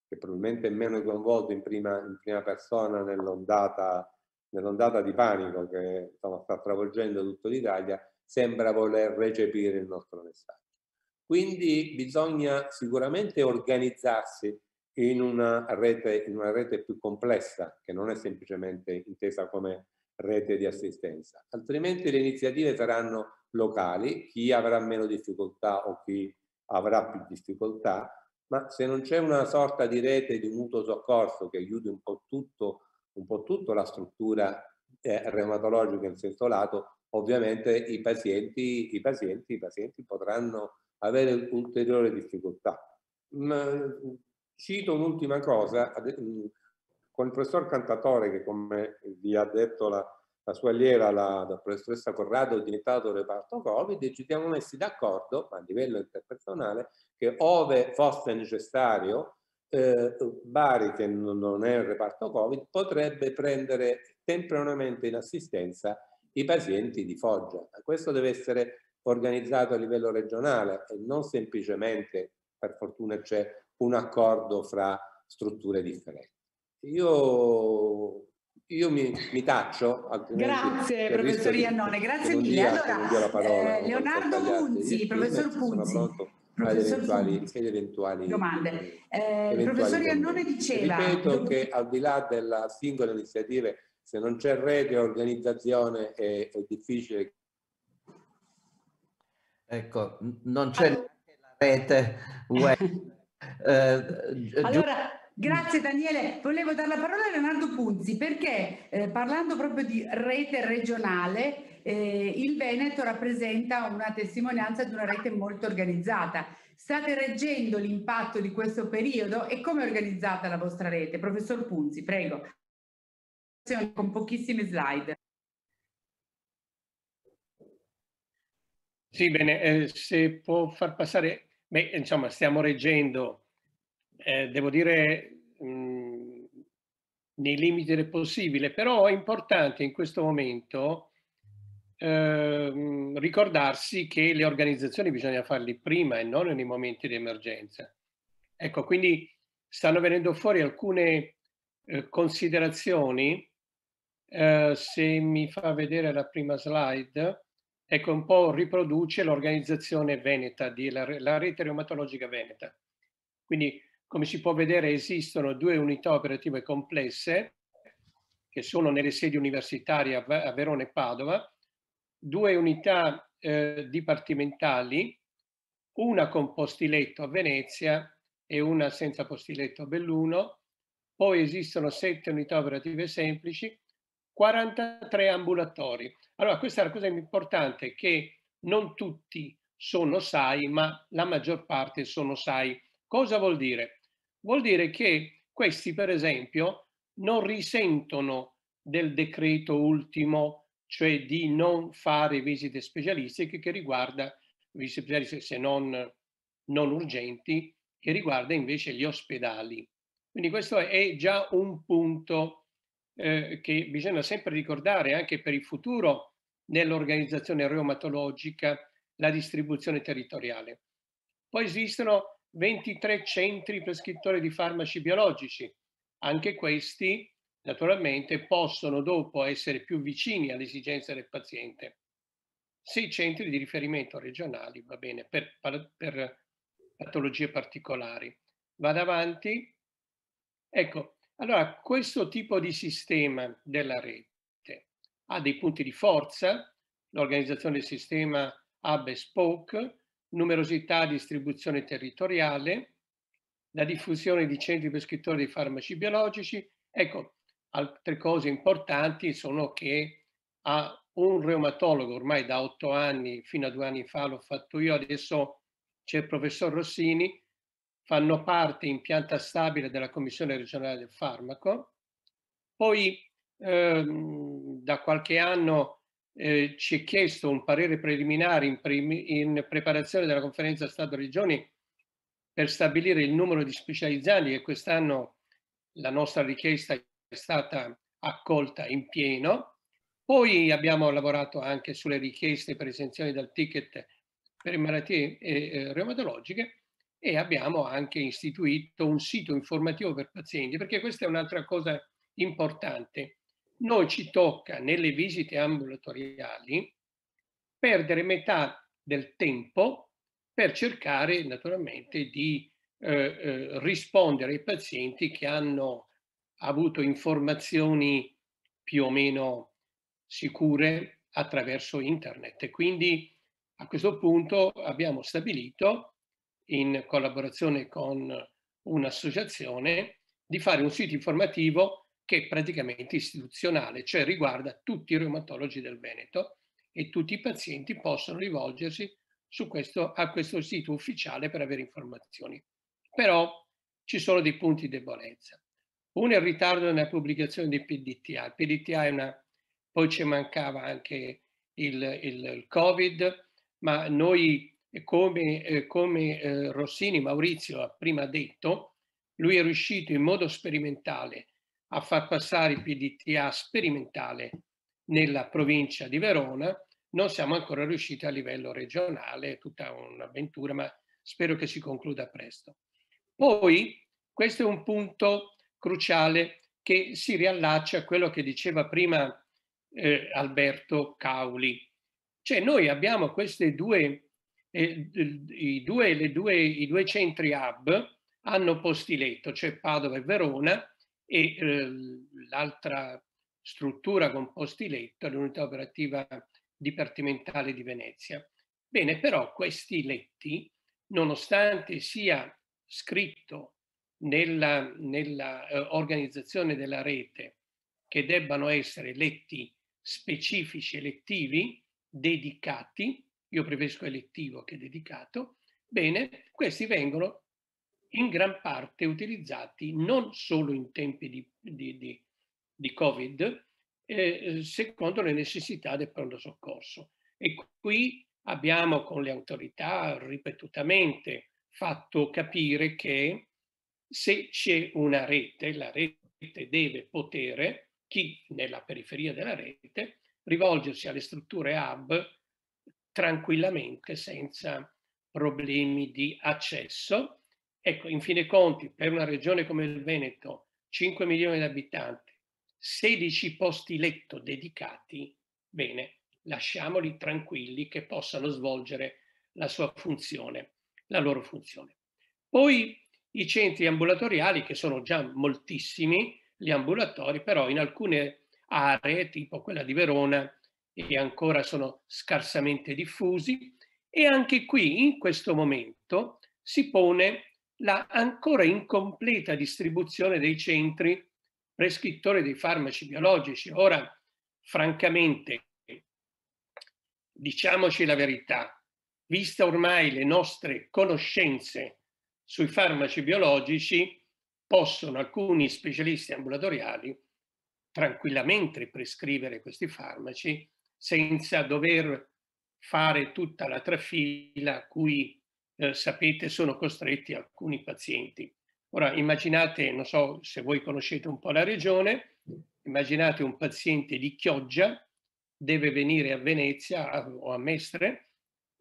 S14: che probabilmente è meno coinvolto in prima, in prima persona nell'ondata nell'ondata di panico che insomma, sta travolgendo tutta l'Italia, sembra voler recepire il nostro messaggio. Quindi bisogna sicuramente organizzarsi in una rete, in una rete più complessa, che non è semplicemente intesa come rete di assistenza. Altrimenti le iniziative saranno locali, chi avrà meno difficoltà o chi avrà più difficoltà, ma se non c'è una sorta di rete di mutuo soccorso che aiuti un po' tutto, un po' tutta la struttura eh, reumatologica in senso lato, ovviamente i pazienti, i pazienti, i pazienti potranno avere ulteriori difficoltà. Ma, cito un'ultima cosa, con il professor Cantatore che come vi ha detto la, la sua allieva, la, la professoressa Corrado, è diventato reparto Covid ci siamo messi d'accordo a livello interpersonale che ove fosse necessario eh, Bari, che non è il reparto Covid, potrebbe prendere temporaneamente in assistenza i pazienti di Foggia. Questo deve essere organizzato a livello regionale e non semplicemente, per fortuna c'è un accordo fra strutture differenti. Io, io mi, mi taccio.
S1: Grazie professor Iannone, grazie mille. Allora, parola, eh, Leonardo Munzi, professor Punzi.
S14: Ad eventuali, eventuali,
S1: domande. Eh, il professor Iannone diceva...
S14: Ripeto che al di là della singola iniziativa, se non c'è rete e organizzazione è, è difficile
S5: Ecco, non c'è allora, la rete web.
S1: eh, allora, grazie Daniele. Volevo dare la parola a Leonardo Punzi perché eh, parlando proprio di rete regionale, eh, il Veneto rappresenta una testimonianza di una rete molto organizzata. State reggendo l'impatto di questo periodo e come è organizzata la vostra rete? Professor Punzi, prego. Con pochissime slide.
S4: Sì, bene, eh, se può far passare, beh, insomma, stiamo reggendo, eh, devo dire, mh, mm, nei limiti del possibile, però è importante in questo momento eh, ricordarsi che le organizzazioni bisogna farle prima e non nei momenti di emergenza. Ecco, quindi stanno venendo fuori alcune eh, considerazioni, eh, se mi fa vedere la prima slide, ecco un po' riproduce l'organizzazione veneta, di la, la rete reumatologica veneta. Quindi come si può vedere esistono due unità operative complesse che sono nelle sedi universitarie a Verona e Padova, due unità eh, dipartimentali, una con postiletto a Venezia e una senza postiletto a Belluno, poi esistono sette unità operative semplici, 43 ambulatori. Allora, questa è la cosa importante, che non tutti sono SAI, ma la maggior parte sono SAI. Cosa vuol dire? Vuol dire che questi, per esempio, non risentono del decreto ultimo, cioè di non fare visite specialistiche che riguarda visite specialistiche se non, non urgenti, che riguarda invece gli ospedali. Quindi questo è già un punto eh, che bisogna sempre ricordare anche per il futuro nell'organizzazione reumatologica, la distribuzione territoriale. Poi esistono 23 centri prescrittori di farmaci biologici. Anche questi naturalmente possono dopo essere più vicini alle esigenze del paziente. Sei centri di riferimento regionali, va bene, per, per patologie particolari. Vado avanti. Ecco, allora, questo tipo di sistema della rete ha dei punti di forza, l'organizzazione del sistema hub e spoke, numerosità, distribuzione territoriale, la diffusione di centri prescrittori di farmaci biologici. Ecco, altre cose importanti sono che ha un reumatologo ormai da otto anni, fino a due anni fa l'ho fatto io, adesso c'è il professor Rossini, fanno parte in pianta stabile della Commissione regionale del farmaco. Poi ehm, da qualche anno eh, ci è chiesto un parere preliminare in, in preparazione della conferenza Stato-Regioni per stabilire il numero di specializzanti e quest'anno la nostra richiesta è stata accolta in pieno. Poi abbiamo lavorato anche sulle richieste per esenzioni dal ticket per malattie eh, eh, reumatologiche e abbiamo anche istituito un sito informativo per pazienti, perché questa è un'altra cosa importante. Noi ci tocca nelle visite ambulatoriali perdere metà del tempo per cercare naturalmente di eh, eh, rispondere ai pazienti che hanno avuto informazioni più o meno sicure attraverso internet. Quindi a questo punto abbiamo stabilito, in collaborazione con un'associazione, di fare un sito informativo che è praticamente istituzionale, cioè riguarda tutti i reumatologi del Veneto e tutti i pazienti possono rivolgersi questo, a questo sito ufficiale per avere informazioni. Però ci sono dei punti di debolezza. Uno è il ritardo nella pubblicazione del PDTA. Il PDTA è una... poi ci mancava anche il, il, il Covid, ma noi, come, eh, come eh, Rossini Maurizio ha prima detto, lui è riuscito in modo sperimentale a far passare il PDTA sperimentale nella provincia di Verona. Non siamo ancora riusciti a livello regionale, è tutta un'avventura, ma spero che si concluda presto. Poi, questo è un punto cruciale che si riallaccia a quello che diceva prima eh, Alberto Cauli. Cioè noi abbiamo questi due, eh, i, due, due, i due centri hub hanno posti letto, cioè Padova e Verona, e eh, l'altra struttura con posti letto l'unità operativa dipartimentale di Venezia. Bene, però questi letti, nonostante sia scritto nella, nella eh, organizzazione della rete che debbano essere letti specifici elettivi dedicati, io preferisco elettivo che dedicato, bene, questi vengono in gran parte utilizzati non solo in tempi di, di, di, di Covid, eh, secondo le necessità del pronto soccorso. E qui abbiamo con le autorità ripetutamente fatto capire che se c'è una rete, la rete deve potere, chi nella periferia della rete, rivolgersi alle strutture hub tranquillamente senza problemi di accesso. Ecco, in fin dei conti, per una regione come il Veneto, 5 milioni di abitanti, 16 posti letto dedicati, bene, lasciamoli tranquilli che possano svolgere la sua funzione, la loro funzione. Poi i centri ambulatoriali, che sono già moltissimi, gli ambulatori, però in alcune aree, tipo quella di Verona, e ancora sono scarsamente diffusi, e anche qui, in questo momento, si pone la ancora incompleta distribuzione dei centri prescrittori dei farmaci biologici. Ora, francamente, diciamoci la verità, vista ormai le nostre conoscenze sui farmaci biologici possono alcuni specialisti ambulatoriali tranquillamente prescrivere questi farmaci senza dover fare tutta la trafila a cui eh, sapete sono costretti alcuni pazienti. Ora immaginate, non so se voi conoscete un po' la regione, immaginate un paziente di Chioggia deve venire a Venezia a, o a Mestre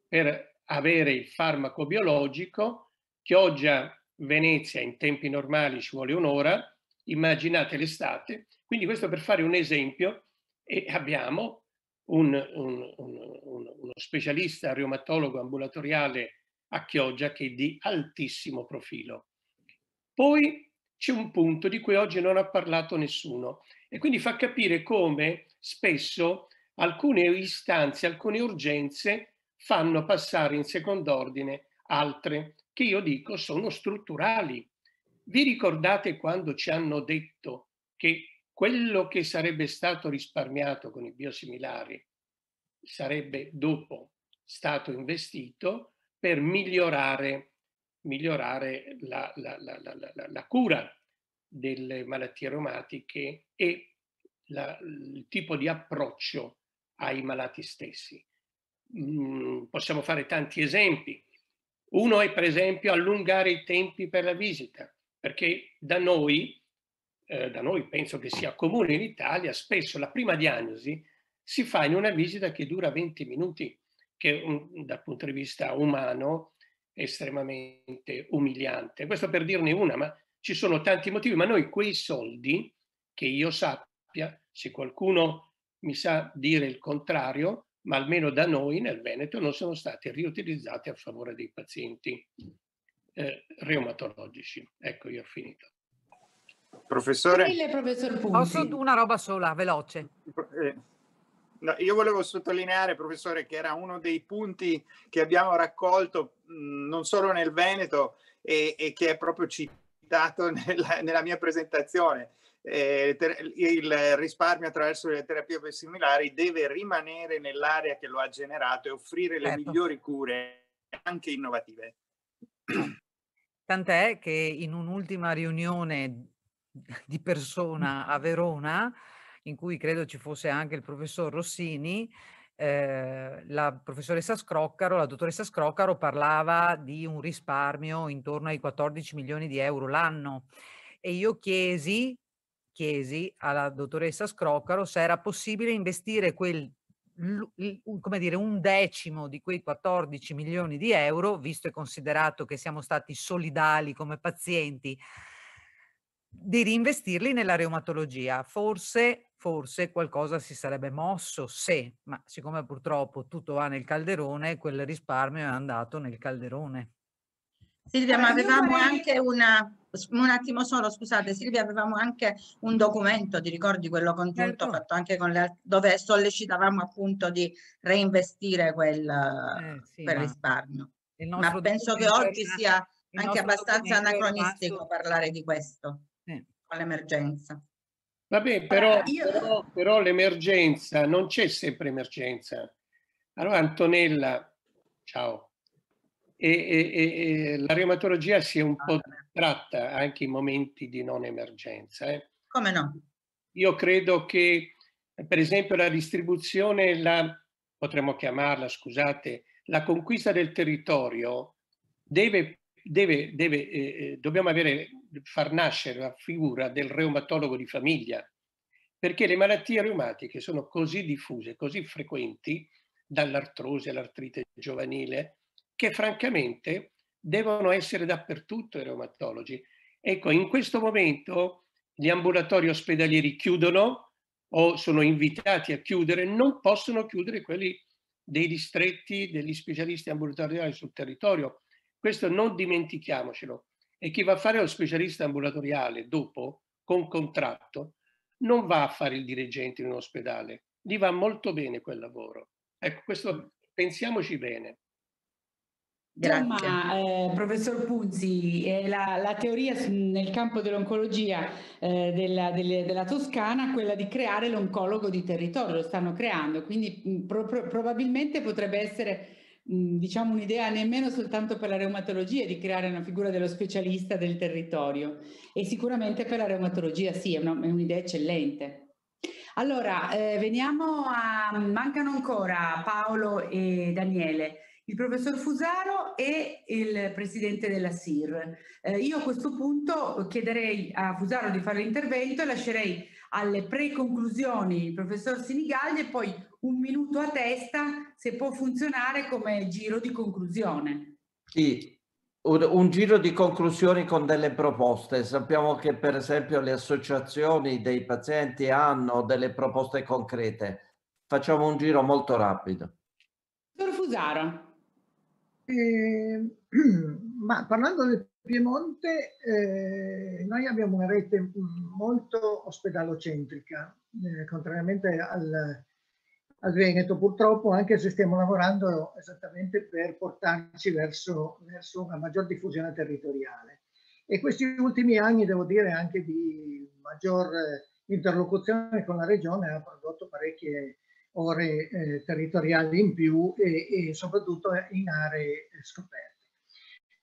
S4: per avere il farmaco biologico Chioggia, Venezia in tempi normali ci vuole un'ora, immaginate l'estate. Quindi questo per fare un esempio e abbiamo un, un, un, uno specialista reumatologo ambulatoriale a Chioggia che è di altissimo profilo. Poi c'è un punto di cui oggi non ha parlato nessuno e quindi fa capire come spesso alcune istanze, alcune urgenze fanno passare in secondo ordine altre che io dico sono strutturali. Vi ricordate quando ci hanno detto che quello che sarebbe stato risparmiato con i biosimilari sarebbe dopo stato investito per migliorare, migliorare la, la, la, la, cura delle malattie aromatiche e il tipo di approccio ai malati stessi. Mm, possiamo fare tanti esempi. Uno è per esempio allungare i tempi per la visita, perché da noi, eh, da noi penso che sia comune in Italia, spesso la prima diagnosi si fa in una visita che dura 20 minuti, che un, dal punto di vista umano è estremamente umiliante. Questo per dirne una, ma ci sono tanti motivi, ma noi quei soldi, che io sappia, se qualcuno mi sa dire il contrario, ma almeno da noi nel Veneto non sono stati riutilizzati a favore dei pazienti eh, reumatologici. Ecco, io ho finito.
S2: Professore,
S1: Mille, professor Punzi.
S13: Posso una roba sola, veloce.
S2: eh, no, io volevo sottolineare, professore, che era uno dei punti che abbiamo raccolto mh, non solo nel Veneto e, e che è proprio citato nella, nella mia presentazione. Eh, il risparmio attraverso le terapie biosimilari deve rimanere nell'area che lo ha generato e offrire le
S13: Certo.
S2: migliori cure anche innovative.
S13: Tant'è che in un'ultima riunione di persona a Verona, in cui credo ci fosse anche il professor Rossini, eh, la professoressa Scroccaro, la dottoressa Scroccaro parlava di un risparmio intorno ai 14 milioni di euro l'anno e io chiesi, chiesi alla dottoressa Scroccaro se era possibile investire quel come dire, un decimo di quei 14 milioni di euro, visto e considerato che siamo stati solidali come pazienti, di reinvestirli nella reumatologia. Forse, forse qualcosa si sarebbe mosso se, ma siccome purtroppo tutto va nel calderone, quel risparmio è andato nel calderone.
S9: Silvia, ma avevamo anche una, un attimo solo, scusate, Silvia, avevamo anche un documento, ti ricordi quello congiunto
S13: Certo.
S9: fatto anche con le, al- dove sollecitavamo appunto di reinvestire quel,
S13: Eh, sì,
S9: quel
S13: ma
S9: risparmio. Ma penso che oggi sia anche abbastanza anacronistico
S13: rimasto-
S9: parlare di questo,
S13: Sì.
S9: con l'emergenza.
S4: Vabbè, però,
S1: io-
S4: però, però l'emergenza, non c'è sempre emergenza. Allora Antonella, ciao. E, e- e- e la reumatologia si è un po' tratta anche in momenti di non emergenza. eh.
S9: Come no?
S4: Io credo che, per esempio, la distribuzione, la, potremmo chiamarla, scusate, la conquista del territorio deve, deve, deve, eh, eh, dobbiamo avere, far nascere la figura del reumatologo di famiglia, perché le malattie reumatiche sono così diffuse, così frequenti, dall'artrosi all'artrite giovanile, che francamente devono essere dappertutto i reumatologi. Ecco, in questo momento gli ambulatori ospedalieri chiudono o sono invitati a chiudere, non possono chiudere quelli dei distretti degli specialisti ambulatoriali sul territorio. Questo non dimentichiamocelo. E chi va a fare lo specialista ambulatoriale dopo, con contratto, non va a fare il dirigente in un ospedale, gli va molto bene quel lavoro. Ecco, questo pensiamoci bene.
S9: Grazie.
S1: Insomma, eh, professor Punzi, eh, la, la teoria nel campo dell'oncologia eh, della, delle- della Toscana, quella di creare l'oncologo di territorio, lo stanno creando, quindi mh, pro- pro- probabilmente potrebbe essere diciamo un'idea nemmeno soltanto per la reumatologia di creare una figura dello specialista del territorio e sicuramente per la reumatologia sì, è un'idea eccellente. Allora, eh, veniamo a... mancano ancora Paolo e Daniele il professor Fusaro e il presidente della SIR. Eh, io a questo punto chiederei a Fusaro di fare l'intervento e lascerei alle pre-conclusioni il professor Sinigalli e poi un minuto a testa se può funzionare come giro di conclusione.
S5: Sì, un, un giro di conclusioni con delle proposte. Sappiamo che per esempio le associazioni dei pazienti hanno delle proposte concrete. Facciamo un giro molto rapido.
S1: Professor Fusaro.
S15: Eh, ma parlando del Piemonte, eh, noi abbiamo una rete molto ospedalocentrica, eh, contrariamente al, al Veneto purtroppo, anche se stiamo lavorando esattamente per portarci verso, verso una maggior diffusione territoriale. E questi ultimi anni, devo dire, anche di maggior eh, interlocuzione con la regione ha prodotto parecchie ore eh, territoriali in più e, e soprattutto in aree scoperte.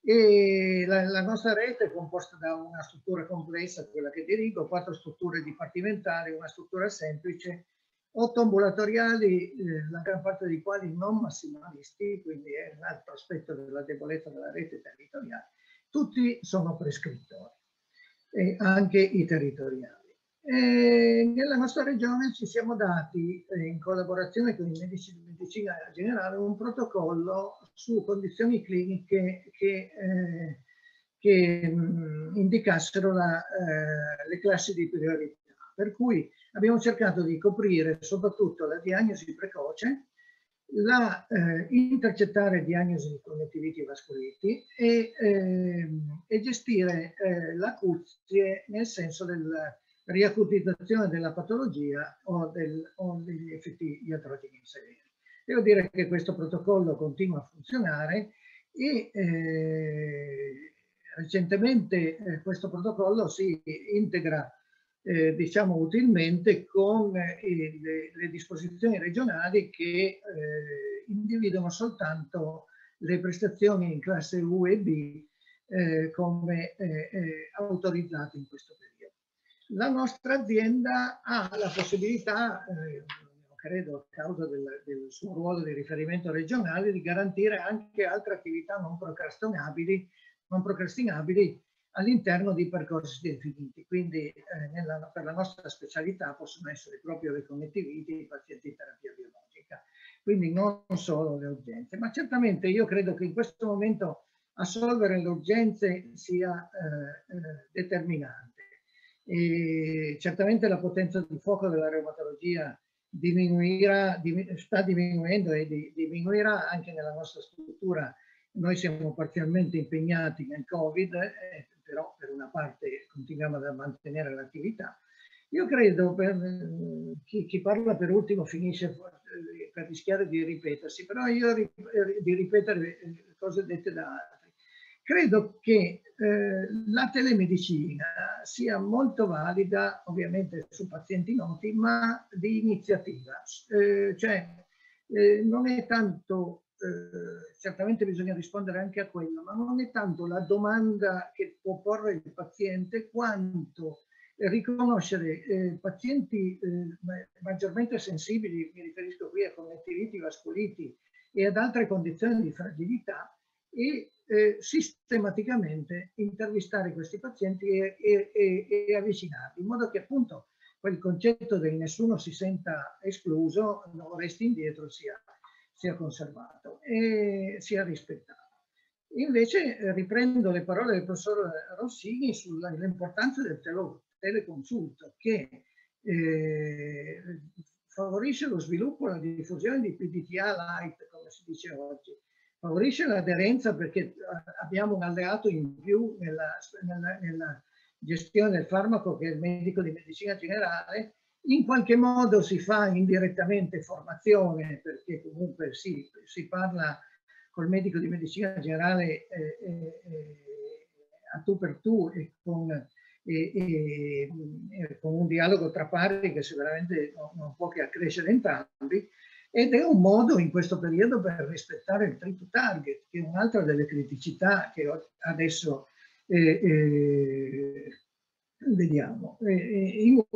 S15: E la, la, nostra rete è composta da una struttura complessa, quella che dirigo, quattro strutture dipartimentali, una struttura semplice, otto ambulatoriali, eh, la gran parte dei quali non massimalisti, quindi è un altro aspetto della debolezza della rete territoriale. Tutti sono prescrittori, e anche i territoriali. E nella nostra regione ci siamo dati, eh, in collaborazione con i medici di medicina generale, un protocollo su condizioni cliniche che, eh, che mh, indicassero la, eh, le classi di priorità. Per cui abbiamo cercato di coprire soprattutto la diagnosi precoce, la eh, intercettare diagnosi di connettiviti vascoliti e, eh, e gestire eh, l'acuzie nel senso della riacutizzazione della patologia o, del, o degli effetti iatrogeni severi. Devo dire che questo protocollo continua a funzionare e eh, recentemente eh, questo protocollo si integra eh, diciamo utilmente con eh, le, le, disposizioni regionali che eh, individuano soltanto le prestazioni in classe U e B eh, come eh, eh, autorizzate in questo periodo. La nostra azienda ha la possibilità, credo a causa del, del, suo ruolo di riferimento regionale, di garantire anche altre attività non procrastinabili, non procrastinabili all'interno di percorsi definiti. Quindi eh, nella, per la nostra specialità possono essere proprio le connettiviti i pazienti di terapia biologica, quindi non solo le urgenze. Ma certamente io credo che in questo momento assolvere le urgenze sia eh, eh, determinante. E certamente la potenza di fuoco della reumatologia diminuirà, dim, sta diminuendo e di, diminuirà anche nella nostra struttura. Noi siamo parzialmente impegnati nel Covid, eh, però per una parte continuiamo a mantenere l'attività. Io credo, per chi, chi, parla per ultimo finisce per rischiare di ripetersi, però io di ripetere cose dette da altri. Credo che eh, la telemedicina sia molto valida, ovviamente su pazienti noti, ma di iniziativa. Eh, cioè, eh, non è tanto eh, certamente bisogna rispondere anche a quello, ma non è tanto la domanda che può porre il paziente quanto riconoscere eh, pazienti eh, maggiormente sensibili, mi riferisco qui a connettiviti vascoliti e ad altre condizioni di fragilità e eh, sistematicamente intervistare questi pazienti e, e, e, e avvicinarli, in modo che appunto quel concetto del nessuno si senta escluso, non resti indietro, sia sia conservato e sia rispettato. Invece eh, riprendo le parole del professor Rossini sull'importanza del tele teleconsulto che eh, favorisce lo sviluppo e la diffusione di PDTA light, come si dice oggi, favorisce l'aderenza perché eh, abbiamo un alleato in più nella, nella, nella gestione del farmaco che è il medico di medicina generale in qualche modo si fa indirettamente formazione perché comunque si, si parla col medico di medicina generale eh, eh, eh a tu per tu e con, e, con, un dialogo tra pari che sicuramente non, non può che accrescere entrambi. Ed è un modo in questo periodo per rispettare il trip target che è un'altra delle criticità che adesso eh, eh, Vediamo. E,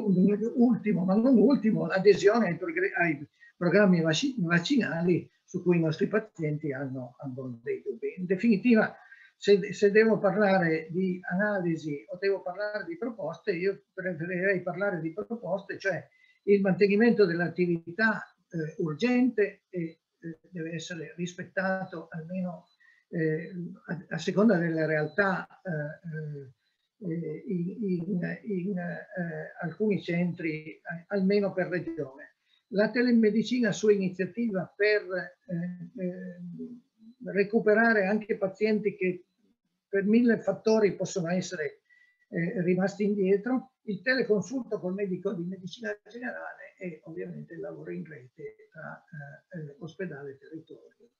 S15: ultimo, ma non ultimo, l'adesione ai, ai, programmi vaccinali su cui i nostri pazienti hanno, hanno dei dubbi. In definitiva, se, se, devo parlare di analisi o devo parlare di proposte, io preferirei parlare di proposte, cioè il mantenimento dell'attività eh, urgente e eh, deve essere rispettato almeno eh, a, a, seconda delle realtà eh, eh, eh, in, in eh, alcuni centri, eh, almeno per regione. La telemedicina su iniziativa per recuperare anche pazienti che per mille fattori possono essere eh, rimasti indietro, il teleconsulto col medico di medicina generale e ovviamente il lavoro in rete tra eh, ospedale e territorio,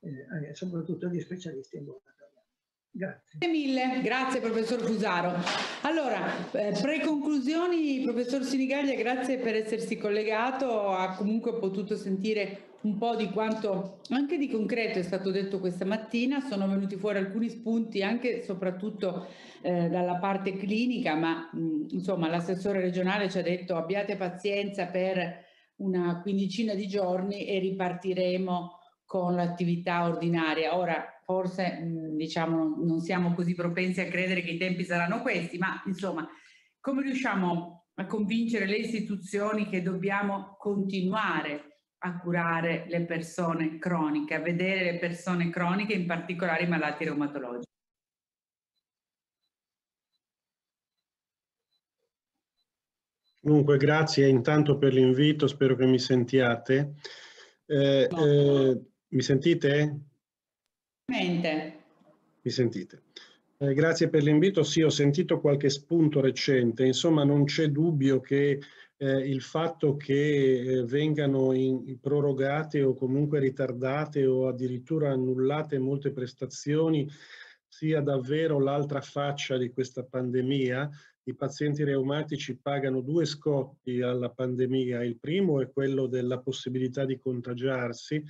S15: eh, soprattutto gli specialisti ambulatori.
S1: Grazie. mille, grazie professor Fusaro. Allora, eh, pre-conclusioni, professor Sinigaglia, grazie per essersi collegato, ha comunque potuto sentire un po' di quanto anche di concreto è stato detto questa mattina, sono venuti fuori alcuni spunti anche e soprattutto eh, dalla parte clinica, ma mh, insomma l'assessore regionale ci ha detto abbiate pazienza per una quindicina di giorni e ripartiremo con l'attività ordinaria. Ora forse diciamo non siamo così propensi a credere che i tempi saranno questi, ma insomma come riusciamo a convincere le istituzioni che dobbiamo continuare a curare le persone croniche, a vedere le persone croniche, in particolare i malati reumatologici.
S16: Comunque, grazie intanto per l'invito, spero che mi sentiate. Eh, eh, mi sentite? Mi sentite? Eh, grazie per l'invito. Sì, ho sentito qualche spunto recente. Insomma, non c'è dubbio che eh, il fatto che eh, vengano in prorogate o comunque ritardate o addirittura annullate molte prestazioni sia davvero l'altra faccia di questa pandemia. I pazienti reumatici pagano due scotti alla pandemia. Il primo è quello della possibilità di contagiarsi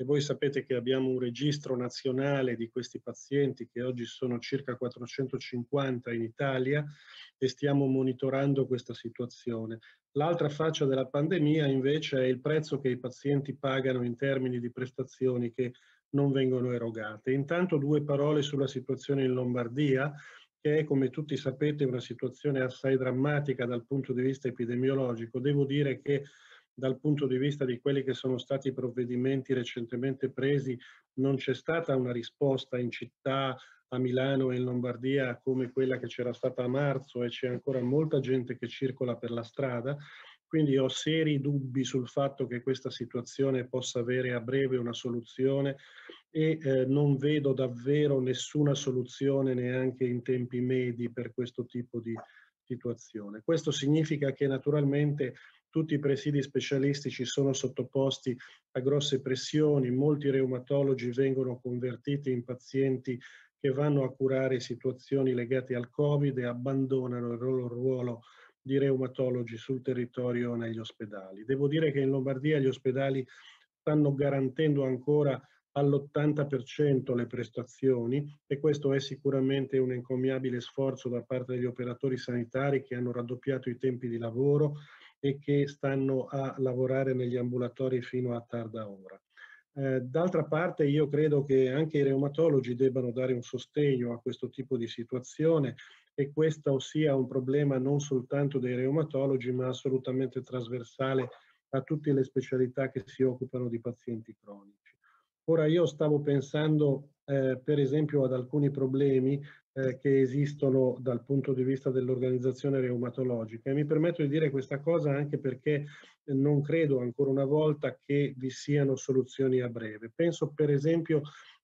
S16: e voi sapete che abbiamo un registro nazionale di questi pazienti che oggi sono circa 450 in Italia e stiamo monitorando questa situazione. L'altra faccia della pandemia invece è il prezzo che i pazienti pagano in termini di prestazioni che non vengono erogate. Intanto due parole sulla situazione in Lombardia, che è, come tutti sapete, una situazione assai drammatica dal punto di vista epidemiologico. Devo dire che dal punto di vista di quelli che sono stati i provvedimenti recentemente presi, non c'è stata una risposta in città, a Milano e in Lombardia come quella che c'era stata a marzo e c'è ancora molta gente che circola per la strada. Quindi ho seri dubbi sul fatto che questa situazione possa avere a breve una soluzione e eh, non vedo davvero nessuna soluzione neanche in tempi medi per questo tipo di situazione. Questo significa che naturalmente tutti i presidi specialistici sono sottoposti a grosse pressioni, molti reumatologi vengono convertiti in pazienti che vanno a curare situazioni legate al Covid e abbandonano il loro ruolo di reumatologi sul territorio negli ospedali. Devo dire che in Lombardia gli ospedali stanno garantendo ancora all'80% le prestazioni e questo è sicuramente un encomiabile sforzo da parte degli operatori sanitari che hanno raddoppiato i tempi di lavoro, e che stanno a lavorare negli ambulatori fino a tarda ora. Eh, d'altra parte io credo che anche i reumatologi debbano dare un sostegno a questo tipo di situazione e questo sia un problema non soltanto dei reumatologi ma assolutamente trasversale a tutte le specialità che si occupano di pazienti cronici. Ora io stavo pensando eh, per esempio ad alcuni problemi eh, che esistono dal punto di vista dell'organizzazione reumatologica e mi permetto di dire questa cosa anche perché non credo ancora una volta che vi siano soluzioni a breve. Penso per esempio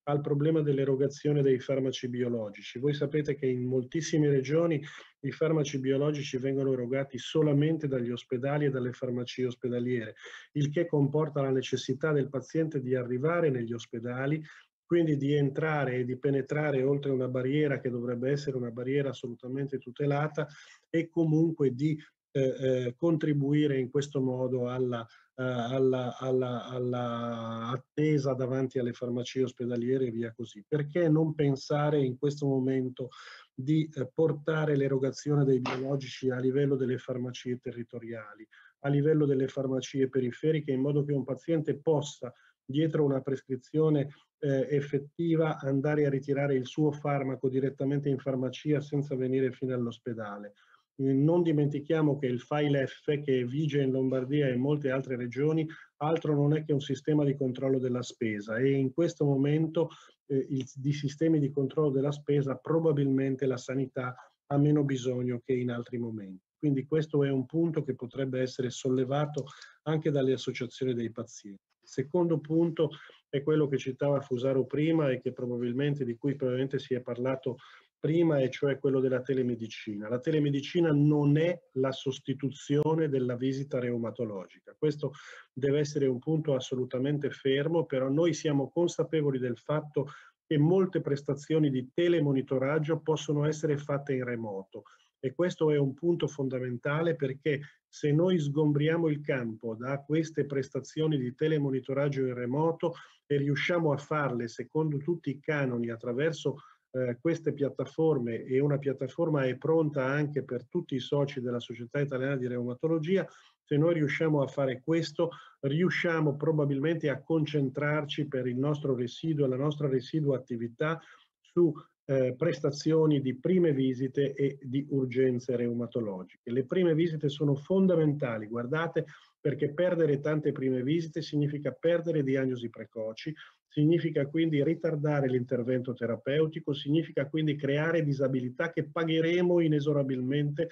S16: al problema dell'erogazione dei farmaci biologici. Voi sapete che in moltissime regioni i farmaci biologici vengono erogati solamente dagli ospedali e dalle farmacie ospedaliere, il che comporta la necessità del paziente di arrivare negli ospedali, quindi di entrare e di penetrare oltre una barriera che dovrebbe essere una barriera assolutamente tutelata e comunque di eh, eh, contribuire in questo modo alla, eh, alla, alla, alla, attesa davanti alle farmacie ospedaliere e via così. Perché non pensare in questo momento di eh, portare l'erogazione dei biologici a livello delle farmacie territoriali, a livello delle farmacie periferiche, in modo che un paziente possa dietro una prescrizione eh, effettiva andare a ritirare il suo farmaco direttamente in farmacia senza venire fino all'ospedale. Eh, non dimentichiamo che il file F che vige in Lombardia e in molte altre regioni altro non è che un sistema di controllo della spesa e in questo momento eh, il, di sistemi di controllo della spesa probabilmente la sanità ha meno bisogno che in altri momenti. Quindi questo è un punto che potrebbe essere sollevato anche dalle associazioni dei pazienti. Il secondo punto è quello che citava Fusaro prima e di cui probabilmente si è parlato prima, e cioè quello della telemedicina. La telemedicina non è la sostituzione della visita reumatologica. Questo deve essere un punto assolutamente fermo, però noi siamo consapevoli del fatto che molte prestazioni di telemonitoraggio possono essere fatte in remoto e questo è un punto fondamentale perché se noi sgombriamo il campo da queste prestazioni di telemonitoraggio in remoto e riusciamo a farle secondo tutti i canoni attraverso eh, queste piattaforme e una piattaforma è pronta anche per tutti i soci della Società Italiana di Reumatologia, se noi riusciamo a fare questo, riusciamo probabilmente a concentrarci per il nostro residuo, la nostra residua attività su eh, prestazioni di prime visite e di urgenze reumatologiche. Le prime visite sono fondamentali, guardate, perché perdere tante prime visite significa perdere diagnosi precoci, significa quindi ritardare l'intervento terapeutico, significa quindi creare disabilità che pagheremo inesorabilmente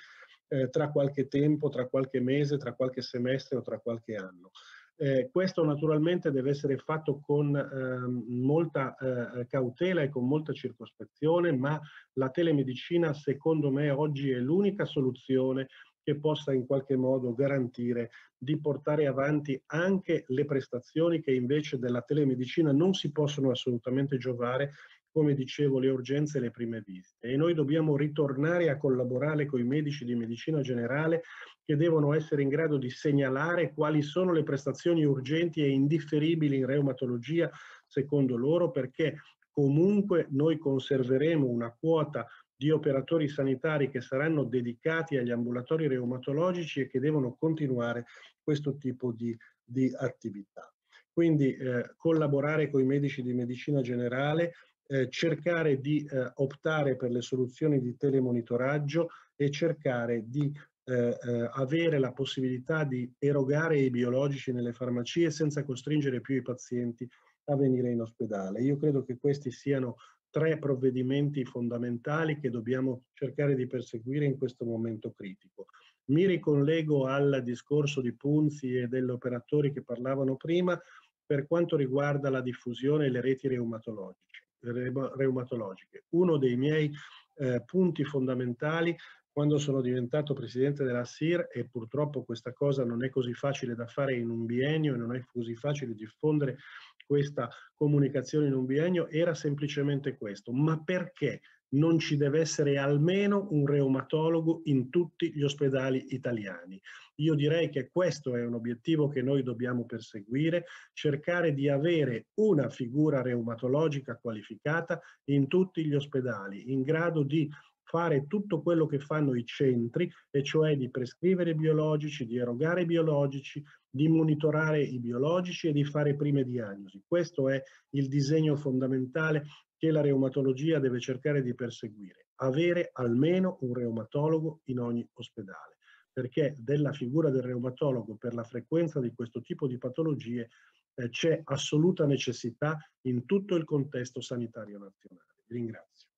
S16: eh, tra qualche tempo, tra qualche mese, tra qualche semestre o tra qualche anno. Eh, questo naturalmente deve essere fatto con eh, molta eh, cautela e con molta circospezione, ma la telemedicina secondo me oggi è l'unica soluzione che possa in qualche modo garantire di portare avanti anche le prestazioni che invece della telemedicina non si possono assolutamente giovare come dicevo, le urgenze e le prime visite. E noi dobbiamo ritornare a collaborare con i medici di medicina generale che devono essere in grado di segnalare quali sono le prestazioni urgenti e indifferibili in reumatologia secondo loro, perché comunque noi conserveremo una quota di operatori sanitari che saranno dedicati agli ambulatori reumatologici e che devono continuare questo tipo di, di attività. Quindi eh, collaborare con i medici di medicina generale, eh, cercare di eh, optare per le soluzioni di telemonitoraggio e cercare di eh, eh, avere la possibilità di erogare i biologici nelle farmacie senza costringere più i pazienti a venire in ospedale. Io credo che questi siano tre provvedimenti fondamentali che dobbiamo cercare di perseguire in questo momento critico. Mi ricollego al discorso di Punzi e degli operatori che parlavano prima per quanto riguarda la diffusione e le reti reumatologiche reumatologiche. Uno dei miei eh, punti fondamentali quando sono diventato presidente della SIR e purtroppo questa cosa non è così facile da fare in un biennio e non è così facile diffondere questa comunicazione in un biennio, era semplicemente questo. Ma perché non ci deve essere almeno un reumatologo in tutti gli ospedali italiani. Io direi che questo è un obiettivo che noi dobbiamo perseguire, cercare di avere una figura reumatologica qualificata in tutti gli ospedali, in grado di fare tutto quello che fanno i centri, e cioè di prescrivere biologici, di erogare biologici, di monitorare i biologici e di fare prime diagnosi. Questo è il disegno fondamentale che la reumatologia deve cercare di perseguire, avere almeno un reumatologo in ogni ospedale, perché della figura del reumatologo per la frequenza di questo tipo di patologie eh, c'è assoluta necessità in tutto il contesto sanitario nazionale. Vi ringrazio.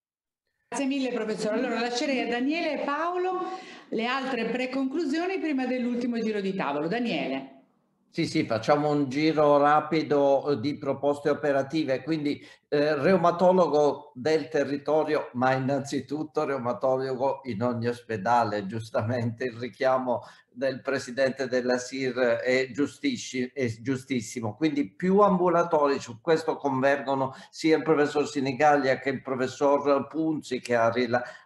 S1: Grazie mille professore. Allora lascerei a Daniele e Paolo le altre preconclusioni prima dell'ultimo giro di tavolo. Daniele.
S5: Sì, sì, facciamo un giro rapido eh, di proposte operative, quindi eh, reumatologo del territorio, ma innanzitutto reumatologo in ogni ospedale, giustamente il richiamo del presidente della SIR è, è giustissimo, quindi più ambulatori, su questo convergono sia il professor Sinigallia che il professor Punzi che ha,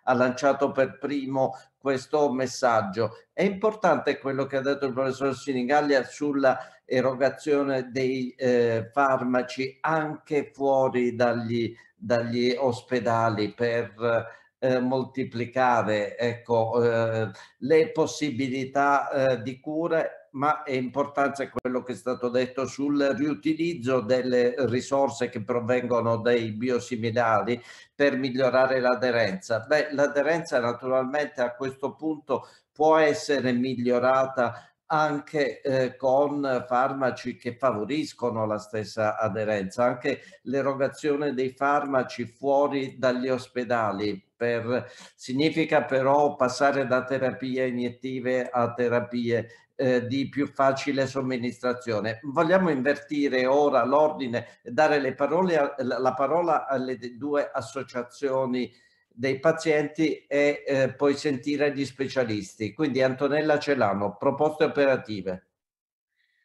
S5: ha lanciato per primo questo messaggio. È importante quello che ha detto il professor Sinigallia sulla erogazione dei eh, farmaci anche fuori dagli, dagli ospedali per eh, moltiplicare ecco, eh, le possibilità eh, di cure, ma è importante quello che è stato detto sul riutilizzo delle risorse che provengono dai biosimilari per migliorare l'aderenza. Beh, l'aderenza naturalmente a questo punto può essere migliorata anche eh, con farmaci che favoriscono la stessa aderenza, anche l'erogazione dei farmaci fuori dagli ospedali per, significa però passare da terapie iniettive a terapie eh, di più facile somministrazione. Vogliamo invertire ora l'ordine e dare parole, la parola alle due associazioni dei pazienti e eh, poi sentire gli specialisti. Quindi Antonella Celano, proposte operative.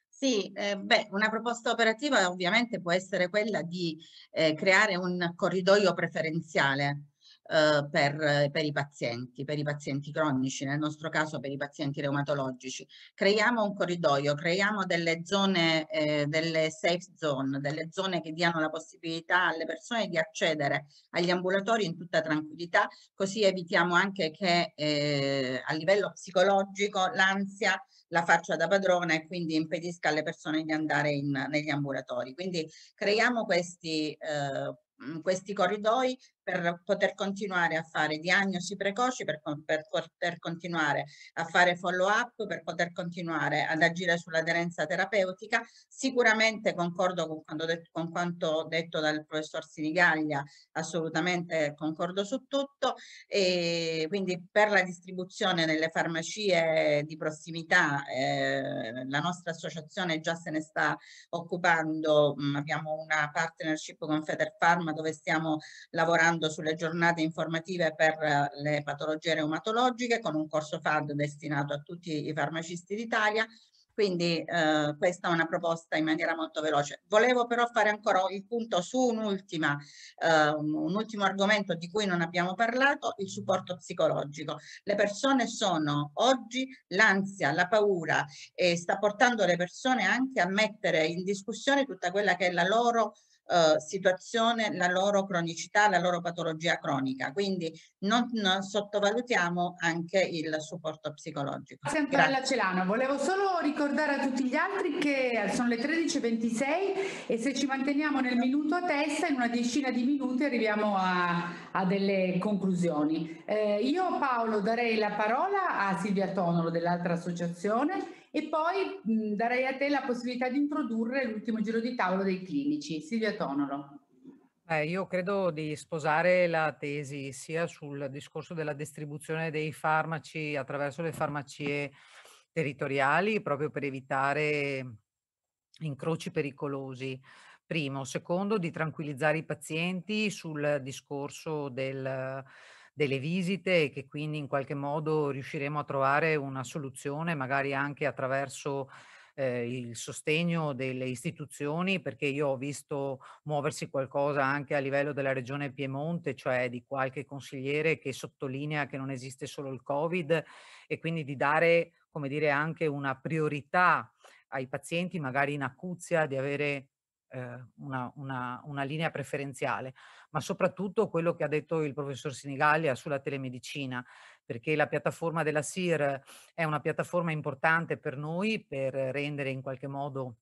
S9: Sì, eh, beh, una proposta operativa ovviamente può essere quella di eh, creare un corridoio preferenziale eh, per, per, i pazienti, per i pazienti cronici, nel nostro caso per i pazienti reumatologici. Creiamo un corridoio, creiamo delle zone, eh, delle safe zone, delle zone che diano la possibilità alle persone di accedere agli ambulatori in tutta tranquillità, così evitiamo anche che eh, a livello psicologico l'ansia la faccia da padrona e quindi impedisca alle persone di andare in, negli ambulatori. Quindi creiamo questi, eh, questi corridoi per poter continuare a fare diagnosi precoci, per, per poter continuare a fare follow up, per poter continuare ad agire sull'aderenza terapeutica. Sicuramente concordo con, quanto detto, con quanto detto dal professor Sinigaglia, assolutamente concordo su tutto e quindi per la distribuzione nelle farmacie di prossimità eh, la nostra associazione già se ne sta occupando, mh, abbiamo una partnership con Federfarma dove stiamo lavorando lavorando sulle giornate informative per eh, le patologie reumatologiche con un corso FAD destinato a tutti i farmacisti d'Italia. Quindi eh, questa è una proposta in maniera molto veloce. Volevo però fare ancora il punto su un'ultima, eh, un ultimo argomento di cui non abbiamo parlato, il supporto psicologico. Le persone sono oggi l'ansia, la paura e sta portando le persone anche a mettere in discussione tutta quella che è la loro eh, situazione, la loro cronicità, la loro patologia cronica. Quindi non, non sottovalutiamo anche il supporto psicologico.
S1: Grazie Antonella Celano. Volevo solo ricordare a tutti gli altri che sono le 13.26 e se ci manteniamo nel minuto a testa in una decina di minuti arriviamo a, a delle conclusioni. Eh, io Paolo darei la parola a Silvia Tonolo dell'altra associazione e poi mh, darei a te la possibilità di introdurre l'ultimo giro di tavolo dei clinici. Silvia Tonolo.
S13: Eh, io credo di sposare la tesi sia sul discorso della distribuzione dei farmaci attraverso le farmacie territoriali, proprio per evitare incroci pericolosi. Primo. Secondo, di tranquillizzare i pazienti sul discorso del delle visite e che quindi in qualche modo riusciremo a trovare una soluzione, magari anche attraverso eh, il sostegno delle istituzioni, perché io ho visto muoversi qualcosa anche a livello della regione Piemonte, cioè di qualche consigliere che sottolinea che non esiste solo il Covid e quindi di dare, come dire, anche una priorità ai pazienti magari in acuzia di avere eh, una, una, una, linea preferenziale, ma soprattutto quello che ha detto il professor Sinigallia sulla telemedicina, perché la piattaforma della SIR è una piattaforma importante per noi per rendere in qualche modo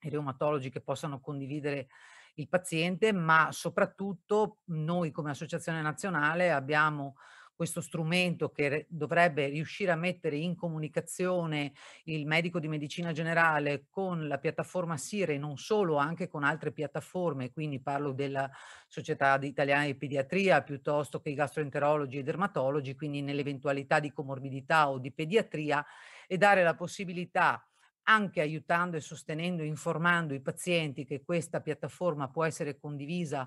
S13: i reumatologi che possano condividere il paziente, ma soprattutto noi come associazione nazionale abbiamo questo strumento che dovrebbe riuscire a mettere in comunicazione il medico di medicina generale con la piattaforma SIRE, non solo, anche con altre piattaforme, quindi parlo della Società Italiana di Pediatria piuttosto che i gastroenterologi e dermatologi, quindi nell'eventualità di comorbidità o di pediatria e dare la possibilità anche aiutando e sostenendo, informando i pazienti che questa piattaforma può essere condivisa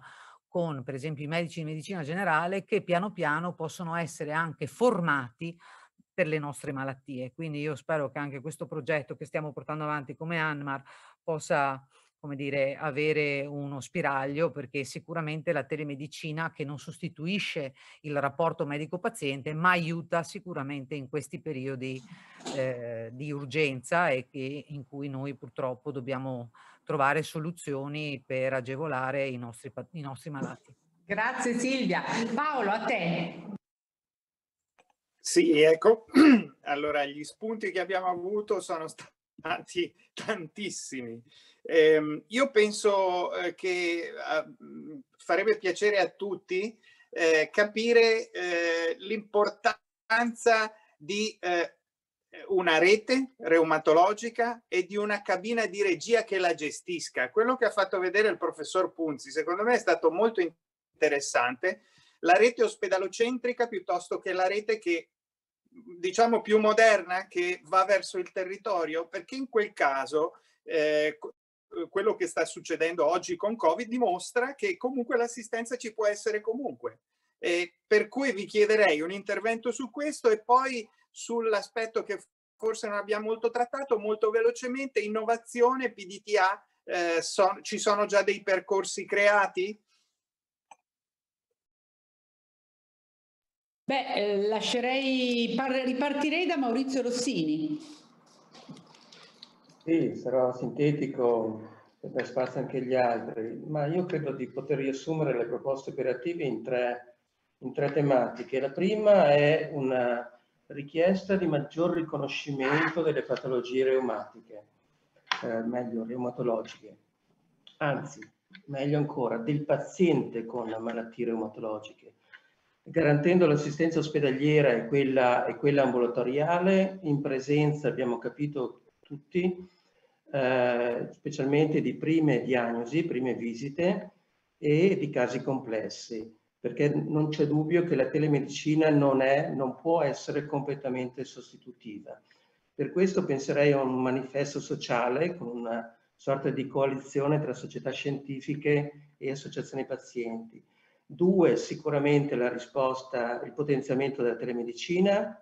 S13: con per esempio i medici di medicina generale che piano piano possono essere anche formati per le nostre malattie. Quindi io spero che anche questo progetto che stiamo portando avanti come ANMAR possa come dire, avere uno spiraglio perché sicuramente la telemedicina che non sostituisce il rapporto medico-paziente ma aiuta sicuramente in questi periodi eh, di urgenza e che, in cui noi purtroppo dobbiamo trovare soluzioni per agevolare i nostri, i nostri malati.
S1: Grazie Silvia. Paolo, a te.
S2: Sì, ecco, allora gli spunti che abbiamo avuto sono stati tantissimi. Eh, io penso eh, che farebbe piacere a tutti eh, capire eh, l'importanza di eh, una rete reumatologica e di una cabina di regia che la gestisca. Quello che ha fatto vedere il professor Punzi, secondo me è stato molto interessante, la rete ospedalocentrica piuttosto che la rete che diciamo più moderna che va verso il territorio, perché in quel caso eh, quello che sta succedendo oggi con Covid dimostra che comunque l'assistenza ci può essere comunque. Eh, per cui vi chiederei un intervento su questo e poi sull'aspetto che forse non abbiamo molto trattato, molto velocemente, innovazione, PDTA, eh, so, ci sono già dei percorsi creati?
S1: Beh, eh, lascerei, ripartirei da Maurizio Rossini.
S8: Sì, sarò sintetico per dare spazio anche agli altri, ma io credo di poter riassumere le proposte operative in tre, in tre tematiche. La prima è una richiesta di maggior riconoscimento delle patologie reumatiche, eh, meglio reumatologiche. Anzi, meglio ancora, del paziente con malattie reumatologiche, garantendo l'assistenza ospedaliera e quella, e quella ambulatoriale in presenza, abbiamo capito tutti, eh, specialmente di prime diagnosi, prime visite e di casi complessi, perché non c'è dubbio che la telemedicina non, è, non può essere completamente sostitutiva. Per questo penserei a un manifesto sociale con una sorta di coalizione tra società scientifiche e associazioni pazienti. Due, sicuramente la risposta, il potenziamento della telemedicina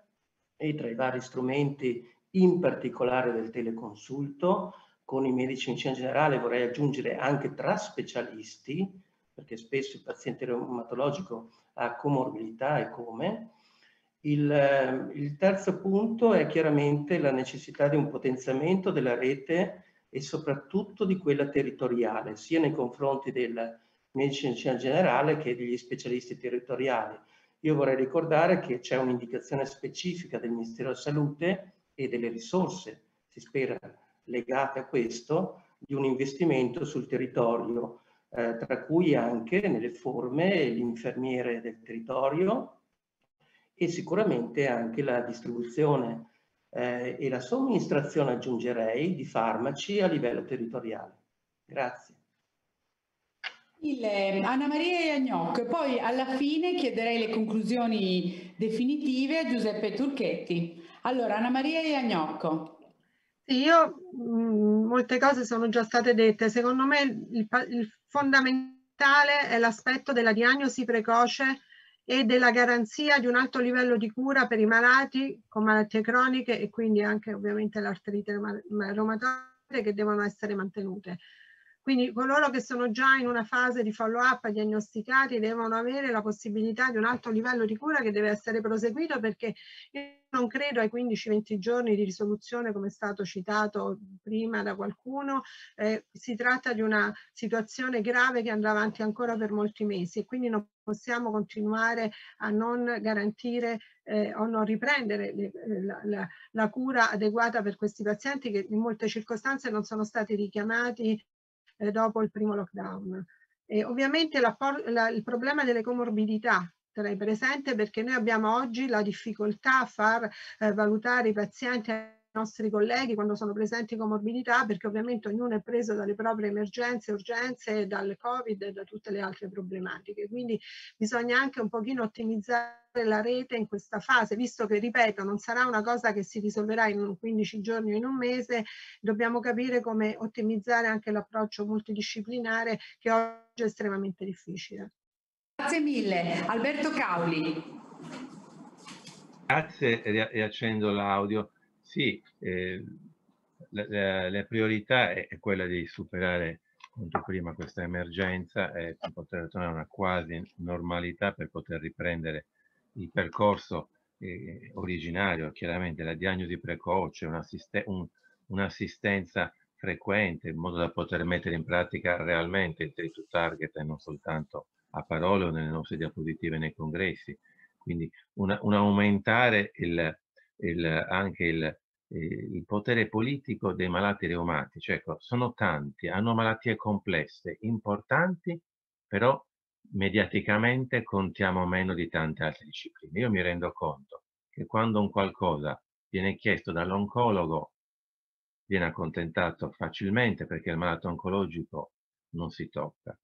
S8: e tra i vari strumenti, in particolare del teleconsulto, con i medici in generale vorrei aggiungere anche tra specialisti, perché spesso il paziente reumatologico ha comorbilità e come. Il, il terzo punto è chiaramente la necessità di un potenziamento della rete e soprattutto di quella territoriale, sia nei confronti del medicina generale che degli specialisti territoriali. Io vorrei ricordare che c'è un'indicazione specifica del Ministero della Salute e delle risorse, si spera, legate a questo, di un investimento sul territorio, eh, tra cui anche nelle forme l'infermiere del territorio e sicuramente anche la distribuzione eh, e la somministrazione, aggiungerei, di farmaci a livello territoriale. Grazie.
S1: Il, Anna Maria Iagnoc, poi alla fine chiederei le conclusioni definitive a Giuseppe Turchetti. Allora, Anna Maria Iagnoc.
S7: Sì, io mh, mm, molte cose sono già state dette. Secondo me il, il fondamentale è l'aspetto della diagnosi precoce e della garanzia di un alto livello di cura per i malati con malattie croniche e quindi anche ovviamente l'artrite reumatoide che devono essere mantenute. Quindi coloro che sono già in una fase di follow-up diagnosticati devono avere la possibilità di un alto livello di cura che deve essere proseguito perché non credo ai 15-20 giorni di risoluzione come è stato citato prima da qualcuno, eh, si tratta di una situazione grave che andrà avanti ancora per molti mesi e quindi non possiamo continuare a non garantire eh, o non riprendere le, la, la, la cura adeguata per questi pazienti che in molte circostanze non sono stati richiamati eh, dopo il primo lockdown. E ovviamente la, la, il problema delle comorbidità terrei presente perché noi abbiamo oggi la difficoltà a far eh, valutare i pazienti nostri colleghi quando sono presenti con morbidità perché ovviamente ognuno è preso dalle proprie emergenze, urgenze, dal Covid e da tutte le altre problematiche. Quindi bisogna anche un pochino ottimizzare la rete in questa fase, visto che, ripeto, non sarà una cosa che si risolverà in 15 giorni o in un mese, dobbiamo capire come ottimizzare anche l'approccio multidisciplinare che oggi è estremamente difficile.
S1: Grazie mille. Alberto Cauli.
S12: Grazie, riaccendo l'audio. Sì, eh, la, la, la, priorità è, è, quella di superare quanto prima questa emergenza e poter tornare a una quasi normalità per poter riprendere il percorso eh, originario, chiaramente la diagnosi precoce, un'assistenza un, frequente in modo da poter mettere in pratica realmente il trade target e non soltanto a parole o nelle nostre diapositive nei congressi. Quindi un, un aumentare il, il, anche il, il potere politico dei malati reumatici. Ecco, sono tanti, hanno malattie complesse, importanti, però mediaticamente contiamo meno di tante altre discipline. Io mi rendo conto che quando un qualcosa viene chiesto dall'oncologo viene accontentato facilmente perché il malato oncologico non si tocca.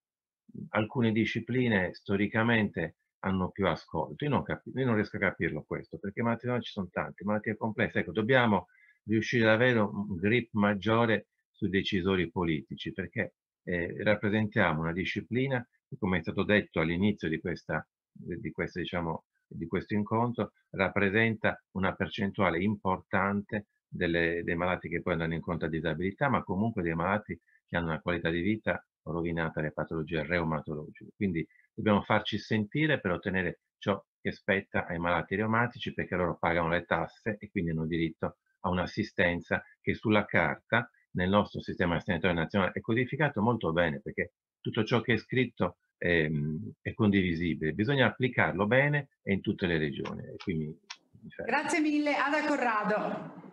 S12: Alcune discipline storicamente hanno più ascolto. Io non, io non riesco a capirlo questo, perché malattie ci sono tante, malattie complesse. Ecco, dobbiamo riuscire ad avere un grip maggiore sui decisori politici, perché eh, rappresentiamo una disciplina che, come è stato detto all'inizio di, questa, di, questa, diciamo, di questo incontro, rappresenta una percentuale importante delle, dei malati che poi andranno incontro a disabilità, ma comunque dei malati che hanno una qualità di vita rovinata dalle patologie reumatologiche. Quindi dobbiamo farci sentire per ottenere ciò che spetta ai malati reumatici perché loro pagano le tasse e quindi hanno diritto a un'assistenza che sulla carta nel nostro sistema sanitario nazionale è codificato molto bene perché tutto ciò che è scritto è, è condivisibile, bisogna applicarlo bene e in tutte le regioni. Mi,
S1: mi Grazie mille, Ada Corrado.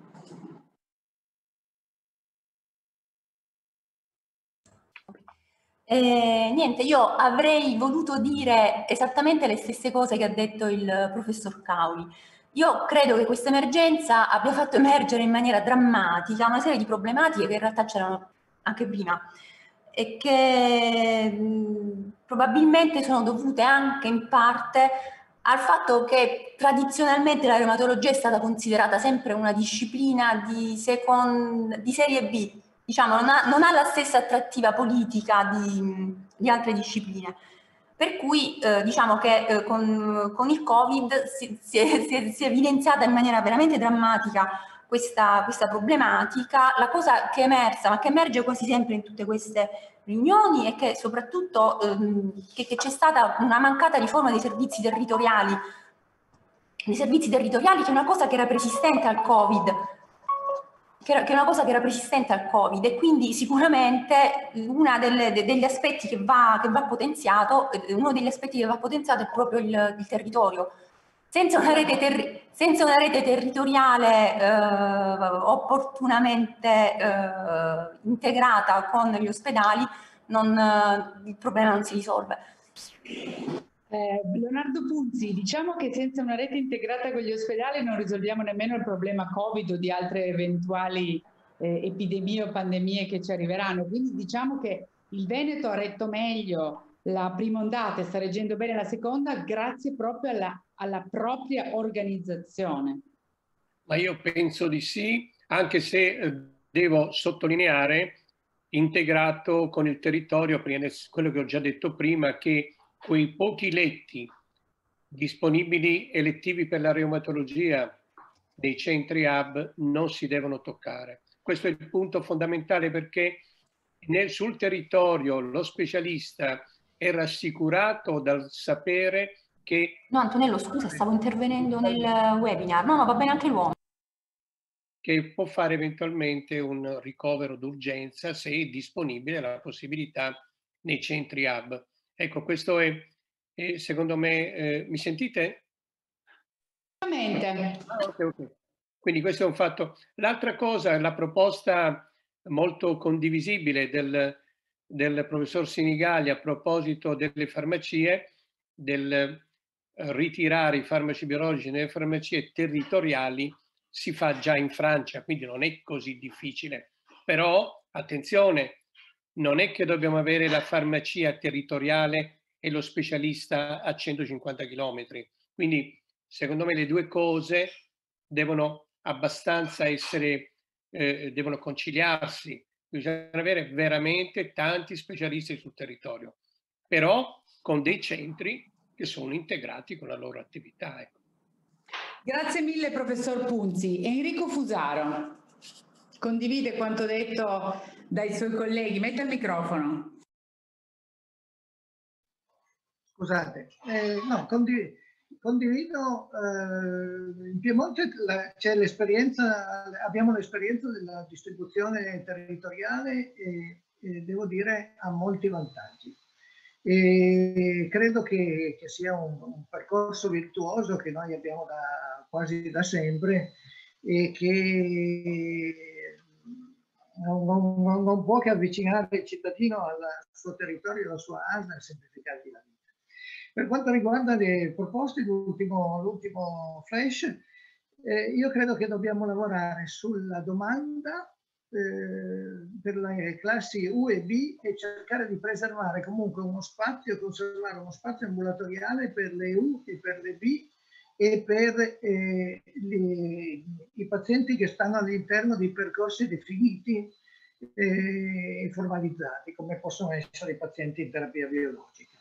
S11: E, niente, io avrei voluto dire esattamente le stesse cose che ha detto il professor Cauli. Io credo che questa emergenza abbia fatto emergere in maniera drammatica una serie di problematiche che in realtà c'erano anche prima e che probabilmente sono dovute anche in parte al fatto che tradizionalmente la reumatologia è stata considerata sempre una disciplina di, second, di serie B, diciamo, non ha, non ha, la stessa attrattiva politica di, di altre discipline. Per cui eh, diciamo che eh, con, con, il Covid si, si, è, si, è, si, è, evidenziata in maniera veramente drammatica questa, questa, problematica. La cosa che è emersa, ma che emerge quasi sempre in tutte queste riunioni, è che soprattutto ehm, che, che c'è stata una mancata riforma dei servizi territoriali, dei servizi territoriali che è una cosa che era persistente al Covid, che, era, che è una cosa che era persistente al Covid e quindi sicuramente uno degli aspetti che va, che va potenziato, uno degli aspetti che va potenziato è proprio il, il territorio. Senza una rete, ter senza una rete territoriale eh, opportunamente eh, integrata con gli ospedali, non, eh, il problema non si risolve.
S1: Eh, Leonardo Punzi, diciamo che senza una rete integrata con gli ospedali non risolviamo nemmeno il problema Covid o di altre eventuali eh, epidemie o pandemie che ci arriveranno. Quindi diciamo che il Veneto ha retto meglio la prima ondata e sta reggendo bene la seconda grazie proprio alla, alla propria organizzazione.
S4: Ma io penso di sì, anche se eh, devo sottolineare integrato con il territorio, quello che ho già detto prima, che quei pochi letti disponibili elettivi per la reumatologia dei centri hub non si devono toccare. Questo è il punto fondamentale perché nel, sul territorio lo specialista è rassicurato dal sapere che...
S11: No Antonello, scusa, stavo intervenendo nel webinar. No, no, va bene anche l'uomo.
S4: Che può fare eventualmente un ricovero d'urgenza se è disponibile la possibilità nei centri hub. Ecco, questo è, è secondo me, eh, mi sentite?
S1: Assolutamente.
S4: Ah, okay, okay. Quindi questo è un fatto. L'altra cosa, la proposta molto condivisibile del, del professor Sinigali a proposito delle farmacie, del ritirare i farmaci biologici nelle farmacie territoriali, si fa già in Francia, quindi non è così difficile. Però, attenzione, non è che dobbiamo avere la farmacia territoriale e lo specialista a 150 km. Quindi, secondo me, le due cose devono abbastanza essere, eh, devono conciliarsi. Bisogna avere veramente tanti specialisti sul territorio, però con dei centri che sono integrati con la loro attività. Ecco.
S1: Grazie mille, professor Punzi. Enrico Fusaro condivide quanto detto dai suoi colleghi. Metta il microfono.
S15: Scusate, eh, no, condiv condivido, eh, in Piemonte c'è l'esperienza, abbiamo l'esperienza della distribuzione territoriale e, e, devo dire ha molti vantaggi. E credo che, che sia un, un, percorso virtuoso che noi abbiamo da, quasi da sempre e che non, non, non, può che avvicinare il cittadino al suo territorio, alla sua ASA e semplificargli la vita. Per quanto riguarda le proposte, l'ultimo flash, eh, io credo che dobbiamo lavorare sulla domanda eh, per le classi U e B e cercare di preservare comunque uno spazio, conservare uno spazio ambulatoriale per le U e per le B e per eh, le, i pazienti che stanno all'interno di percorsi definiti eh, e formalizzati, come possono essere i pazienti in terapia biologica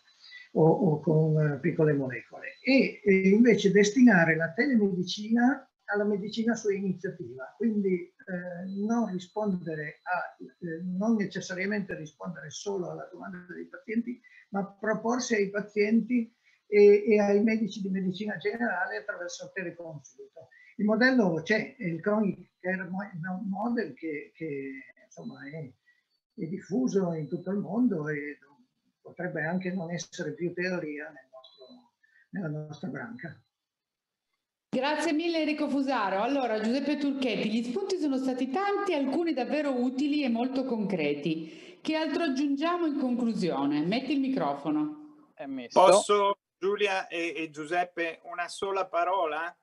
S15: o, o con piccole molecole. E, e, invece destinare la telemedicina alla medicina su iniziativa, quindi eh, non rispondere a, eh, non necessariamente rispondere solo alla domanda dei pazienti, ma proporsi ai pazienti e, e, ai medici di medicina generale attraverso il teleconsulto. Il modello c'è, è il Chronic Care Model che, che insomma, è, è, diffuso in tutto il mondo e potrebbe anche non essere più teoria nel nostro, nella nostra branca.
S1: Grazie mille Enrico Fusaro. Allora Giuseppe Turchetti, gli spunti sono stati tanti, alcuni davvero utili e molto concreti. Che altro aggiungiamo in conclusione? Metti il microfono.
S2: Posso, Giulia e, e Giuseppe, una sola parola?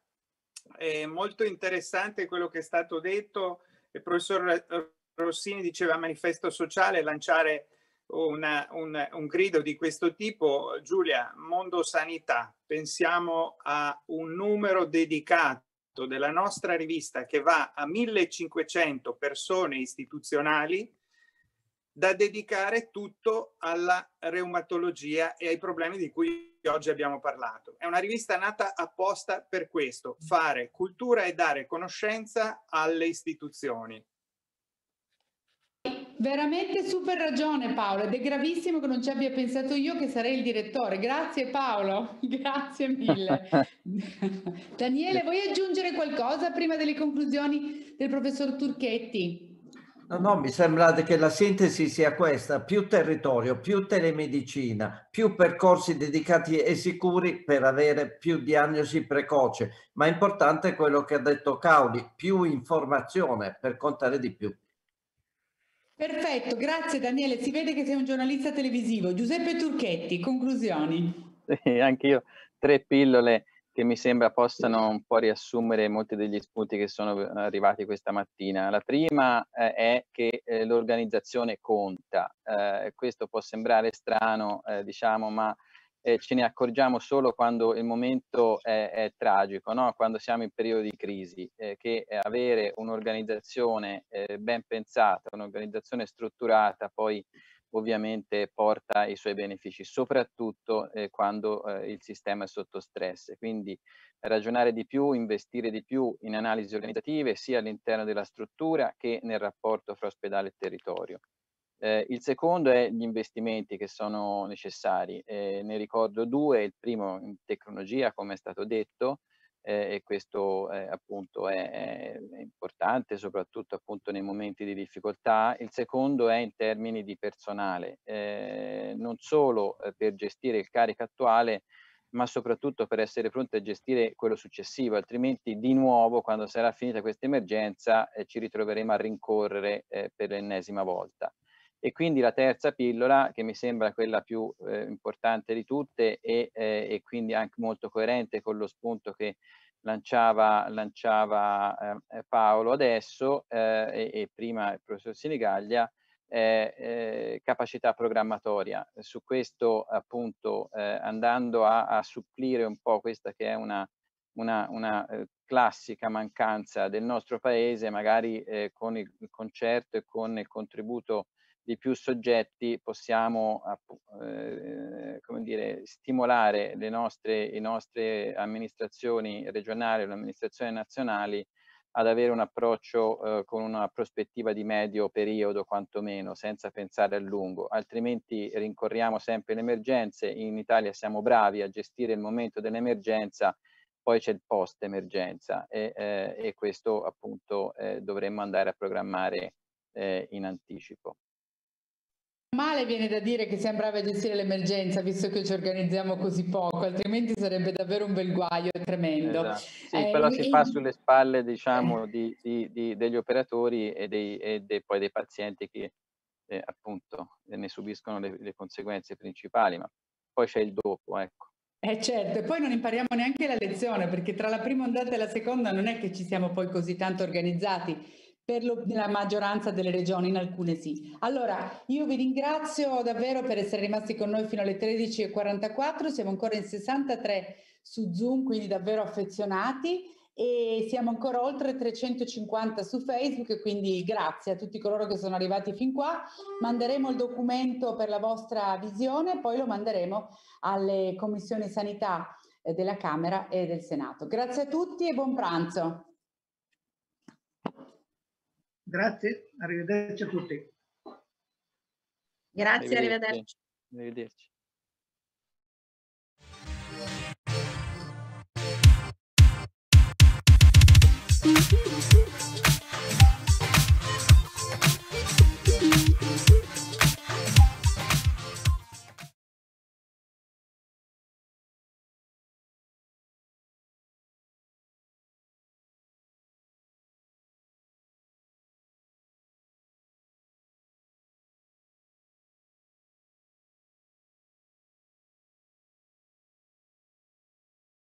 S2: È molto interessante quello che è stato detto. Il professor Rossini diceva manifesto sociale, lanciare una, un, un, grido di questo tipo. Giulia, mondo sanità, pensiamo a un numero dedicato della nostra rivista che va a 1500 persone istituzionali da dedicare tutto alla reumatologia e ai problemi di cui oggi abbiamo parlato. È una rivista nata apposta per questo, fare cultura e dare conoscenza alle istituzioni.
S1: Veramente super ragione Paolo ed è gravissimo che non ci abbia pensato io che sarei il direttore. Grazie Paolo, grazie mille. Daniele, vuoi aggiungere qualcosa prima delle conclusioni del professor Turchetti?
S5: No, no, mi sembra che la sintesi sia questa, più territorio, più telemedicina, più percorsi dedicati e sicuri per avere più diagnosi precoce, ma importante è quello che ha detto Cauli, più informazione per contare di più.
S1: Perfetto, grazie Daniele, si vede che sei un giornalista televisivo. Giuseppe Turchetti, conclusioni.
S6: Sì, anche io tre pillole che mi sembra possano un po' riassumere molti degli spunti che sono arrivati questa mattina. La prima eh, è che eh, l'organizzazione conta. Eh, questo può sembrare strano, eh, diciamo, ma eh, ce ne accorgiamo solo quando il momento è, è tragico, no? quando siamo in periodo di crisi, eh, che avere un'organizzazione ben pensata, un'organizzazione strutturata, poi ovviamente porta i suoi benefici, soprattutto eh, quando eh, il sistema è sotto stress. Quindi ragionare di più, investire di più in analisi organizzative sia all'interno della struttura che nel rapporto fra ospedale e territorio. Eh, il secondo è gli investimenti che sono necessari. Eh, ne ricordo due, il primo in tecnologia, come è stato detto, eh, e questo eh, appunto è, è, importante soprattutto appunto nei momenti di difficoltà. Il secondo è in termini di personale, eh, non solo eh, per gestire il carico attuale, ma soprattutto per essere pronti a gestire quello successivo, altrimenti di nuovo quando sarà finita questa emergenza eh, ci ritroveremo a rincorrere eh, per l'ennesima volta. E quindi la terza pillola, che mi sembra quella più eh, importante di tutte e, eh, e, quindi anche molto coerente con lo spunto che lanciava, lanciava eh, Paolo adesso eh, e, e, prima il professor Sinigaglia, eh, capacità programmatoria. Su questo appunto eh, andando a, a, supplire un po' questa che è una, una, una classica mancanza del nostro paese, magari con il concerto e con il contributo di più soggetti possiamo eh, come dire, stimolare le nostre, le nostre amministrazioni regionali o le amministrazioni nazionali ad avere un approccio eh, con una prospettiva di medio periodo quantomeno, senza pensare a lungo, altrimenti rincorriamo sempre le emergenze, in Italia siamo bravi a gestire il momento dell'emergenza, poi c'è il post emergenza e, eh, e questo appunto eh, dovremmo andare a programmare eh, in anticipo.
S1: Male viene da dire che siamo bravi a gestire l'emergenza visto che ci organizziamo così poco, altrimenti sarebbe davvero un bel guaio tremendo.
S6: Esatto. Sì, eh, però si fa sulle spalle diciamo, di, di, di, degli operatori e, dei, e dei, poi dei pazienti che eh, appunto ne subiscono le, le, conseguenze principali, ma poi c'è il dopo. Ecco.
S1: Eh certo, e poi non impariamo neanche la lezione perché tra la prima ondata e la seconda non è che ci siamo poi così tanto organizzati per lo, la maggioranza delle regioni, in alcune sì. Allora, io vi ringrazio davvero per essere rimasti con noi fino alle 13.44, siamo ancora in 63 su Zoom, quindi davvero affezionati e siamo ancora oltre 350 su Facebook, quindi grazie a tutti coloro che sono arrivati fin qua. Manderemo il documento per la vostra visione, poi lo manderemo alle commissioni sanità eh, della Camera e del Senato. Grazie a tutti e buon pranzo.
S15: Grazie, arrivederci a tutti.
S9: Grazie, arrivederci.
S6: Arrivederci.
S17: arrivederci.